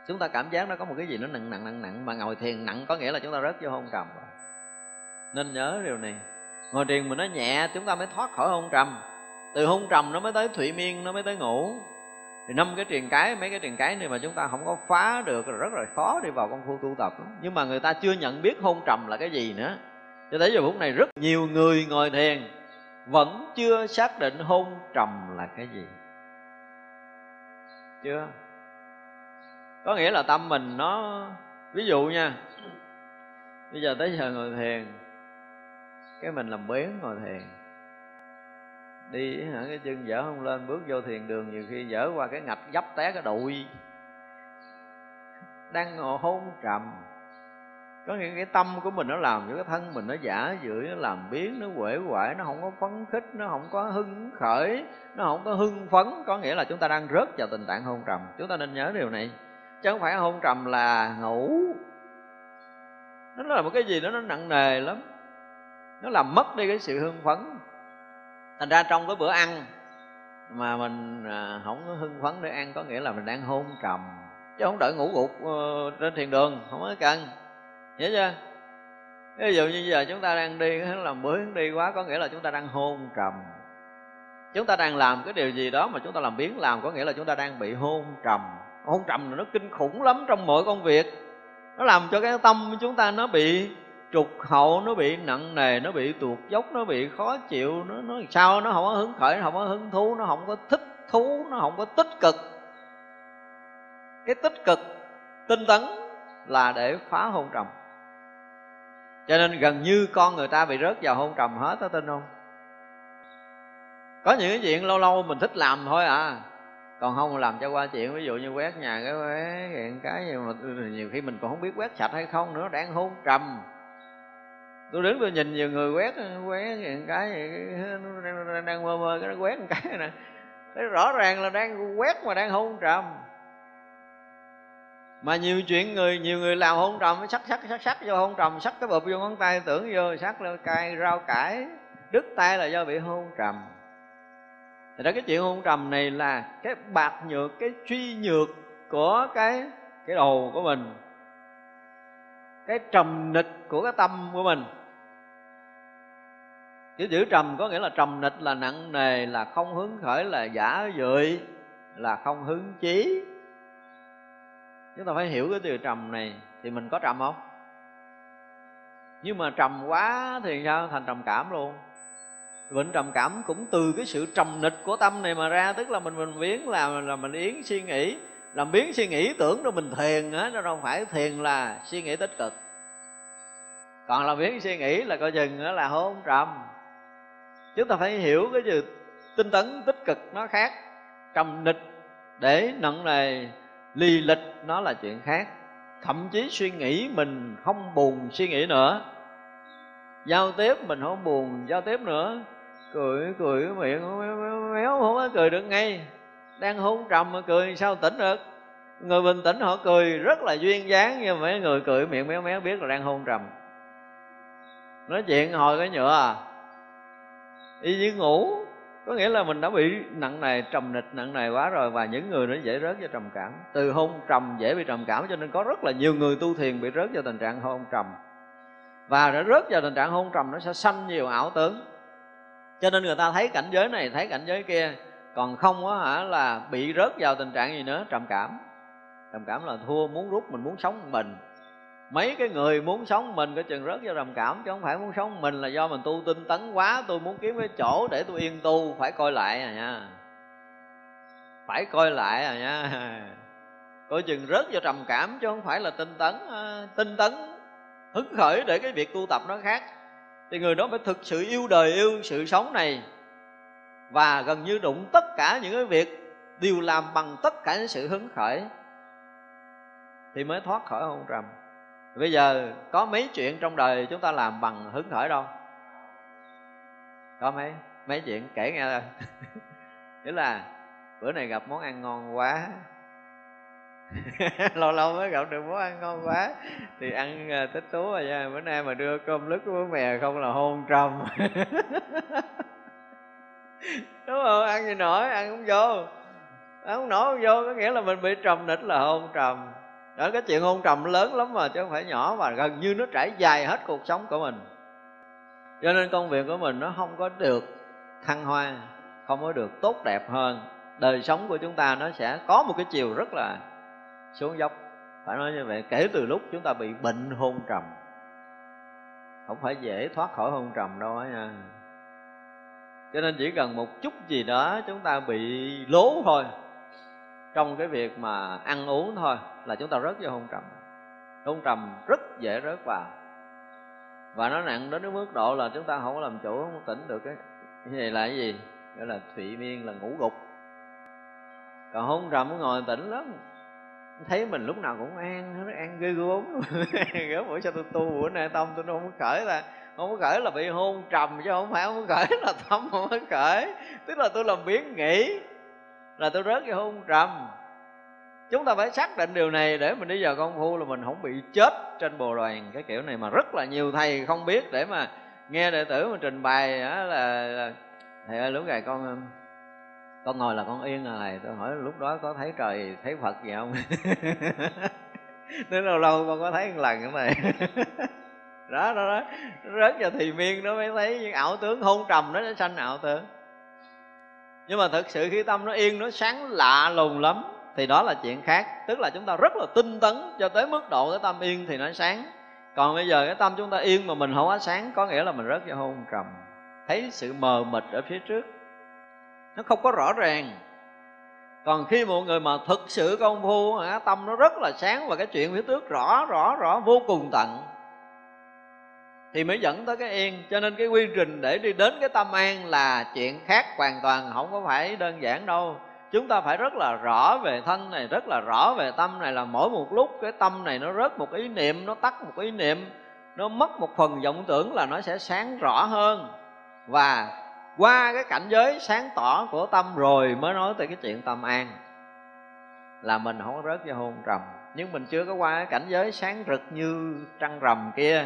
Chúng ta cảm giác nó có một cái gì nó nặng nặng nặng nặng mà ngồi thiền nặng có nghĩa là chúng ta rớt vô hôn trầm rồi. Nên nhớ điều này. Ngồi thiền mình nó nhẹ chúng ta mới thoát khỏi hôn trầm từ hôn trầm nó mới tới thủy miên, nó mới tới ngủ. Thì năm cái truyền cái, mấy cái truyền cái này mà chúng ta không có phá được là rất là khó đi vào công phu tu tập. Lắm. nhưng mà người ta chưa nhận biết hôn trầm là cái gì nữa. Cho tới giờ phút này rất nhiều người ngồi thiền, vẫn chưa xác định hôn trầm là cái gì. Chưa? Có nghĩa là tâm mình nó, ví dụ nha, bây giờ tới giờ ngồi thiền, cái mình làm biến ngồi thiền đi, hả, cái chân dở không lên, bước vô thiền đường, nhiều khi dở qua cái ngạch dấp té cái đùi. Đang ngồi hôn trầm. Có nghĩa cái tâm của mình nó làm cho cái thân mình nó giả dưỡi nó làm biến, nó quể quải nó không có phấn khích, nó không có hưng khởi, nó không có hưng phấn. Có nghĩa là chúng ta đang rớt vào tình trạng hôn trầm. Chúng ta nên nhớ điều này. Chứ không phải hôn trầm là ngủ. Nó là một cái gì đó nó nặng nề lắm. Nó làm mất đi cái sự hưng phấn thành ra trong cái bữa ăn mà mình à, không có hưng phấn để ăn, có nghĩa là mình đang hôn trầm, chứ không đợi ngủ gục ờ, trên thiền đường, không có cần. Hiểu chưa? Ví dụ như giờ chúng ta đang đi làm bữa đi quá, có nghĩa là chúng ta đang hôn trầm. Chúng ta đang làm cái điều gì đó mà chúng ta làm biến làm, có nghĩa là chúng ta đang bị hôn trầm. Hôn trầm là nó kinh khủng lắm trong mọi công việc. Nó làm cho cái tâm của chúng ta nó bị trục hậu nó bị nặng nề, nó bị tuột dốc, nó bị khó chịu, nó nó sao nó không có hứng khởi, nó không có hứng thú, nó không có thích thú, nó không có tích cực. Cái tích cực tinh tấn là để phá hôn trầm. Cho nên gần như con người ta bị rớt vào hôn trầm hết á tin không? Có những cái chuyện lâu lâu mình thích làm thôi à. Còn không làm cho qua chuyện, ví dụ như quét nhà cái quét, hiện cái gì mà, nhiều khi mình còn không biết quét sạch hay không nữa, đang hôn trầm tôi đứng tôi nhìn nhiều người quét quét hiện cái đang, đang mơ mơ cái nó quét một cái nè. Thấy rõ ràng là đang quét mà đang hôn trầm. Mà nhiều chuyện người nhiều người làm hôn trầm sắc sắc sắc sắc vô hôn trầm sắc cái bụp vô ngón tay tưởng vô sắc lên cay rau cải đứt tay là do bị hôn trầm. Thì đó cái chuyện hôn trầm này là cái bạc nhược cái truy nhược của cái cái đầu của mình cái trầm nịch của cái tâm của mình. Chữ chữ trầm có nghĩa là trầm nịch là nặng nề, là không hứng khởi, là giả dưỡi là không hứng chí. Chúng ta phải hiểu cái từ trầm này thì mình có trầm không? Nhưng mà trầm quá thì sao? Thành trầm cảm luôn. Bệnh trầm cảm cũng từ cái sự trầm nịch của tâm này mà ra, tức là mình mình biến làm là mình yến suy nghĩ làm biến suy nghĩ tưởng rồi mình thiền á, nó đâu phải thiền là suy nghĩ tích cực. Còn làm biến suy nghĩ là coi chừng đó là hôn trầm. Chúng ta phải hiểu cái gì tinh tấn tích cực nó khác. Trầm nịch để nặng nề, lì lịch nó là chuyện khác. Thậm chí suy nghĩ mình không buồn suy nghĩ nữa. Giao tiếp mình không buồn, giao tiếp nữa. Cười cười cái miệng méo không có cười được ngay đang hôn trầm mà cười, sao tỉnh được? Người bình tĩnh họ cười, rất là duyên dáng, nhưng mấy người cười miệng méo méo biết là đang hôn trầm nói chuyện hồi cái nhựa à? Y như ngủ, có nghĩa là mình đã bị nặng nề trầm nịch nặng nề quá rồi, và những người nó dễ rớt vào trầm cảm. Từ hôn trầm dễ bị trầm cảm, cho nên có rất là nhiều người tu thiền bị rớt vào tình trạng hôn trầm. Và đã rớt vào tình trạng hôn trầm, nó sẽ sanh nhiều ảo tướng cho nên người ta thấy cảnh giới này, thấy cảnh giới kia còn không á hả, là bị rớt vào tình trạng gì nữa? Trầm cảm. Trầm cảm là thua, muốn rút mình muốn sống mình. Mấy cái người muốn sống mình cái chừng rớt vào trầm cảm, chứ không phải muốn sống mình là do mình tu tinh tấn quá, tôi muốn kiếm cái chỗ để tôi yên tu. Phải coi lại à nha. Phải coi lại à nha. [laughs] Coi chừng rớt vào trầm cảm, chứ không phải là tinh tấn à, tinh tấn, hứng khởi để cái việc tu tập nó khác. Thì người đó phải thực sự yêu đời, yêu sự sống này và gần như đụng tất cả những cái việc đều làm bằng tất cả những sự hứng khởi. Thì mới thoát khỏi hôn trầm. Bây giờ có mấy chuyện trong đời chúng ta làm bằng hứng khởi đâu? Có mấy mấy chuyện kể nghe thôi. [laughs] Nghĩa là bữa này gặp món ăn ngon quá. [laughs] Lâu lâu mới gặp được món ăn ngon quá. Thì ăn ờ, thích thú rồi nha. Bữa nay mà đưa cơm lứt với mè không là hôn trầm. [laughs] đúng không ăn gì nổi, ăn không vô. Ăn không nổi không vô, có nghĩa là mình bị trầm nịch là hôn trầm. Đó, cái chuyện hôn trầm lớn lắm mà, chứ không phải nhỏ và gần như nó trải dài hết cuộc sống của mình. Cho nên công việc của mình nó không có được thăng hoa, không có được tốt đẹp hơn. Đời sống của chúng ta nó sẽ có một cái chiều rất là xuống dốc. Phải nói như vậy, kể từ lúc chúng ta bị bệnh hôn trầm. Không phải dễ thoát khỏi hôn trầm đâu á nha cho nên chỉ cần một chút gì đó chúng ta bị lố thôi. Trong cái việc mà ăn uống thôi là chúng ta rớt vô hôn trầm. Hôn trầm rất dễ rớt vào. Và nó nặng đến cái mức độ là chúng ta không có làm chủ, không tỉnh được cái cái này là cái gì? Gọi là thụy miên, là ngủ gục. Còn hôn trầm nó ngồi tỉnh lắm. Thấy mình lúc nào cũng an nó an ghê gớm. [laughs] Gớm bữa sao tôi tu, bữa nay tâm tôi nó không có khởi ra không có khởi là bị hôn trầm chứ không phải không có khởi là tâm không có khởi tức là tôi làm biến nghĩ là tôi rớt cái hôn trầm. Chúng ta phải xác định điều này để mình đi vào công phu là mình không bị chết trên bồ đoàn. Cái kiểu này mà rất là nhiều thầy không biết để mà nghe đệ tử mà trình bày đó là, là thầy ơi lúc này con con ngồi là con yên rồi thầy? Tôi hỏi lúc đó có thấy trời thấy phật gì không? [laughs] Đến lâu lâu con có thấy một lần cái này [laughs] đó đó đó. Rớt vào thì miên nó mới thấy những ảo tướng hôn trầm nó sẽ sanh ảo tướng nhưng mà thực sự khi tâm nó yên, nó sáng lạ lùng lắm, thì đó là chuyện khác. Tức là chúng ta rất là tinh tấn cho tới mức độ cái tâm yên thì nó sáng. Còn bây giờ cái tâm chúng ta yên mà mình không có sáng, có nghĩa là mình rất vào hôn trầm. Thấy sự mờ mịt ở phía trước. Nó không có rõ ràng. Còn khi một người mà thực sự công phu tâm nó rất là sáng và cái chuyện phía trước rõ rõ rõ, vô cùng tận thì mới dẫn tới cái yên. Cho nên cái quy trình để đi đến cái tâm an là chuyện khác hoàn toàn, không có phải đơn giản đâu. Chúng ta phải rất là rõ về thân này, rất là rõ về tâm này, là mỗi một lúc cái tâm này nó rớt một ý niệm, nó tắt một ý niệm, nó mất một phần vọng tưởng là nó sẽ sáng rõ hơn. Và qua cái cảnh giới sáng tỏ của tâm rồi mới nói tới cái chuyện tâm an. Là mình không có rớt vô hôn trầm. Nhưng mình chưa có qua cái cảnh giới sáng rực như trăng rằm kia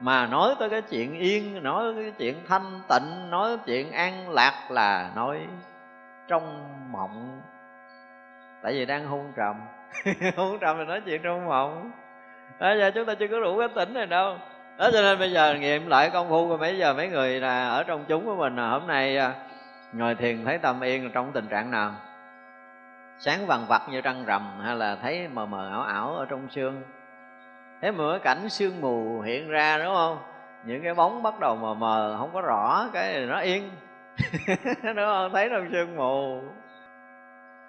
mà nói tới cái chuyện yên, nói tới cái chuyện thanh tịnh, nói tới chuyện an lạc là nói trong mộng. Tại vì đang hôn trầm. [laughs] Hôn trầm thì nói chuyện trong mộng. Đó, giờ chúng ta chưa có đủ cái tỉnh này đâu. Đó, cho nên bây giờ nghiệm lại công phu của mấy giờ mấy người là ở trong chúng của mình. Là hôm nay à, ngồi thiền thấy tâm yên trong tình trạng nào? Sáng vằn vặt như trăng rằm hay là thấy mờ mờ ảo ảo ở trong xương thế mà cái cảnh sương mù hiện ra đúng không? Những cái bóng bắt đầu mờ mờ không có rõ cái nó yên. [laughs] Đúng không? Thấy trong sương mù.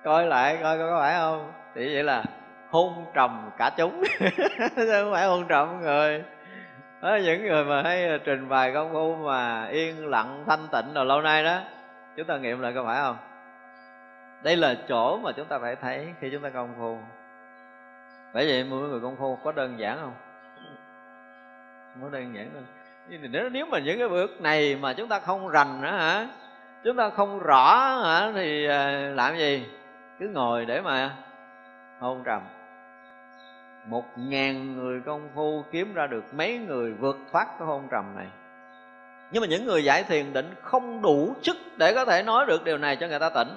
Coi lại coi có phải không? Thì vậy là hôn trầm cả chúng. [laughs] Không phải hôn trầm người. Đó, những người mà hay trình bày công phu mà yên lặng thanh tịnh rồi lâu nay đó chúng ta nghiệm lại có phải không? Đây là chỗ mà chúng ta phải thấy khi chúng ta công phu bởi vậy mỗi người công phu có đơn giản không? Không có đơn giản đâu nếu nếu mà những cái bước này mà chúng ta không rành nữa hả, chúng ta không rõ hả, thì à, làm gì? Cứ ngồi để mà hôn trầm. Một ngàn người công phu kiếm ra được mấy người vượt thoát cái hôn trầm này. Nhưng mà những người giải thiền định không đủ sức để có thể nói được điều này cho người ta tỉnh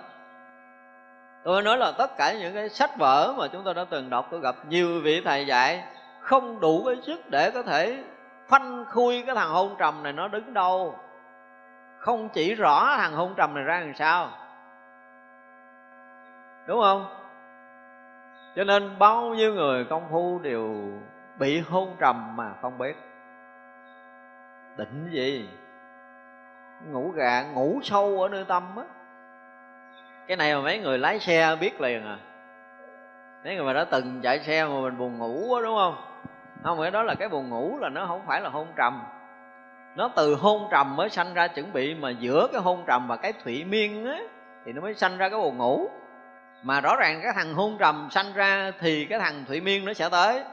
tôi nói là tất cả những cái sách vở mà chúng tôi đã từng đọc, tôi gặp nhiều vị thầy dạy, không đủ cái sức để có thể phanh khui cái thằng hôn trầm này nó đứng đâu. Không chỉ rõ thằng hôn trầm này ra làm sao. Đúng không? Cho nên bao nhiêu người công phu đều bị hôn trầm mà không biết. Định gì? Ngủ gà, ngủ sâu ở nơi tâm á cái này mà mấy người lái xe biết liền à. Mấy người mà đã từng chạy xe mà mình buồn ngủ á đúng không? Không phải đó là cái buồn ngủ là nó không phải là hôn trầm. Nó từ hôn trầm mới sanh ra chuẩn bị, mà giữa cái hôn trầm và cái thủy miên á, thì nó mới sanh ra cái buồn ngủ. Mà rõ ràng cái thằng hôn trầm sanh ra thì cái thằng thủy miên nó sẽ tới.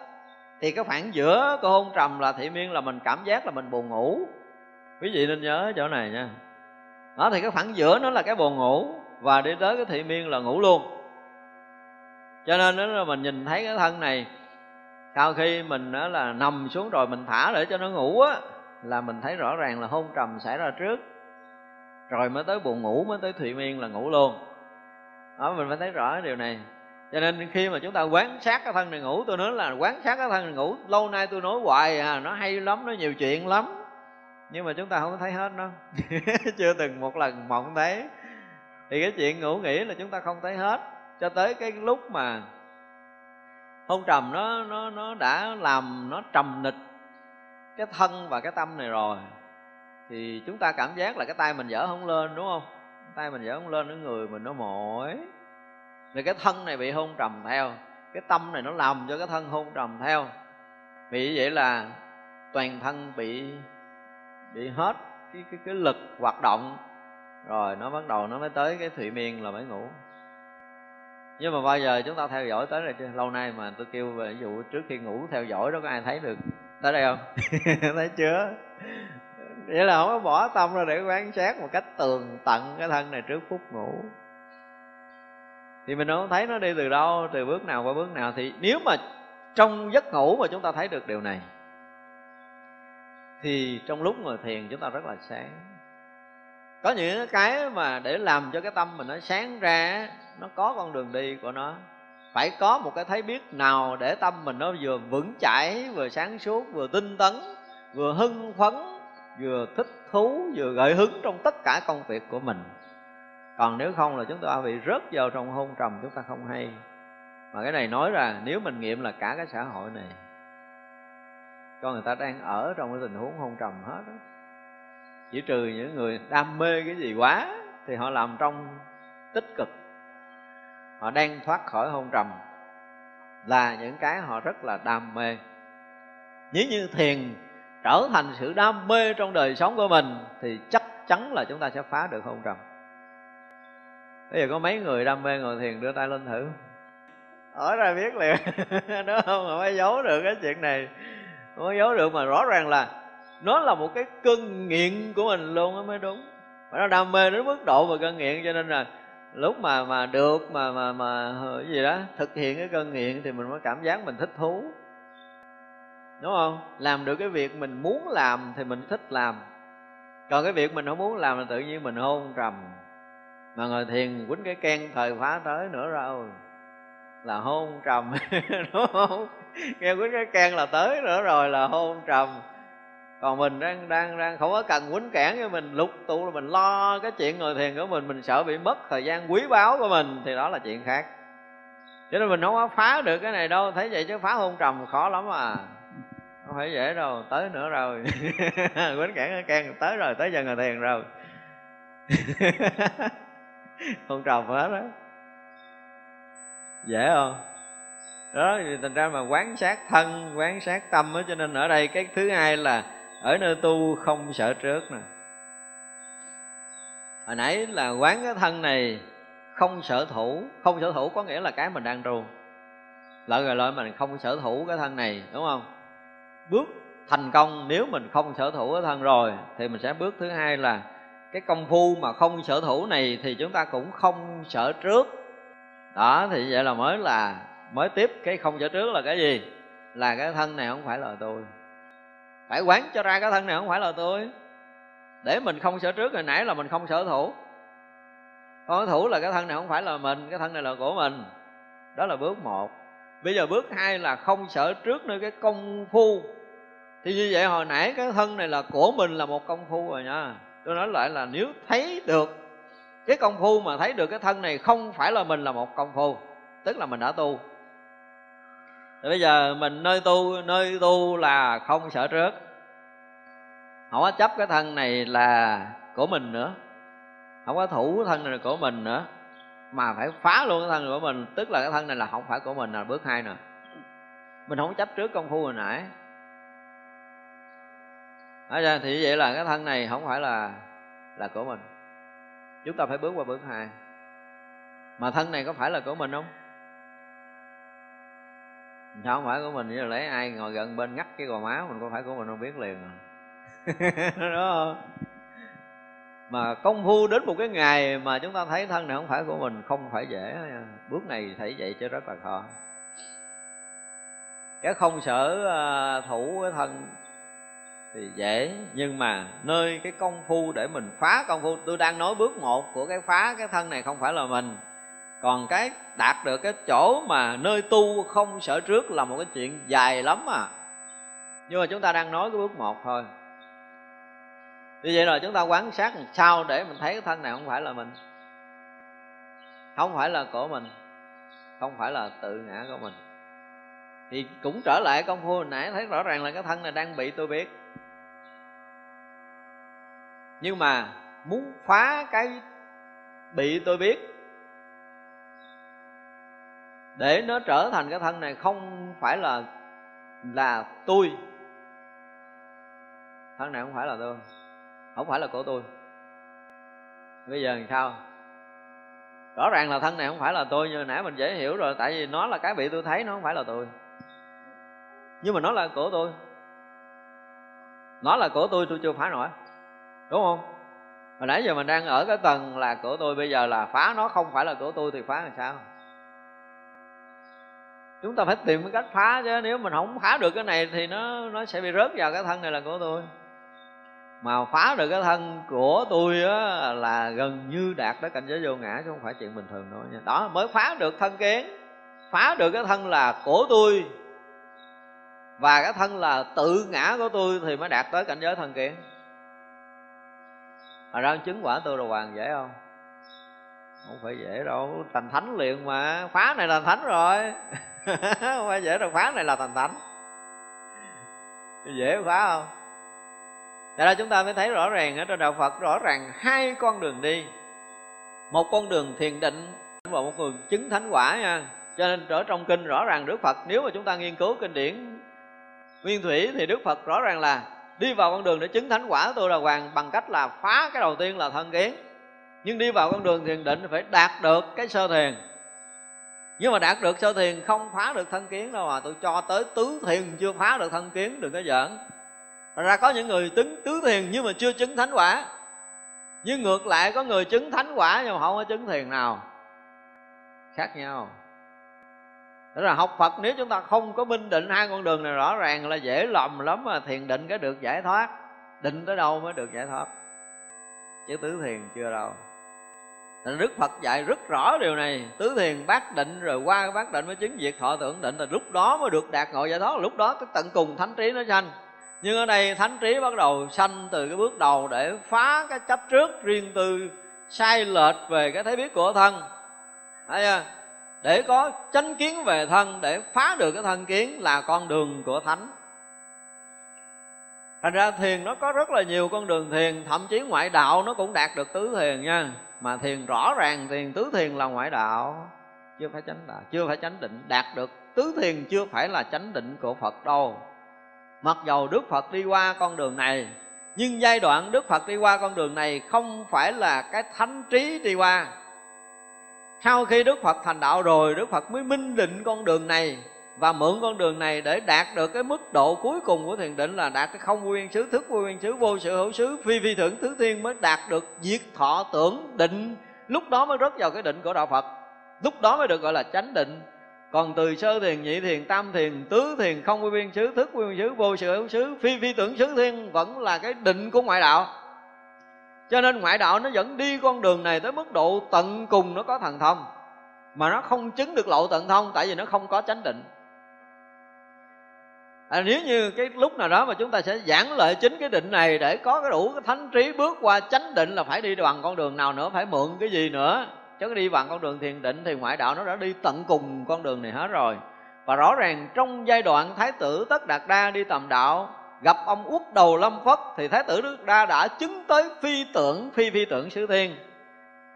Thì cái khoảng giữa cái hôn trầm là thủy miên là mình cảm giác là mình buồn ngủ. Quý vị nên nhớ chỗ này nha. Đó, thì cái khoảng giữa nó là cái buồn ngủ và đi tới cái thị miên là ngủ luôn. Cho nên đó là mình nhìn thấy cái thân này, sau khi mình đó là nằm xuống rồi mình thả để cho nó ngủ á, là mình thấy rõ ràng là hôn trầm xảy ra trước. Rồi mới tới buồn ngủ, mới tới thụy miên là ngủ luôn. Đó, mình phải thấy rõ cái điều này. Cho nên khi mà chúng ta quán sát cái thân này ngủ, tôi nói là quán sát cái thân này ngủ, lâu nay tôi nói hoài à nó hay lắm, nó nhiều chuyện lắm. Nhưng mà chúng ta không thấy hết đâu [laughs] chưa từng một lần mộng thấy thì cái chuyện ngủ nghỉ là chúng ta không thấy hết. Cho tới cái lúc mà hôn trầm nó nó nó đã làm nó trầm nịch cái thân và cái tâm này rồi, thì chúng ta cảm giác là cái tay mình dở không lên, đúng không? Tay mình dở không lên, cái người mình nó mỏi. Rồi cái thân này bị hôn trầm theo. Cái tâm này nó làm cho cái thân hôn trầm theo. Vì vậy là toàn thân bị bị hết cái cái cái lực hoạt động rồi nó bắt đầu nó mới tới cái thụy miên là mới ngủ. Nhưng mà bao giờ chúng ta theo dõi tới rồi chưa? Lâu nay mà tôi kêu về ví dụ trước khi ngủ theo dõi đó có ai thấy được tới đây không? [laughs] Thấy chưa? Vậy là không có bỏ tâm ra để quan sát một cách tường tận cái thân này trước phút ngủ. Thì mình không thấy nó đi từ đâu từ bước nào qua bước nào. Thì nếu mà trong giấc ngủ mà chúng ta thấy được điều này thì trong lúc ngồi thiền chúng ta rất là sáng có những cái mà để làm cho cái tâm mình nó sáng ra, nó có con đường đi của nó. Phải có một cái thấy biết nào để tâm mình nó vừa vững chãi, vừa sáng suốt, vừa tinh tấn, vừa hưng phấn, vừa thích thú, vừa gợi hứng trong tất cả công việc của mình. Còn nếu không là chúng ta bị rớt vào trong hôn trầm, chúng ta không hay. Mà cái này nói ra, nếu mình nghiệm là cả cái xã hội này, con người ta đang ở trong cái tình huống hôn trầm hết đó chỉ trừ những người đam mê cái gì quá thì họ làm trong tích cực. Họ đang thoát khỏi hôn trầm là những cái họ rất là đam mê. Nếu như thiền trở thành sự đam mê trong đời sống của mình thì chắc chắn là chúng ta sẽ phá được hôn trầm. Bây giờ có mấy người đam mê ngồi thiền đưa tay lên thử? Ở ra biết liền, [laughs] đúng không? Mà phải giấu được cái chuyện này. Không có giấu được mà rõ ràng là nó là một cái cơn nghiện của mình luôn á, mới đúng. Mà nó đam mê đến mức độ mà cơn nghiện, cho nên là lúc mà mà được, mà mà mà ờ, cái gì đó, thực hiện cái cơn nghiện thì mình mới cảm giác mình thích thú. Đúng không? Làm được cái việc mình muốn làm thì mình thích làm. Còn cái việc mình không muốn làm là tự nhiên mình hôn trầm. Mà ngồi thiền quýnh cái ken thời phá tới nữa rồi là hôn trầm. [laughs] Đúng không? Nghe quýnh cái ken là tới nữa rồi là hôn trầm còn mình đang đang đang không có cần quýnh cản cho mình. Lục tụ là mình lo cái chuyện ngồi thiền của mình mình sợ bị mất thời gian quý báu của mình, thì đó là chuyện khác. Cho nên mình không có phá được cái này đâu. Thấy vậy chứ phá hôn trầm khó lắm à. Không phải dễ đâu. Tới nữa rồi. [laughs] Quýnh cản cái can tới rồi, tới giờ ngồi thiền rồi. [laughs] Hôn trầm hết đó dễ không? Đó, thì thành ra mà quán sát thân, quán sát tâm đó cho nên ở đây cái thứ hai là ở nơi tu không sợ trước nè. Hồi nãy là quán cái thân này không sở thủ. Không sở thủ có nghĩa là cái mình đang tu. Lợi rồi lợi mình không sở thủ cái thân này, đúng không? Bước thành công, nếu mình không sở thủ cái thân rồi, thì mình sẽ bước thứ hai là cái công phu mà không sở thủ này thì chúng ta cũng không sở trước đó, thì vậy là mới là, mới tiếp cái không sở trước là cái gì? Là cái thân này không phải là tôi phải quán cho ra cái thân này không phải là tôi. Để mình không sở trước, hồi nãy là mình không sở thủ. Không thủ là cái thân này không phải là mình, cái thân này là của mình. Đó là bước một. Bây giờ bước hai là không sở trước nơi cái công phu. Thì như vậy hồi nãy cái thân này là của mình là một công phu rồi nha. Tôi nói lại là nếu thấy được cái công phu mà thấy được cái thân này không phải là mình là một công phu, tức là mình đã tu thì bây giờ mình nơi tu nơi tu là không sợ trước không có chấp cái thân này là của mình nữa. Không có thủ cái thân này là của mình nữa. Mà phải phá luôn cái thân này của mình. Tức là cái thân này là không phải của mình là bước hai nè. Mình không chấp trước công phu hồi nãy. Ra thì vậy là cái thân này không phải là là của mình. Chúng ta phải bước qua bước hai. Mà thân này có phải là của mình không? Sao không phải của mình chứ lấy ai ngồi gần bên ngắt cái gò má mình có phải của mình không biết liền à? [laughs] Đó mà công phu đến một cái ngày mà chúng ta thấy thân này không phải của mình, không phải dễ. Bước này thấy vậy chứ rất là khó. Cái không sở à, thủ cái thân thì dễ. Nhưng mà nơi cái công phu để mình phá công phu, tôi đang nói bước một của cái phá cái thân này không phải là mình còn cái đạt được cái chỗ mà nơi tu không sở trước là một cái chuyện dài lắm à. Nhưng mà chúng ta đang nói cái bước một thôi. Như vậy là chúng ta quán sát làm sao để mình thấy cái thân này không phải là mình. Không phải là của mình. Không phải là tự ngã của mình. Thì cũng trở lại công phu hồi nãy, thấy rõ ràng là cái thân này đang bị tôi biết. Nhưng mà muốn phá cái bị tôi biết để nó trở thành cái thân này không phải là là tôi. Thân này không phải là tôi, không phải là của tôi. Bây giờ làm sao? Rõ ràng là thân này không phải là tôi như nãy mình dễ hiểu rồi, tại vì nó là cái bị tôi thấy, nó không phải là tôi. Nhưng mà nó là của tôi. Nó là của tôi tôi chưa phá nổi. Đúng không? Hồi nãy giờ mình đang ở cái tầng là của tôi, bây giờ là phá nó không phải là của tôi thì phá làm sao? Chúng ta phải tìm cái cách phá chứ. Nếu mình không phá được cái này thì nó nó sẽ bị rớt vào cái thân này là của tôi. Mà phá được cái thân của tôi á, là gần như đạt tới cảnh giới vô ngã chứ không phải chuyện bình thường đâu nha. Đó mới phá được thân kiến phá được cái thân là của tôi. Và cái thân là tự ngã của tôi thì mới đạt tới cảnh giới thân kiến mà ra chứng quả tôi là hoàng dễ không? Không phải dễ đâu thành thánh liền mà. Khóa này là thánh rồi. [laughs] Không phải dễ đâu, khóa này là thành thánh. Dễ khóa không? Tại là chúng ta mới thấy rõ ràng ở trong đạo Phật, rõ ràng hai con đường đi. Một con đường thiền định và một con chứng thánh quả nha. Cho nên ở trong kinh rõ ràng Đức Phật, nếu mà chúng ta nghiên cứu kinh điển Nguyên Thủy thì Đức Phật rõ ràng là đi vào con đường để chứng thánh quả tôi là hoàng bằng cách là phá cái đầu tiên là thân kiến nhưng đi vào con đường thiền định phải đạt được cái sơ thiền. Nhưng mà đạt được sơ thiền không phá được thân kiến đâu mà tôi cho tới tứ thiền chưa phá được thân kiến, đừng có giỡn. Thật ra có những người tính tứ thiền nhưng mà chưa chứng thánh quả. Nhưng ngược lại có người chứng thánh quả nhưng mà không có chứng thiền nào. Khác nhau. Tức là học Phật, nếu chúng ta không có minh định hai con đường này rõ ràng là dễ lầm lắm mà thiền định cái được giải thoát. Định tới đâu mới được giải thoát. Chứ tứ thiền chưa đâu. Đức Phật dạy rất rõ điều này. Tứ thiền bát định rồi qua cái bát định mới chứng diệt thọ tưởng định, Là lúc đó mới được đạt ngộ giải thoát, Lúc đó cái tận cùng thánh trí nó sanh. Nhưng ở đây thánh trí bắt đầu sanh từ cái bước đầu Để phá cái chấp trước riêng tư, Sai lệch về cái thấy biết của thân. Thấy chưa? Để có chánh kiến về thân, Để phá được cái thân kiến là con đường của thánh. Thành ra thiền nó có rất là nhiều con đường thiền, Thậm chí ngoại đạo nó cũng đạt được tứ thiền nha. Mà thiền rõ ràng thiền tứ thiền là ngoại đạo. Chưa phải chánh đạo, chưa phải chánh định. Đạt được tứ thiền chưa phải là chánh định của Phật đâu. Mặc dầu Đức Phật đi qua con đường này Nhưng giai đoạn Đức Phật đi qua con đường này Không phải là cái thánh trí đi qua. Sau khi Đức Phật thành đạo rồi Đức Phật mới minh định con đường này và mượn con đường này để đạt được cái mức độ cuối cùng của thiền định là đạt cái không vô nguyên xứ, thức vô nguyên xứ, vô sự hữu xứ, phi phi thưởng thứ thiên mới đạt được diệt thọ tưởng định. Lúc đó mới rớt vào cái định của đạo phật. Lúc đó mới được gọi là chánh định. Còn từ sơ thiền, nhị thiền, tam thiền, tứ thiền, không vô biên xứ, thức vô biên xứ, vô sự hữu xứ, phi phi tưởng xứ thiên vẫn là cái định của ngoại đạo. Cho nên ngoại đạo nó vẫn đi con đường này tới mức độ tận cùng nó có thần thông. Mà nó không chứng được lộ tận thông, tại vì nó không có chánh định à, nếu như cái lúc nào đó mà chúng ta sẽ giảng lợi chính cái định này để có cái đủ cái thánh trí bước qua chánh định là phải đi bằng con đường nào nữa phải mượn cái gì nữa. Chứ đi bằng con đường thiền định thì ngoại đạo nó đã đi tận cùng con đường này hết rồi. Và rõ ràng trong giai đoạn thái tử tất đạt đa đi tầm đạo gặp ông uất đầu lâm phất thì thái tử đức đa đã chứng tới phi tưởng phi phi tưởng sứ thiên.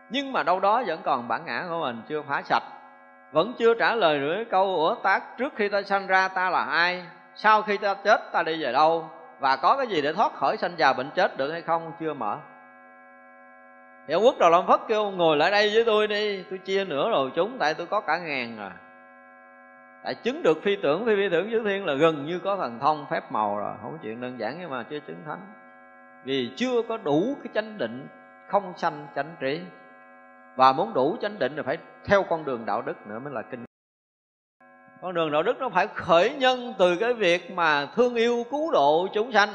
Nhưng mà đâu đó vẫn còn bản ngã của mình chưa phá sạch. Vẫn chưa trả lời được câu ủa tác trước khi ta sanh ra ta là ai? Sau khi ta chết, ta đi về đâu? Và có cái gì để thoát khỏi sanh già bệnh chết được hay không? Chưa mở. Thì ông quốc đầu lâm phất kêu, ngồi lại đây với tôi đi, tôi chia nửa rồi chúng, tại tôi có cả ngàn rồi tại chứng được phi tưởng phi phi tưởng chữ thiên là gần như có thần thông phép màu rồi. Không có chuyện đơn giản nhưng mà chưa chứng thánh. Vì chưa có đủ cái chánh định, không sanh chánh trí. Và muốn đủ chánh định thì phải theo con đường đạo đức nữa mới là kinh con đường đạo đức nó phải khởi nhân từ cái việc mà thương yêu, cứu độ, chúng sanh.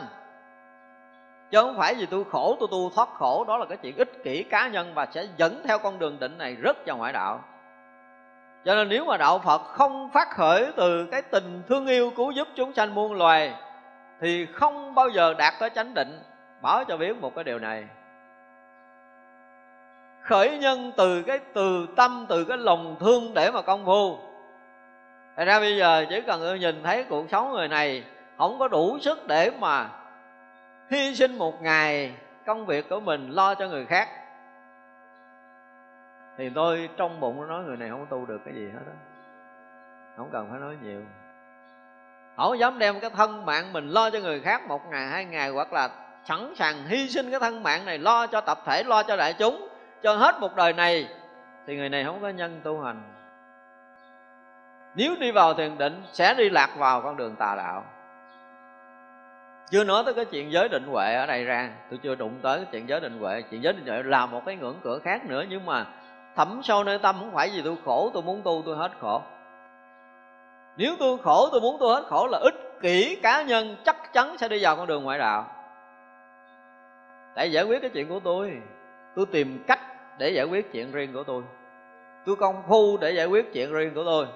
Chứ không phải vì tôi khổ, tôi tu thoát khổ, đó là cái chuyện ích kỷ cá nhân và sẽ dẫn theo con đường định này rất vào ngoại đạo. Cho nên nếu mà đạo phật không phát khởi từ cái tình thương yêu, cứu giúp chúng sanh muôn loài, thì không bao giờ đạt tới chánh định. Bảo cho biết một cái điều này. Khởi nhân từ cái từ tâm, từ cái lòng thương để mà công phu. Thật ra bây giờ chỉ cần tôi nhìn thấy cuộc sống người này Không có đủ sức để mà Hy sinh một ngày công việc của mình lo cho người khác. Thì tôi trong bụng nó nói người này không tu được cái gì hết đó Không cần phải nói nhiều. Không dám đem cái thân mạng mình lo cho người khác một ngày hai ngày Hoặc là sẵn sàng hy sinh cái thân mạng này lo cho tập thể, lo cho đại chúng Cho hết một đời này Thì người này không có nhân tu hành nếu đi vào thiền định, sẽ đi lạc vào con đường tà đạo. Chưa nói tới cái chuyện giới định huệ ở đây ra, tôi chưa đụng tới cái chuyện giới định huệ. Chuyện giới định huệ là một cái ngưỡng cửa khác nữa, nhưng mà thẩm sâu nơi tâm không phải vì tôi khổ, tôi muốn tu tôi hết khổ. Nếu tôi khổ, tôi muốn tôi hết khổ là ích kỷ cá nhân chắc chắn sẽ đi vào con đường ngoại đạo. Để giải quyết cái chuyện của tôi tôi tìm cách để giải quyết chuyện riêng của tôi. Tôi công phu để giải quyết chuyện riêng của tôi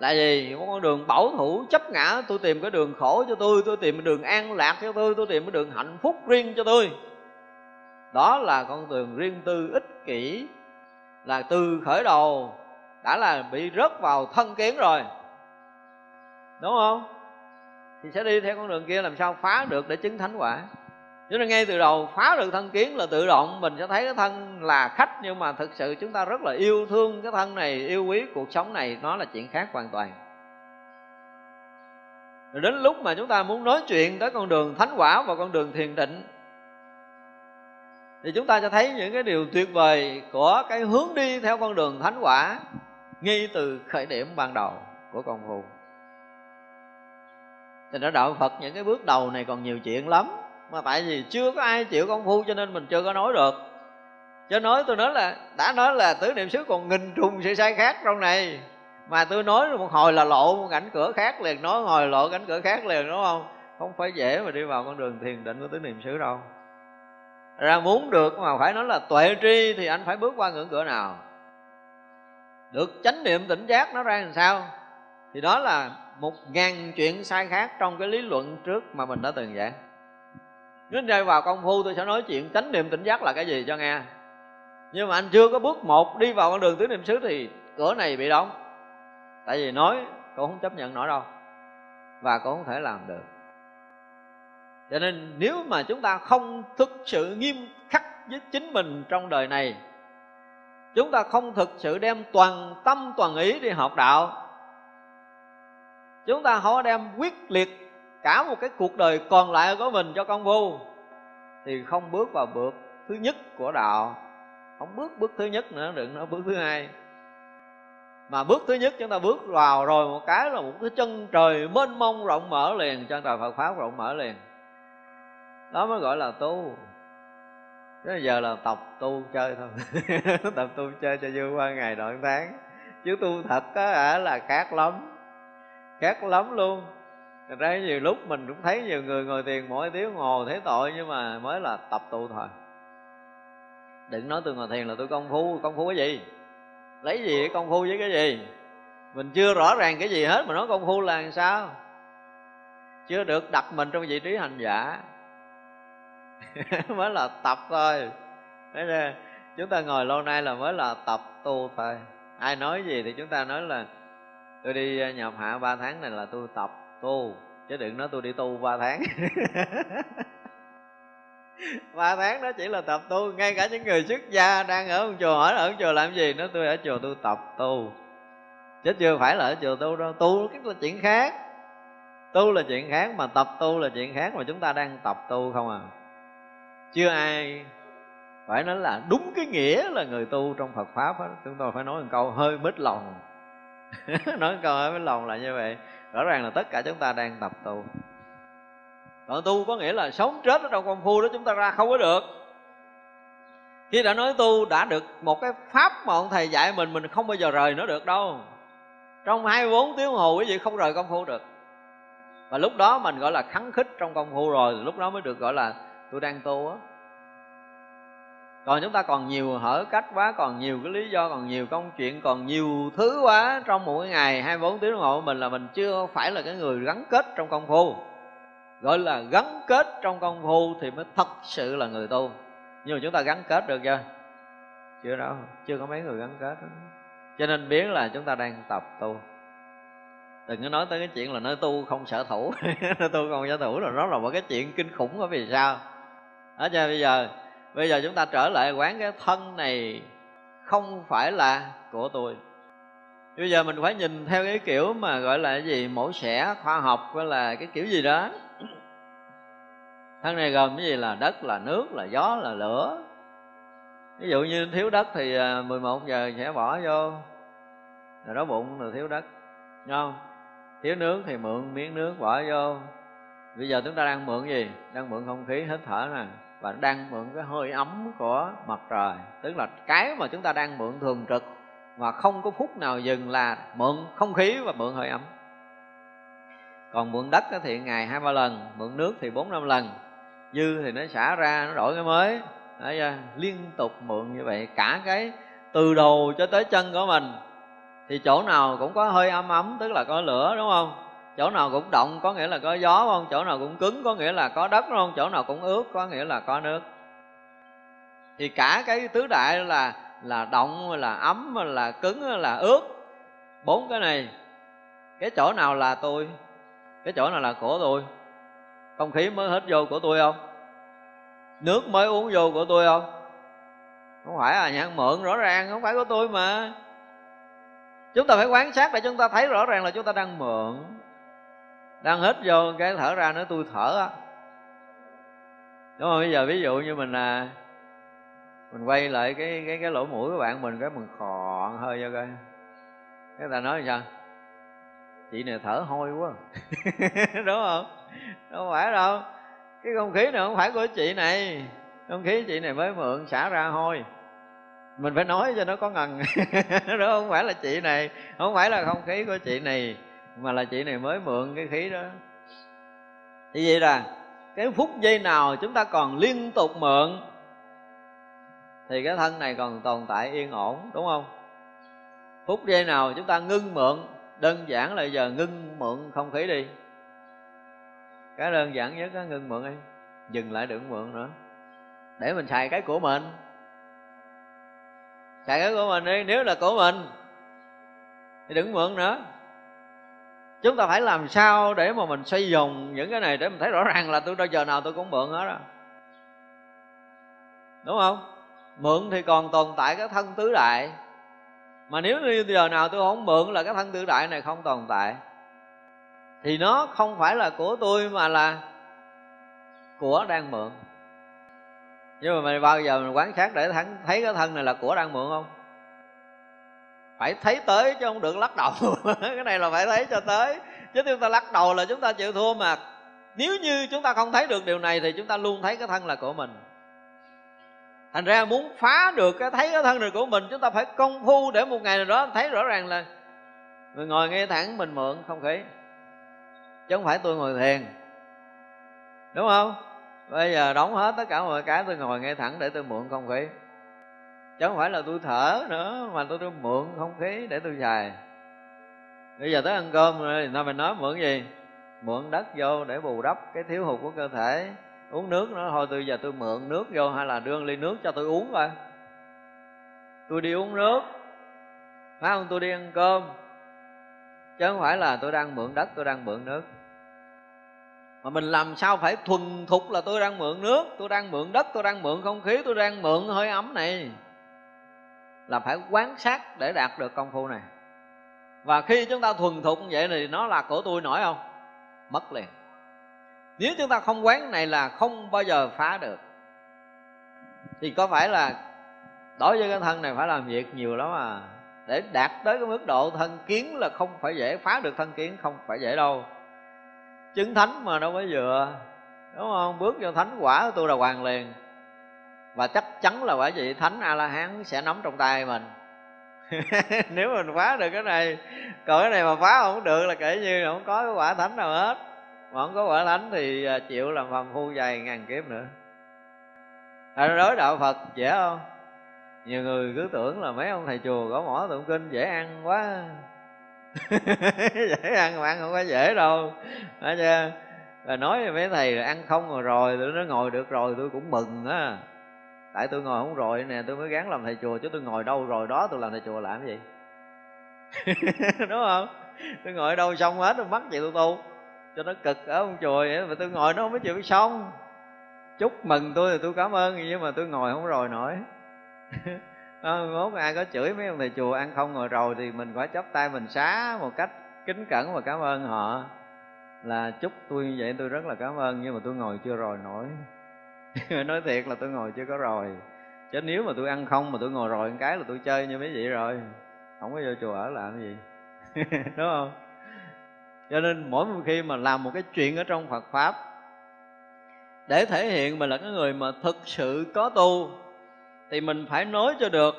là gì một con đường bảo thủ chấp ngã, tôi tìm cái đường khổ cho tôi tôi tìm cái đường an lạc cho tôi tôi tìm cái đường hạnh phúc riêng cho tôi. Đó là con đường riêng tư ích kỷ, là từ khởi đầu đã là bị rớt vào thân kiến rồi. Đúng không? Thì sẽ đi theo con đường kia làm sao phá được để chứng thánh quả? Cho nên ngay từ đầu phá được thân kiến là tự động, mình sẽ thấy cái thân là khách, nhưng mà thực sự chúng ta rất là yêu thương cái thân này, yêu quý cuộc sống này, nó là chuyện khác hoàn toàn. Rồi đến lúc mà chúng ta muốn nói chuyện tới con đường thánh quả và con đường thiền định, thì chúng ta sẽ thấy những cái điều tuyệt vời của cái hướng đi theo con đường thánh quả ngay từ khởi điểm ban đầu của con phù thì nó đạo phật những cái bước đầu này còn nhiều chuyện lắm mà tại vì chưa có ai chịu công phu cho nên mình chưa có nói được. Cho nói tôi nói là, đã nói là tứ niệm xứ còn nghìn trùng sự sai khác trong này. Mà tôi nói một hồi là lộ một cảnh cửa khác liền, nói hồi lộ cảnh cửa khác liền, đúng không? Không phải dễ mà đi vào con đường thiền định của tứ niệm xứ đâu. Ra muốn được mà phải nói là tuệ tri thì anh phải bước qua ngưỡng cửa nào? Được chánh niệm tỉnh giác nó ra làm sao? Thì đó là một ngàn chuyện sai khác trong cái lý luận trước mà mình đã từng giảng nếu rơi vào công phu tôi sẽ nói chuyện chánh niệm tỉnh giác là cái gì cho nghe. Nhưng mà anh chưa có bước một đi vào con đường tứ niệm xứ thì cửa này bị đóng. Tại vì nói cũng không chấp nhận nổi đâu. Và cũng không thể làm được. Cho nên nếu mà chúng ta không thực sự nghiêm khắc với chính mình trong đời này, chúng ta không thực sự đem toàn tâm toàn ý đi học đạo, chúng ta không đem quyết liệt cả một cái cuộc đời còn lại của mình cho công phu, thì không bước vào bước thứ nhất của đạo. Không bước bước thứ nhất nữa, đừng nói bước thứ hai. Mà bước thứ nhất chúng ta bước vào rồi, một cái là một cái chân trời mênh mông rộng mở liền, chân trời Phật pháp rộng mở liền. Đó mới gọi là tu. Thế giờ là tập tu chơi thôi. [laughs] Tập tu chơi cho vui qua ngày đoạn tháng. Chứ tu thật á là khác lắm. Khác lắm luôn. Thật ra nhiều lúc mình cũng thấy nhiều người ngồi thiền mỗi tiếng ngồi thấy tội Nhưng mà mới là tập tu thôi. Đừng nói tôi ngồi thiền là tôi công phu Công phu cái gì? Lấy gì? Công phu với cái gì? Mình chưa rõ ràng cái gì hết Mà nói công phu là làm sao? Chưa được đặt mình trong vị trí hành giả. [laughs] Mới là tập thôi. Thế ra chúng ta ngồi lâu nay là mới là tập tu thôi. Ai nói gì thì chúng ta nói là tôi đi nhập hạ ba tháng này là tôi tập tu, chứ đừng nói tôi đi tu ba tháng. [laughs] Ba tháng đó chỉ là tập tu, ngay cả những người xuất gia đang ở một chùa, hỏi ở chùa làm gì nó tôi ở chùa tôi tập tu. Chứ chưa phải là ở chùa tu đâu, tu cái là chuyện khác. Tu là chuyện khác mà tập tu là chuyện khác mà chúng ta đang tập tu không à. Chưa ai phải nói là đúng cái nghĩa là người tu trong Phật pháp đó. chúng tôi phải nói một câu hơi mít lòng. [laughs] nói câu ấy mít lòng là như vậy. Rõ ràng là tất cả chúng ta đang tập tu còn tu có nghĩa là sống chết ở trong công phu đó chúng ta ra không có được. Khi đã nói tu đã được một cái pháp mà ông thầy dạy mình mình không bao giờ rời nó được đâu. Trong 24 tiếng hồ quý vị không rời công phu được. Và lúc đó mình gọi là khắng khích trong công phu rồi, lúc đó mới được gọi là tôi đang tu á còn chúng ta còn nhiều hở cách quá, còn nhiều cái lý do, còn nhiều công chuyện, còn nhiều thứ quá trong mỗi ngày 24 tiếng đồng hồ của mình là mình chưa phải là cái người gắn kết trong công phu. Gọi là gắn kết trong công phu thì mới thật sự là người tu. Nhưng mà chúng ta gắn kết được chưa? Chưa đâu, chưa có mấy người gắn kết đó. cho nên biết là chúng ta đang tập tu. Đừng có nói tới cái chuyện là nơi tu không sở thủ. [laughs] Nơi tu không sở thủ là nó là một cái chuyện kinh khủng ở vì sao? Đó cho bây giờ bây giờ chúng ta trở lại quán cái thân này, không phải là của tôi. Bây giờ mình phải nhìn theo cái kiểu mà gọi là cái gì, mẫu xẻ, khoa học hay là cái kiểu gì đó. Thân này gồm cái gì là đất, là nước, là gió, là lửa. Ví dụ như thiếu đất thì à, 11 giờ sẽ bỏ vô, rồi đó bụng rồi thiếu đất, Đúng không? Thiếu nước thì mượn miếng nước bỏ vô. Bây giờ chúng ta đang mượn gì? Đang mượn không khí, hít thở nè và đang mượn cái hơi ấm của mặt trời. Tức là cái mà chúng ta đang mượn thường trực mà không có phút nào dừng là mượn không khí và mượn hơi ấm. Còn mượn đất thì ngày hai ba lần, mượn nước thì bốn năm lần, dư thì nó xả ra, nó đổi cái mới. Đấy chưa? liên tục mượn như vậy, cả cái từ đầu cho tới chân của mình, thì chỗ nào cũng có hơi ấm ấm, tức là có lửa, đúng không? Chỗ nào cũng động, có nghĩa là có gió không? Chỗ nào cũng cứng, có nghĩa là có đất không? Chỗ nào cũng ướt, có nghĩa là có nước. Thì cả cái tứ đại là là động là ấm là cứng là ướt. Bốn cái này, cái chỗ nào là tôi? Cái chỗ nào là của tôi? Không khí mới hết vô của tôi không? Nước mới uống vô của tôi không? Không phải là nhận mượn rõ ràng, không phải của tôi mà. Chúng ta phải quan sát để chúng ta thấy rõ ràng là chúng ta đang mượn đang hít vô cái thở ra nó tôi thở á. Đúng không? Bây giờ ví dụ như mình là mình quay lại cái cái cái lỗ mũi của bạn mình cái mình khò hơi vô coi. Cái ta nói sao? Chị này thở hôi quá. [laughs] Đúng không? Đâu phải đâu. Cái không khí này không phải của chị này. Không khí chị này mới mượn xả ra hôi. Mình phải nói cho nó có ngần. [laughs] Đó không phải là chị này. Không phải là không khí của chị này mà là chị này mới mượn cái khí đó. Thì vậy là cái phút giây nào chúng ta còn liên tục mượn, thì cái thân này còn tồn tại yên ổn, đúng không? Phút giây nào chúng ta ngưng mượn, đơn giản là giờ ngưng mượn không khí đi. Cái đơn giản nhất á, ngưng mượn đi, dừng lại đừng mượn nữa. Để mình xài cái của mình. Xài cái của mình đi, nếu là của mình thì đừng mượn nữa chúng ta phải làm sao để mà mình xây dùng những cái này để mình thấy rõ ràng là tôi đâu giờ nào tôi cũng mượn hết á. Đúng không? Mượn thì còn tồn tại cái thân tứ đại. Mà nếu như giờ nào tôi không mượn là cái thân tứ đại này không tồn tại. Thì nó không phải là của tôi mà là của đang mượn. Nhưng mà mình bao giờ mình quán sát để thấy cái thân này là của đang mượn không? Phải thấy tới chứ không được lắc đầu. [laughs] Cái này là phải thấy cho tới. Chứ chúng ta lắc đầu là chúng ta chịu thua mà. Nếu như chúng ta không thấy được điều này thì chúng ta luôn thấy cái thân là của mình. Thành ra muốn phá được cái thấy cái thân này của mình, chúng ta phải công phu để một ngày nào đó thấy rõ ràng là người ngồi nghe thẳng mình mượn, không khí. Chứ không phải tôi ngồi thiền. Đúng không? Bây giờ đóng hết tất cả mọi cái, tôi ngồi nghe thẳng để tôi mượn không khí chứ không phải là tôi thở nữa mà tôi, tôi mượn không khí để tôi xài. Bây giờ tới ăn cơm rồi thì mình nói mượn gì? Mượn đất vô để bù đắp cái thiếu hụt của cơ thể. Uống nước nữa thôi tôi giờ tôi mượn nước vô hay là đưa ly nước cho tôi uống coi. Tôi đi uống nước. Phải không? Tôi đi ăn cơm. Chứ không phải là tôi đang mượn đất tôi đang mượn nước. Mà mình làm sao phải thuần thục là tôi đang mượn nước tôi đang mượn đất tôi đang mượn không khí tôi đang mượn hơi ấm này là phải quán sát để đạt được công phu này. Và khi chúng ta thuần thục như vậy thì nó là của tôi nổi không? Mất liền. Nếu chúng ta không quán này là không bao giờ phá được, thì có phải là đối với cái thân này phải làm việc nhiều lắm à? Để đạt tới cái mức độ thân kiến là không phải dễ phá được thân kiến, không phải dễ đâu. Chứng thánh mà đâu có vừa, đúng không? Bước vô thánh quả tôi là hoàng liền và chắc chắn là quả vị thánh a la hán sẽ nắm trong tay mình. [laughs] Nếu mình phá được cái này còn cái này mà phá không được là kể như là không có cái quả thánh nào hết. Mà không có quả thánh thì à, chịu làm phàm phu dài ngàn kiếp nữa. À, đối đạo phật dễ không? Nhiều người cứ tưởng là mấy ông thầy chùa có mỏ tụng kinh dễ ăn quá. [laughs] Dễ ăn mà ăn không có dễ đâu. Phải chưa? Và nói với mấy thầy là ăn không rồi rồi tụi nó ngồi được rồi tôi cũng mừng á tại tôi ngồi không rồi nè, tôi mới gắng làm thầy chùa chứ tôi ngồi đâu rồi đó, tôi làm thầy chùa làm cái gì? [laughs] Đúng không? Tôi ngồi đâu xong hết, tôi mắc gì tôi tu. Cho nó cực ở ông chùa vậy, mà tôi ngồi nó không có chịu xong chúc mừng tôi thì tôi cảm ơn, nhưng mà tôi ngồi không rồi nổi. [laughs] Mốt ai có chửi mấy ông thầy chùa ăn không ngồi rồi thì mình phải chắp tay mình xá một cách kính cẩn và cảm ơn họ. Là chúc tôi như vậy tôi rất là cảm ơn, nhưng mà tôi ngồi chưa rồi nổi. [laughs] nói thiệt là tôi ngồi chưa có rồi. Chứ nếu mà tôi ăn không mà tôi ngồi rồi một cái là tôi chơi như mấy vị rồi. Không có vô chùa ở làm gì. [laughs] Đúng không? Cho nên mỗi một khi mà làm một cái chuyện ở trong Phật pháp, để thể hiện mình là cái người mà thực sự có tu, thì mình phải nói cho được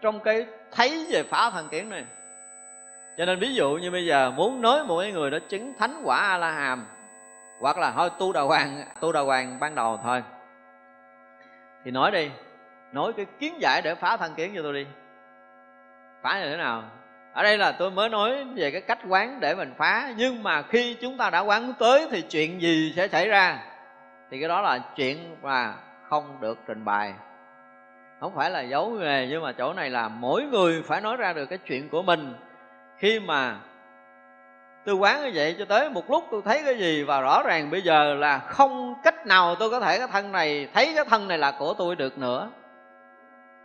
trong cái thấy về phá thần kiến này. Cho nên ví dụ như bây giờ muốn nói một cái người đó chứng thánh quả a la hàm, hoặc là thôi tu đà hoàng, tu đà hoàng ban đầu thôi thì nói đi, nói cái kiến giải để phá thân kiến cho tôi đi. Phá như thế nào? Ở đây là tôi mới nói về cái cách quán để mình phá, nhưng mà khi chúng ta đã quán tới thì chuyện gì sẽ xảy ra? Thì cái đó là chuyện mà không được trình bày. Không phải là giấu nghề, nhưng mà chỗ này là mỗi người phải nói ra được cái chuyện của mình. Khi mà tôi quán như vậy cho tới một lúc tôi thấy cái gì và rõ ràng bây giờ là không cách nào tôi có thể cái thân này, thấy cái thân này là của tôi được nữa.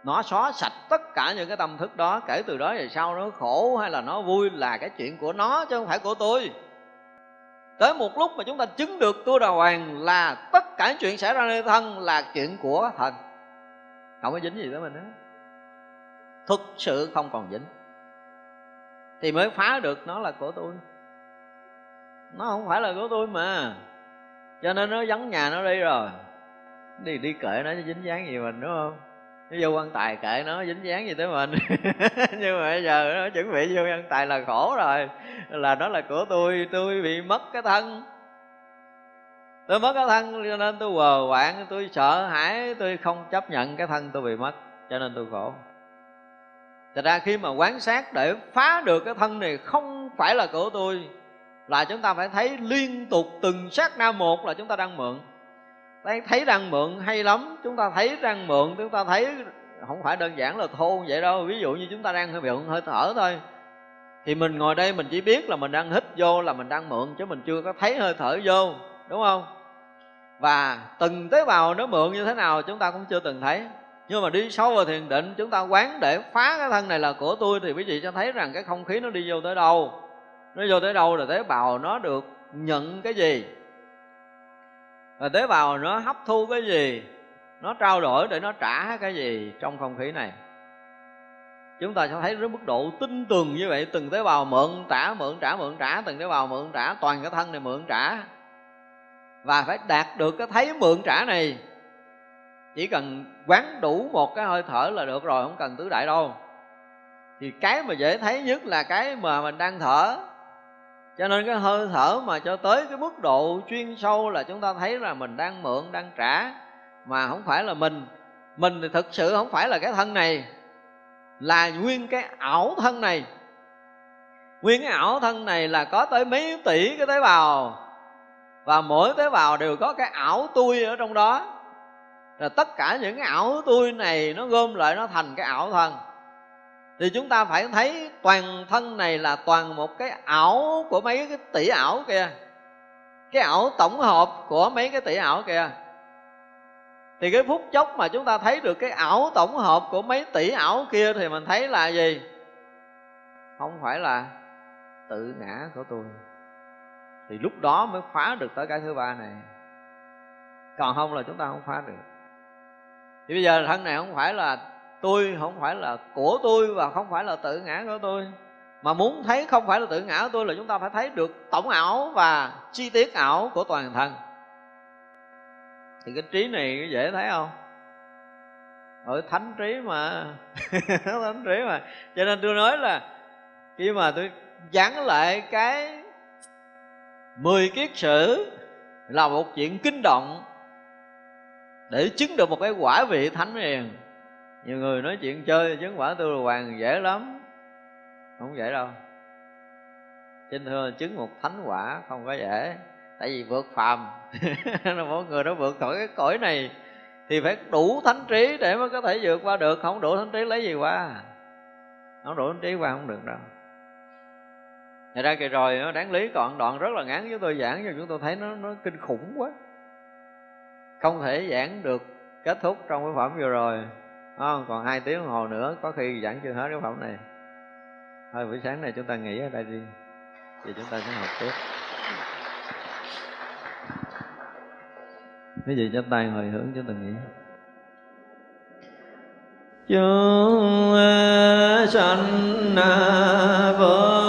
Nó xóa sạch tất cả những cái tâm thức đó, kể từ đó về sau nó khổ hay là nó vui là cái chuyện của nó chứ không phải của tôi. Tới một lúc mà chúng ta chứng được tu đà hoàng là tất cả chuyện xảy ra nơi thân là chuyện của thần. Không có dính gì tới mình hết. Thực sự không còn dính. Thì mới phá được nó là của tôi nó không phải là của tôi mà. Cho nên nó vắng nhà nó đi rồi. Đi đi kệ nó dính dáng gì mình, đúng không? Nó vô quan tài kệ nó, dính dáng gì tới mình. [laughs] Nhưng mà bây giờ nó chuẩn bị vô quan tài là khổ rồi. Là nó là của tôi tôi bị mất cái thân. Tôi mất cái thân cho nên tôi quờ quạng, tôi sợ hãi, tôi không chấp nhận cái thân tôi bị mất, cho nên tôi khổ. Thật ra khi mà quán sát để phá được cái thân này không phải là của tôi là chúng ta phải thấy liên tục từng sát na một là chúng ta đang mượn. Thấy, thấy đang mượn hay lắm Chúng ta thấy đang mượn Chúng ta thấy không phải đơn giản là thô vậy đâu Ví dụ như chúng ta đang hơi mượn hơi thở thôi. Thì mình ngồi đây mình chỉ biết là mình đang hít vô là mình đang mượn Chứ mình chưa có thấy hơi thở vô Đúng không? Và từng tế bào nó mượn như thế nào chúng ta cũng chưa từng thấy. Nhưng mà đi sâu vào thiền định chúng ta quán để phá cái thân này là của tôi thì quý vị cho thấy rằng cái không khí nó đi vô tới đâu nó vô tới đâu là tế bào nó được nhận cái gì? Và tế bào nó hấp thu cái gì? Nó trao đổi để nó trả cái gì trong không khí này? Chúng ta sẽ thấy đến mức độ tinh tường như vậy, từng tế bào mượn trả mượn trả mượn trả, từng tế bào mượn trả, toàn cái thân này mượn trả. Và phải đạt được cái thấy mượn trả này. Chỉ cần quán đủ một cái hơi thở là được rồi, không cần tứ đại đâu. Thì cái mà dễ thấy nhất là cái mà mình đang thở cho nên cái hơi thở mà cho tới cái mức độ chuyên sâu là chúng ta thấy là mình đang mượn, đang trả. Mà không phải là mình. Mình thì thực sự không phải là cái thân này. Là nguyên cái ảo thân này. Nguyên cái ảo thân này là có tới mấy tỷ cái tế bào. Và mỗi tế bào đều có cái ảo tôi ở trong đó. Rồi tất cả những cái ảo tôi này nó gom lại nó thành cái ảo thân thì chúng ta phải thấy toàn thân này là toàn một cái ảo của mấy cái tỷ ảo kia cái ảo tổng hợp của mấy cái tỷ ảo kia thì cái phút chốc mà chúng ta thấy được cái ảo tổng hợp của mấy tỷ ảo kia thì mình thấy là gì? Không phải là tự ngã của tôi. Thì lúc đó mới phá được tới cái thứ ba này. Còn không là chúng ta không phá được. Thì bây giờ thân này không phải là tôi không phải là của tôi và không phải là tự ngã của tôi. Mà muốn thấy không phải là tự ngã của tôi là chúng ta phải thấy được tổng ảo và chi tiết ảo của toàn thân. Thì cái trí này dễ thấy không? Ở thánh trí mà. [laughs] Thánh trí mà. Cho nên tôi nói là khi mà tôi dán lại cái mười kiết sử là một chuyện kinh động để chứng được một cái quả vị thánh liền nhiều người nói chuyện chơi, chứng quả tu là hoàng dễ lắm. Không dễ đâu. Xin thưa, chứng một thánh quả không có dễ, tại vì vượt phàm. [laughs] Mỗi người đó vượt khỏi cái cõi này thì phải đủ thánh trí để mới có thể vượt qua được. Không đủ thánh trí lấy gì qua? Không đủ thánh trí qua không được đâu. Thật ra kỳ rồi, nó đáng lý, còn đoạn rất là ngắn với tôi giảng cho chúng tôi thấy nó nó kinh khủng quá. Không thể giảng được kết thúc trong cái phẩm vừa rồi không? còn hai tiếng đồng hồ nữa, có khi giảng chưa hết cái phẩm này thôi, buổi sáng này chúng ta nghỉ ở đây đi thì chúng ta sẽ học tiếp cái gì chắp tay hồi hướng chúng ta nghĩ chúng sanh vô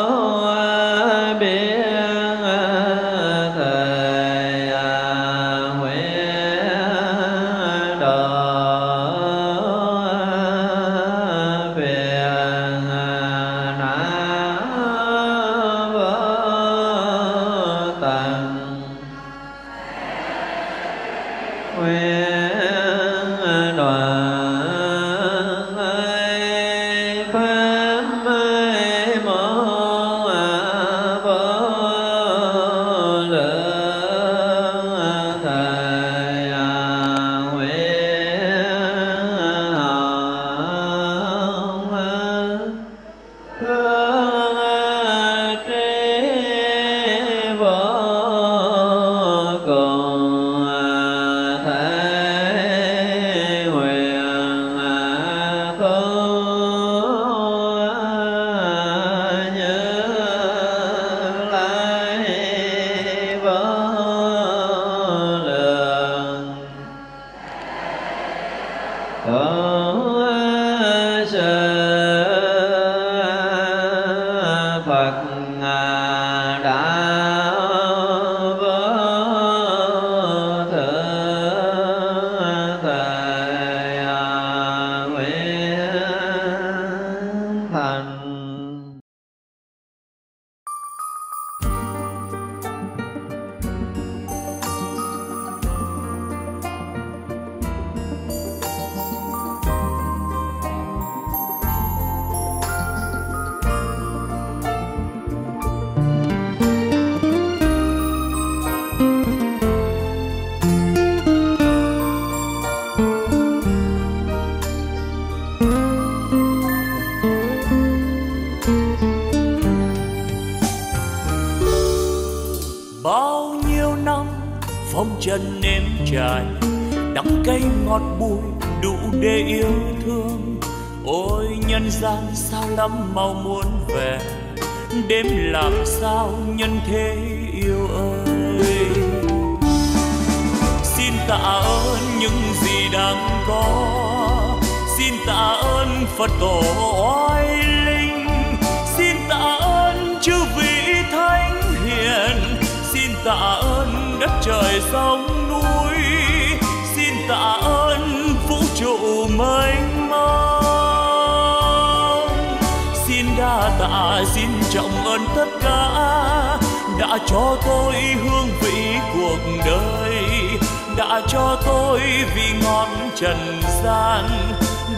trần gian.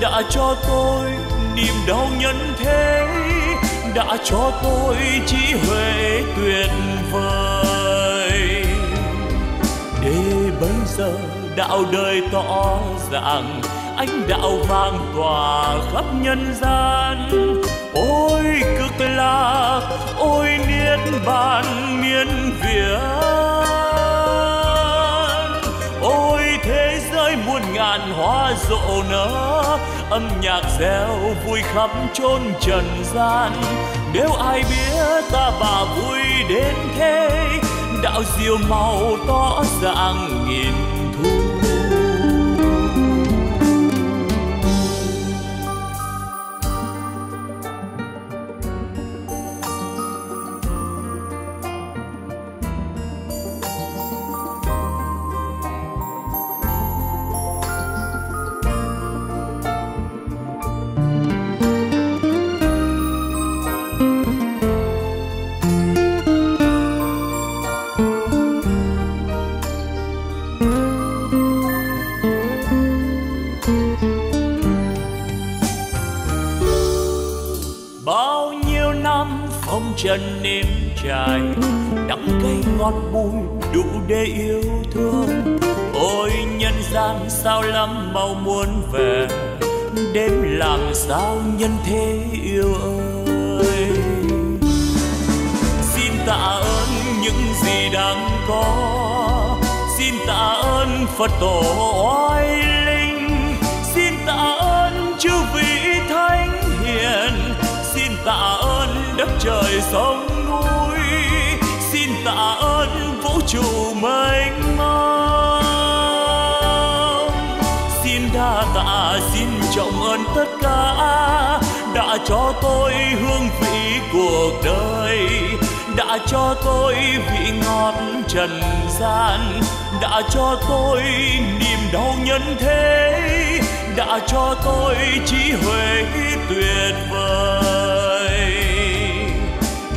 Đã cho tôi niềm đau nhân thế, đã cho tôi trí huệ tuyệt vời. Để bây giờ đạo đời tỏ ràng ánh đạo vang tỏa khắp nhân gian. Ôi cực lạc, ôi niết bàn miên việt ngàn hoa rộ nở, âm nhạc reo vui khắp chốn trần gian. Nếu ai biết ta bà vui đến thế, đạo diệu màu tỏ ràng nghìn sao lắm mau muốn về? Đêm làm sao nhân thế yêu ơi? Xin tạ ơn những gì đang có. Xin tạ ơn phật tổ oai linh. Xin tạ ơn chư vị thánh hiền. Xin tạ ơn đất trời sông núi. Xin tạ ơn vũ trụ mênh mông xin trọng ơn tất cả đã cho tôi hương vị cuộc đời, đã cho tôi vị ngọt trần gian, đã cho tôi niềm đau nhân thế, đã cho tôi trí huệ tuyệt vời.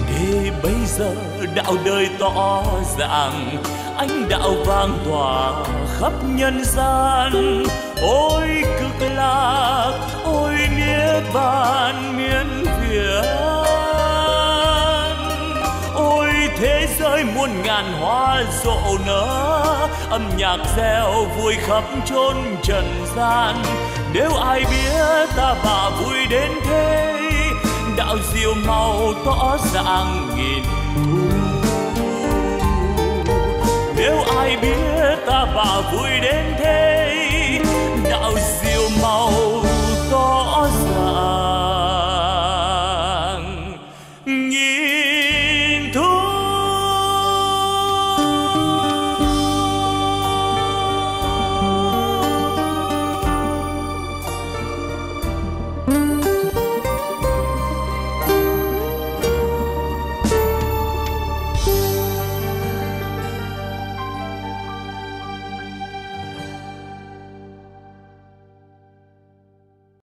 Để bây giờ đạo đời tỏ ràng ánh đạo vang tỏa khắp nhân gian ôi cực lạc, ôi nghĩa bàn miên việt thế giới muôn ngàn hoa rộ nở, âm nhạc reo vui khắp chốn trần gian. Nếu ai biết ta bà vui đến thế, đạo diệu màu tỏ ràng nghìn thu. Nếu ai biết ta bà vui đến thế